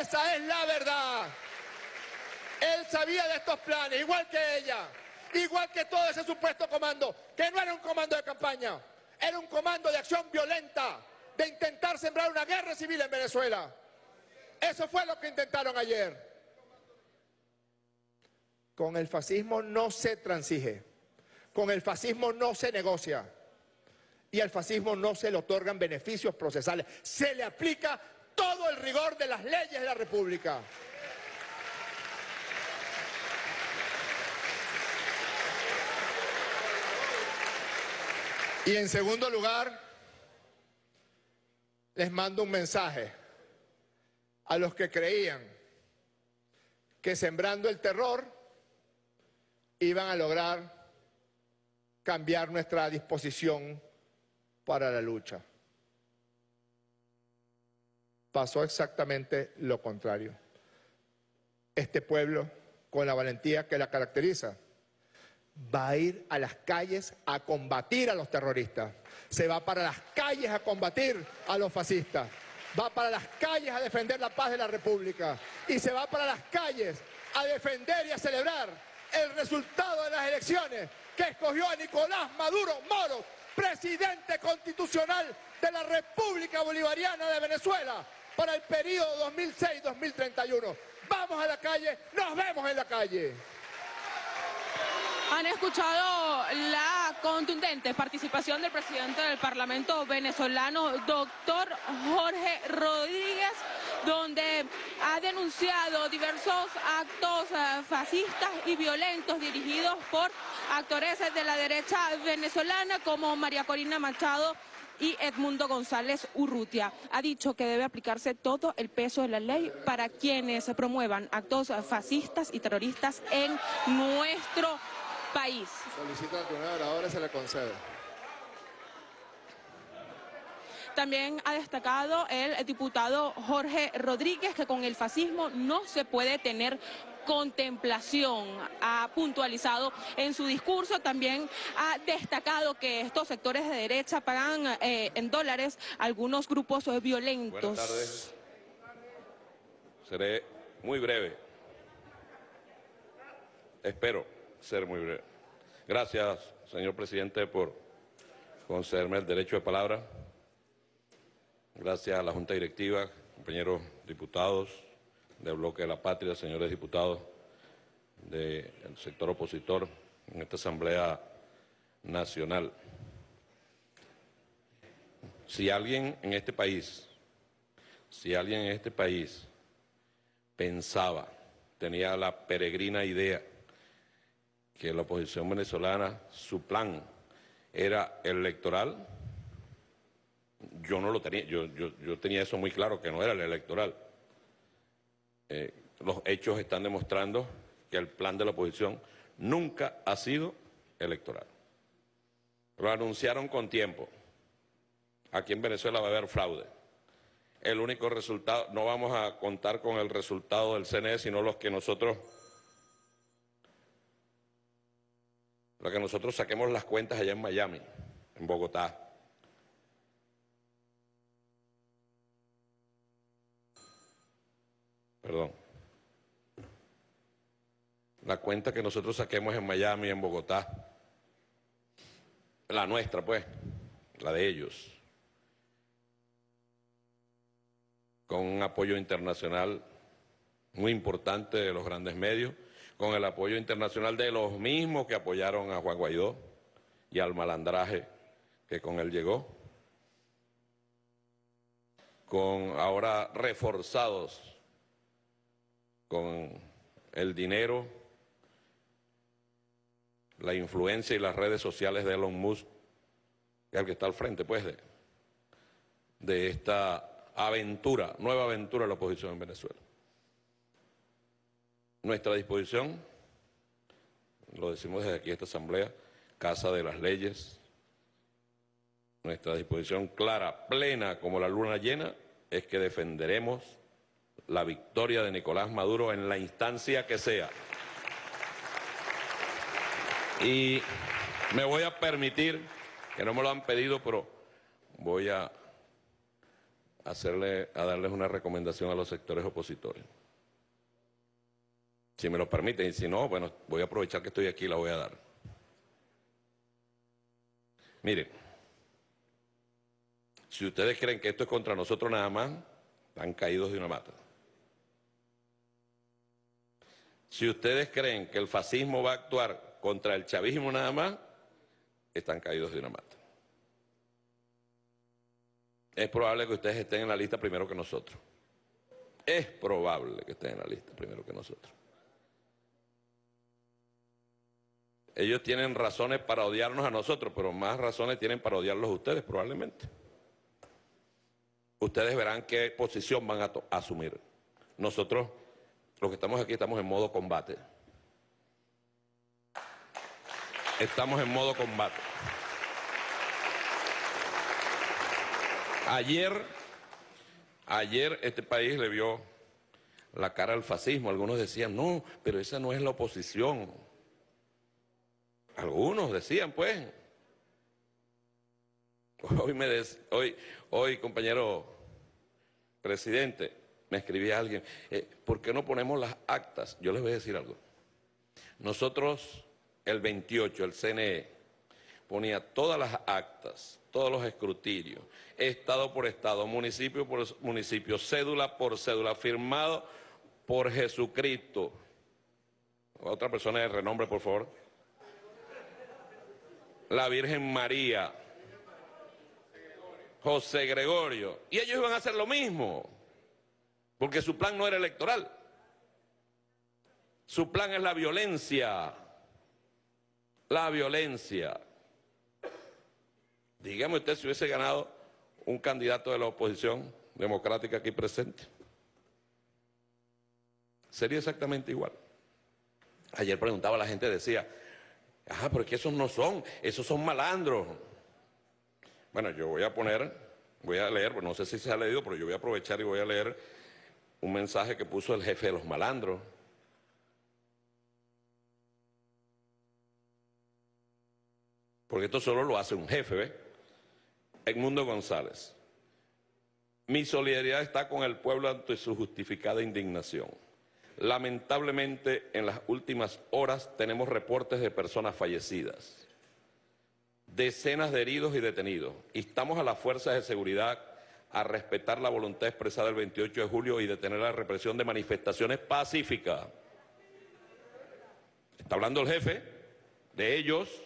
C: Esa es la verdad. Él sabía de estos planes, igual que ella, igual que todo ese supuesto comando, que no era un comando de campaña, era un comando de acción violenta, de intentar sembrar una guerra civil en Venezuela. Eso fue lo que intentaron ayer. Con el fascismo no se transige, con el fascismo no se negocia y al fascismo no se le otorgan beneficios procesales, se le aplica todo el rigor de las leyes de la República. Y en segundo lugar, les mando un mensaje a los que creían que sembrando el terror iban a lograr cambiar nuestra disposición para la lucha pasó exactamente lo contrario. Este pueblo, con la valentía que la caracteriza, va a ir a las calles a combatir a los terroristas. Se va para las calles a combatir a los fascistas. Va para las calles a defender la paz de la República. Y se va para las calles a defender y a celebrar el resultado de las elecciones que escogió a Nicolás Maduro Moro, presidente constitucional de la República Bolivariana de Venezuela, para el periodo 2006-2031. Vamos a la calle, nos vemos en la calle.
B: Han escuchado la contundente participación del presidente del Parlamento venezolano, doctor Jorge Rodríguez, donde ha denunciado diversos actos eh, fascistas y violentos dirigidos por actores de la derecha venezolana como María Corina Machado y Edmundo González Urrutia. Ha dicho que debe aplicarse todo el peso de la ley para quienes promuevan actos fascistas y terroristas en nuestro país.
C: Solicita ahora se le concede.
B: También ha destacado el diputado Jorge Rodríguez que con el fascismo no se puede tener contemplación. Ha puntualizado en su discurso, también ha destacado que estos sectores de derecha pagan eh, en dólares algunos grupos violentos.
O: Buenas tardes. Seré muy breve. Espero ser muy breve. Gracias, señor presidente, por concederme el derecho de palabra. Gracias a la Junta Directiva, compañeros diputados del Bloque de la Patria, señores diputados del sector opositor en esta Asamblea Nacional. Si alguien en este país, si alguien en este país pensaba, tenía la peregrina idea que la oposición venezolana, su plan era electoral, yo no lo tenía, yo, yo, tenía eso muy claro, que no era el electoral. Eh, los hechos están demostrando que el plan de la oposición nunca ha sido electoral. Lo anunciaron con tiempo. Aquí en Venezuela va a haber fraude. El único resultado, no vamos a contar con el resultado del CNE, sino los que nosotros, lo que nosotros saquemos las cuentas allá en Miami, en Bogotá. Perdón. La cuenta que nosotros saquemos en Miami, en Bogotá, la nuestra, pues, la de ellos, con un apoyo internacional muy importante de los grandes medios, con el apoyo internacional de los mismos que apoyaron a Juan Guaidó y al malandraje que con él llegó, con ahora reforzados con el dinero la influencia y las redes sociales de Elon Musk, que es el que está al frente, pues, de, de esta aventura, nueva aventura de la oposición en Venezuela. Nuestra disposición, lo decimos desde aquí esta Asamblea, Casa de las Leyes, nuestra disposición clara, plena como la luna llena, es que defenderemos la victoria de Nicolás Maduro en la instancia que sea. Y me voy a permitir, que no me lo han pedido, pero voy a hacerle, a darles una recomendación a los sectores opositores. Si me lo permiten, y si no, bueno, voy a aprovechar que estoy aquí y la voy a dar. Miren, si ustedes creen que esto es contra nosotros nada más, están caídos de una mata. Si ustedes creen que el fascismo va a actuar contra el chavismo nada más, están caídos de una mata. Es probable que ustedes estén en la lista primero que nosotros. Es probable que estén en la lista primero que nosotros. Ellos tienen razones para odiarnos a nosotros, pero más razones tienen para odiarlos a ustedes probablemente. Ustedes verán qué posición van a asumir. Nosotros, los que estamos aquí, estamos en modo combate. estamos en modo combate. Ayer, ayer este país le vio la cara al fascismo. Algunos decían, no, pero esa no es la oposición. Algunos decían, pues. Hoy, me hoy, hoy, compañero presidente, me escribía alguien, eh, ¿por qué no ponemos las actas? Yo les voy a decir algo. Nosotros el 28, el CNE, ponía todas las actas, todos los escrutinios, estado por estado, municipio por municipio, cédula por cédula, firmado por Jesucristo. Otra persona de renombre, por favor. La Virgen María. José Gregorio. Y ellos iban a hacer lo mismo, porque su plan no era electoral. Su plan es la violencia la violencia. Dígame usted si hubiese ganado un candidato de la oposición democrática aquí presente. Sería exactamente igual. Ayer preguntaba la gente, decía, ah, pero es que esos no son, esos son malandros. Bueno, yo voy a poner, voy a leer, no sé si se ha leído, pero yo voy a aprovechar y voy a leer un mensaje que puso el jefe de los malandros. porque esto solo lo hace un jefe, ¿ve? Edmundo González. Mi solidaridad está con el pueblo ante su justificada indignación. Lamentablemente, en las últimas horas tenemos reportes de personas fallecidas, decenas de heridos y detenidos. Instamos a las fuerzas de seguridad a respetar la voluntad expresada el 28 de julio y detener la represión de manifestaciones pacíficas. Está hablando el jefe de ellos,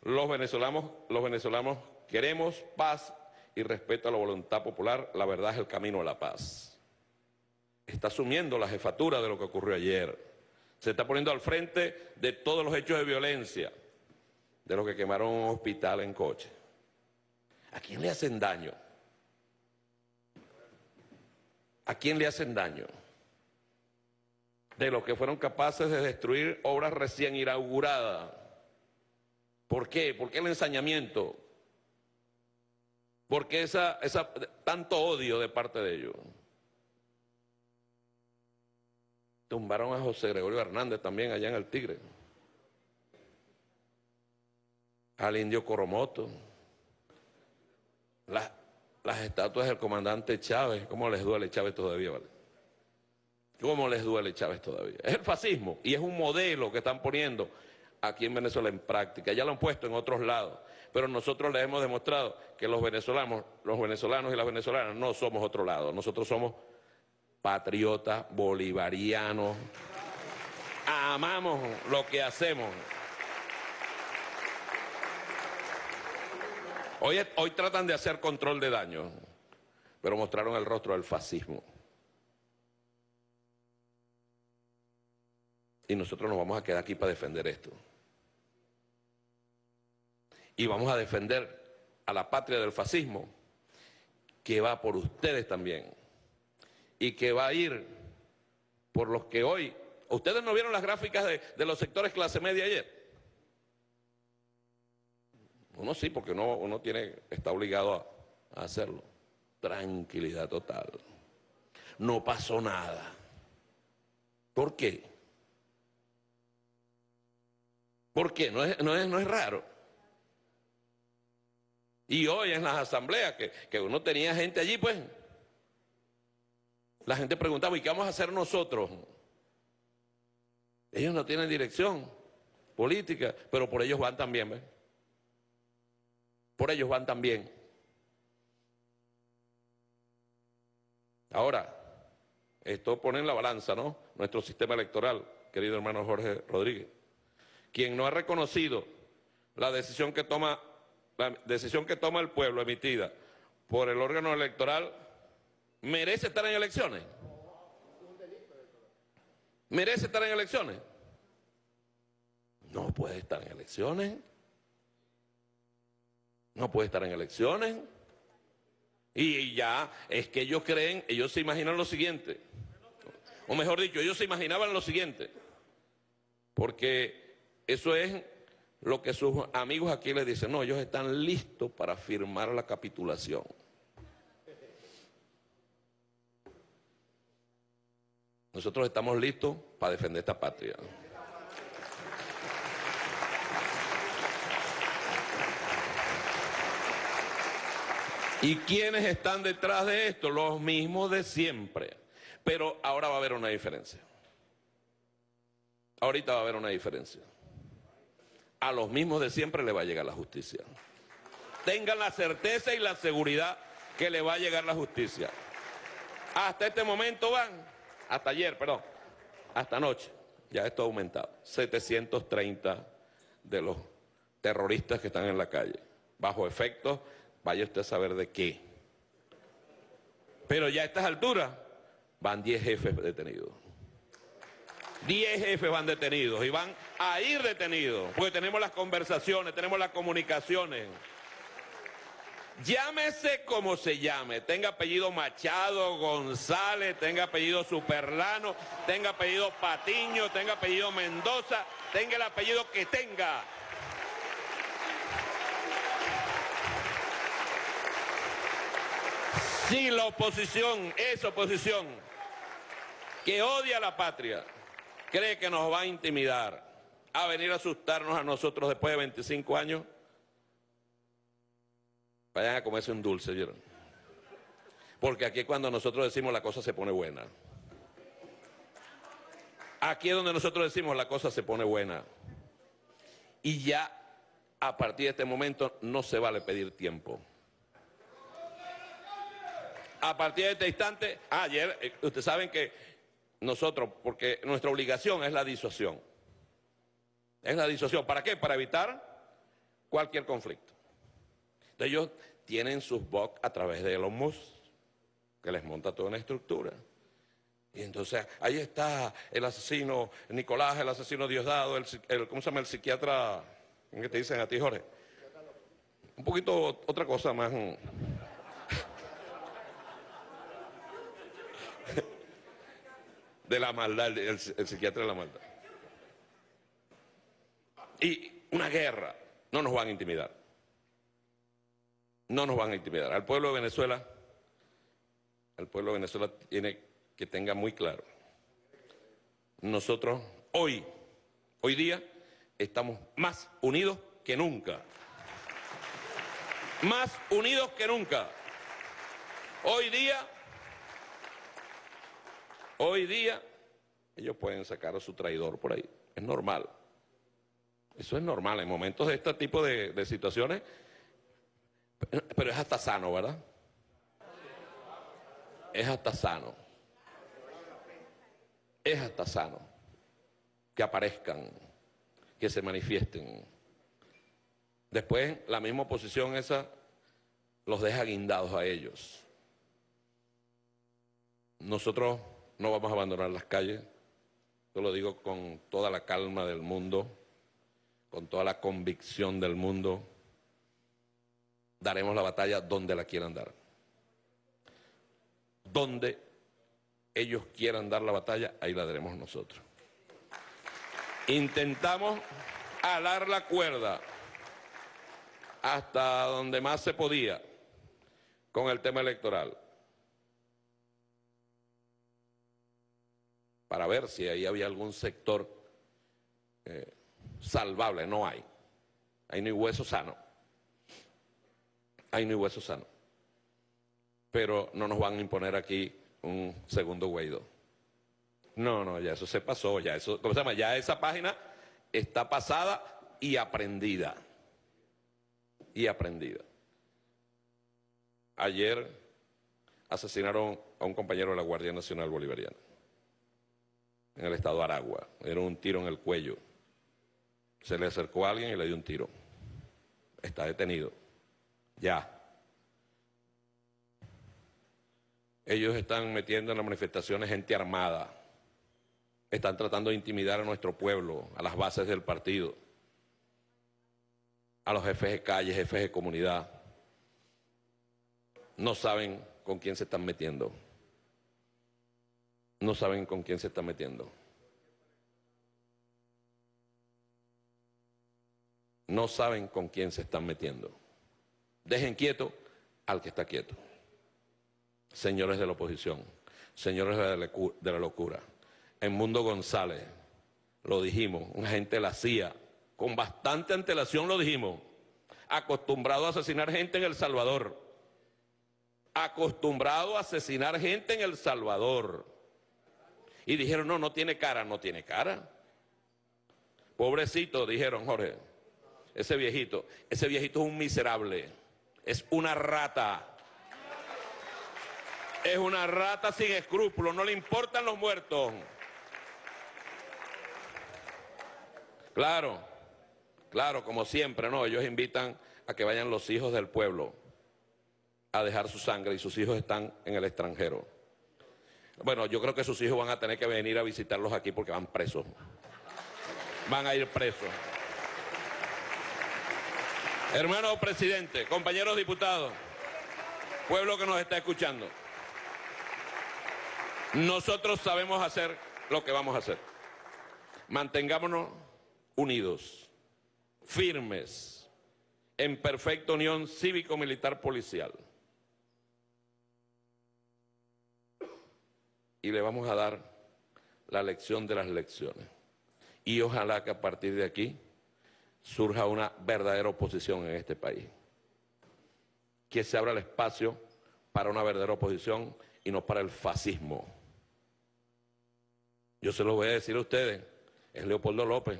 O: los venezolanos, los venezolanos queremos paz y respeto a la voluntad popular. La verdad es el camino a la paz. Está asumiendo la jefatura de lo que ocurrió ayer. Se está poniendo al frente de todos los hechos de violencia, de los que quemaron un hospital en coche. ¿A quién le hacen daño? ¿A quién le hacen daño? de los que fueron capaces de destruir obras recién inauguradas. ¿Por qué? ¿Por qué el ensañamiento? ¿Por qué esa, esa, tanto odio de parte de ellos? Tumbaron a José Gregorio Hernández también allá en el Tigre. Al indio Coromoto. Las, las estatuas del comandante Chávez, ¿cómo les duele Chávez todavía, vale? ¿Cómo les duele Chávez todavía? Es el fascismo y es un modelo que están poniendo aquí en Venezuela en práctica. Ya lo han puesto en otros lados, pero nosotros les hemos demostrado que los venezolanos, los venezolanos y las venezolanas no somos otro lado. Nosotros somos patriotas, bolivarianos. Amamos lo que hacemos. Hoy, hoy tratan de hacer control de daño, pero mostraron el rostro del fascismo. Y nosotros nos vamos a quedar aquí para defender esto. Y vamos a defender a la patria del fascismo, que va por ustedes también. Y que va a ir por los que hoy... ¿Ustedes no vieron las gráficas de, de los sectores clase media ayer? Uno sí, porque uno, uno tiene, está obligado a, hacerlo. Tranquilidad total. No pasó nada. ¿Por qué? ¿Por qué? No es, no es, no es raro. Y hoy en las asambleas, que, que uno tenía gente allí, pues, la gente preguntaba, ¿y qué vamos a hacer nosotros? Ellos no tienen dirección política, pero por ellos van también. Por ellos van también. Ahora, esto pone en la balanza, ¿no? Nuestro sistema electoral, querido hermano Jorge Rodríguez. Quien no ha reconocido la decisión que toma, la decisión que toma el pueblo emitida por el órgano electoral, merece estar en elecciones. ¿Merece estar en elecciones? No puede estar en elecciones. No puede estar en elecciones. Y ya es que ellos creen, ellos se imaginan lo siguiente. O mejor dicho, ellos se imaginaban lo siguiente. Porque eso es lo que sus amigos aquí les dicen. No, ellos están listos para firmar la capitulación. Nosotros estamos listos para defender esta patria. ¿Y quiénes están detrás de esto? Los mismos de siempre. Pero ahora va a haber una diferencia. Ahorita va a haber una diferencia. A los mismos de siempre le va a llegar la justicia. Tengan la certeza y la seguridad que le va a llegar la justicia. Hasta este momento van, hasta ayer, perdón, hasta anoche, ya esto ha aumentado. 730 de los terroristas que están en la calle, bajo efectos vaya usted a saber de qué. Pero ya a estas alturas van 10 jefes detenidos. 10 jefes van detenidos y van a ir detenidos, porque tenemos las conversaciones, tenemos las comunicaciones. Llámese como se llame, tenga apellido Machado, González, tenga apellido Superlano, tenga apellido Patiño, tenga apellido Mendoza, tenga el apellido que tenga. Si la oposición, esa oposición, que odia a la patria, cree que nos va a intimidar, a venir a asustarnos a nosotros después de 25 años, vayan a comerse un dulce, ¿vieron? Porque aquí cuando nosotros decimos la cosa se pone buena. Aquí es donde nosotros decimos la cosa se pone buena. Y ya a partir de este momento no se vale pedir tiempo a partir de este instante, ayer, eh, ustedes saben que nosotros, porque nuestra obligación es la disuasión. Es la disuasión. ¿Para qué? Para evitar cualquier conflicto. Entonces ellos tienen sus bots a través de los Musk, que les monta toda una estructura. Y entonces ahí está el asesino Nicolás, el asesino Diosdado, el, ¿cómo se llama? El psiquiatra, ¿qué te dicen a ti, Jorge? Un poquito otra cosa más. de la maldad, el, psiquiatra de la maldad. Y una guerra, no nos van a intimidar. No nos van a intimidar. Al pueblo de Venezuela, al pueblo de Venezuela tiene que tenga muy claro. Nosotros hoy, hoy día, estamos más unidos que nunca. Más unidos que nunca. Hoy día Hoy día ellos pueden sacar a su traidor por ahí. Es normal. Eso es normal en momentos de este tipo de, situaciones. Pero es hasta sano, ¿verdad? Es hasta sano. Es hasta sano. Que aparezcan, que se manifiesten. Después la misma oposición esa los deja guindados a ellos. Nosotros no vamos a abandonar las calles. Yo lo digo con toda la calma del mundo, con toda la convicción del mundo. Daremos la batalla donde la quieran dar. Donde ellos quieran dar la batalla, ahí la daremos nosotros. Intentamos alar la cuerda hasta donde más se podía con el tema electoral. para ver si ahí había algún sector eh, salvable. No hay. Ahí no hay hueso sano. Hay hueso sano. Pero no nos van a imponer aquí un segundo Guaidó. No, no, ya eso se pasó, ya eso, ¿cómo se llama? Ya esa página está pasada y aprendida. Y aprendida. Ayer asesinaron a un compañero de la Guardia Nacional Bolivariana en el estado de Aragua. Era un tiro en el cuello. Se le acercó a alguien y le dio un tiro. Está detenido. Ya. Ellos están metiendo en las manifestaciones gente armada. Están tratando de intimidar a nuestro pueblo, a las bases del partido, a los jefes de calle, jefes de comunidad. No saben con quién se están metiendo no saben con quién se está metiendo. No saben con quién se están metiendo. Dejen quieto al que está quieto. Señores de la oposición, señores de la locura. En Mundo González, lo dijimos, un agente de la CIA, con bastante antelación lo dijimos, acostumbrado a asesinar gente en El Salvador, acostumbrado a asesinar gente en El Salvador y dijeron, no, no tiene cara, no tiene cara. Pobrecito, dijeron, Jorge, ese viejito, ese viejito es un miserable, es una rata. Es una rata sin escrúpulos, no le importan los muertos. Claro, claro, como siempre, ¿no? Ellos invitan a que vayan los hijos del pueblo a dejar su sangre y sus hijos están en el extranjero. Bueno, yo creo que sus hijos van a tener que venir a visitarlos aquí porque van presos. Van a ir presos. Hermano presidente, compañeros diputados, pueblo que nos está escuchando, nosotros sabemos hacer lo que vamos a hacer. Mantengámonos unidos, firmes, en perfecta unión cívico-militar policial. y le vamos a dar la lección de las lecciones. Y ojalá que a partir de aquí surja una verdadera oposición en este país. Que se abra el espacio para una verdadera oposición y no para el fascismo. Yo se lo voy a decir a ustedes, es Leopoldo López,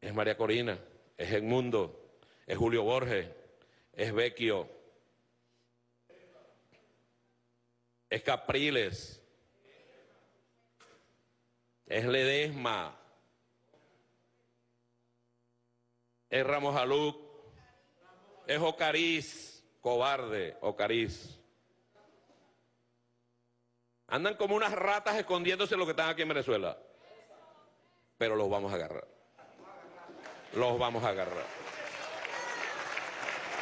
O: es María Corina, es Edmundo, es Julio Borges, es Vecchio, es Capriles, es Ledesma, es Ramos Aluc, es Ocariz, cobarde, Ocariz. Andan como unas ratas escondiéndose lo que están aquí en Venezuela. Pero los vamos a agarrar. Los vamos a agarrar.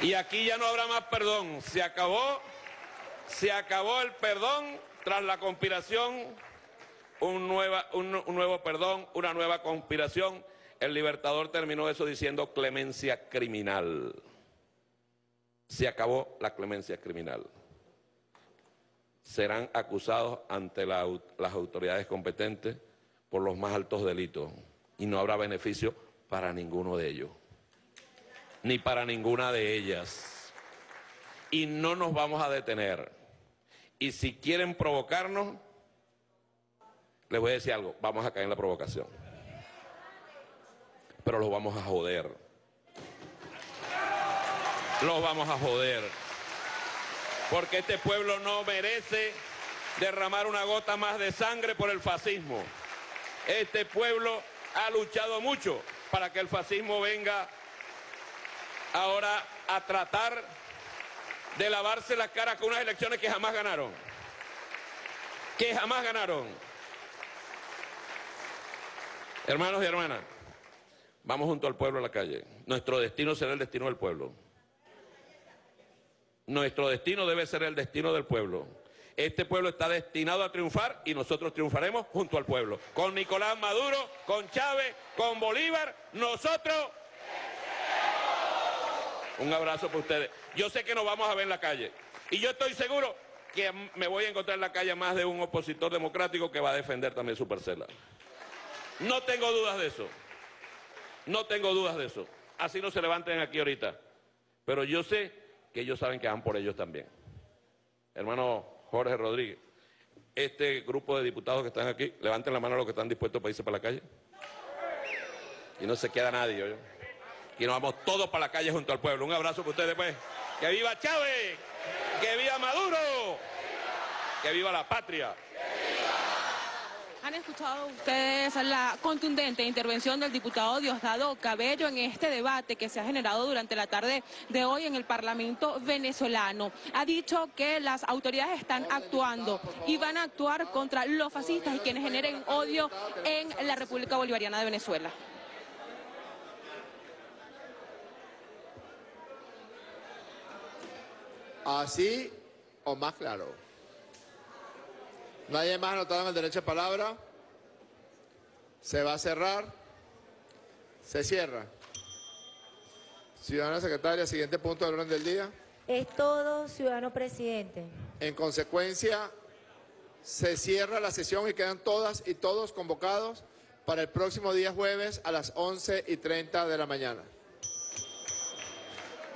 O: Y aquí ya no habrá más perdón. Se acabó Se acabó el perdón tras la conspiración, un, nueva, un, un nuevo perdón, una nueva conspiración. El Libertador terminó eso diciendo clemencia criminal. Se acabó la clemencia criminal. Serán acusados ante la- las autoridades competentes por los más altos delitos y no habrá beneficio para ninguno de ellos, ni para ninguna de ellas. Y no nos vamos a detener. Y si quieren provocarnos, les voy a decir algo, vamos a caer en la provocación. Pero los vamos a joder. Los vamos a joder. Porque este pueblo no merece derramar una gota más de sangre por el fascismo. Este pueblo ha luchado mucho para que el fascismo venga ahora a tratar de lavarse la cara con unas elecciones que jamás ganaron. Que jamás ganaron. Hermanos y hermanas, vamos junto al pueblo a la calle. Nuestro destino será el destino del pueblo. Nuestro destino debe ser el destino del pueblo. Este pueblo está destinado a triunfar y nosotros triunfaremos junto al pueblo. Con Nicolás Maduro, con Chávez, con Bolívar, nosotros... Un abrazo para ustedes. Yo sé que nos vamos a ver en la calle. Y yo estoy seguro que me voy a encontrar en la calle más de un opositor democrático que va a defender también su parcela. No tengo dudas de eso. No tengo dudas de eso. Así no se levanten aquí ahorita. Pero yo sé que ellos saben que van por ellos también. Hermano Jorge Rodríguez, este grupo de diputados que están aquí, levanten la mano a los que están dispuestos para irse para la calle. Y no se queda nadie. Y nos vamos todos para la calle junto al pueblo. Un abrazo para ustedes, pues. ¡Que viva Chávez! ¡Que viva Maduro! ¡Que viva la patria!
B: ¿Han escuchado ustedes la contundente intervención del diputado Diosdado Cabello en este debate que se ha generado durante la tarde de hoy en el Parlamento venezolano? Ha dicho que las autoridades están actuando y van a actuar contra los fascistas y quienes generen odio en la República Bolivariana de Venezuela.
C: Así o más claro. Nadie más anotado en el derecho de palabra. Se va a cerrar. Se cierra. Ciudadana secretaria, siguiente punto del orden del día.
E: Es todo, ciudadano presidente.
C: En consecuencia, se cierra la sesión y quedan todas y todos convocados para el próximo día jueves a las 11 y 30 de la mañana.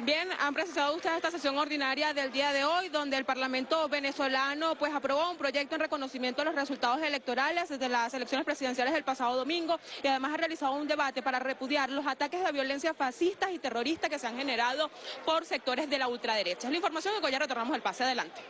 B: Bien, han precisado ustedes esta sesión ordinaria del día de hoy, donde el Parlamento venezolano pues aprobó un proyecto en reconocimiento de los resultados electorales de las elecciones presidenciales del pasado domingo y además ha realizado un debate para repudiar los ataques de violencia fascistas y terroristas que se han generado por sectores de la ultraderecha. Es la información que ya retornamos el pase adelante.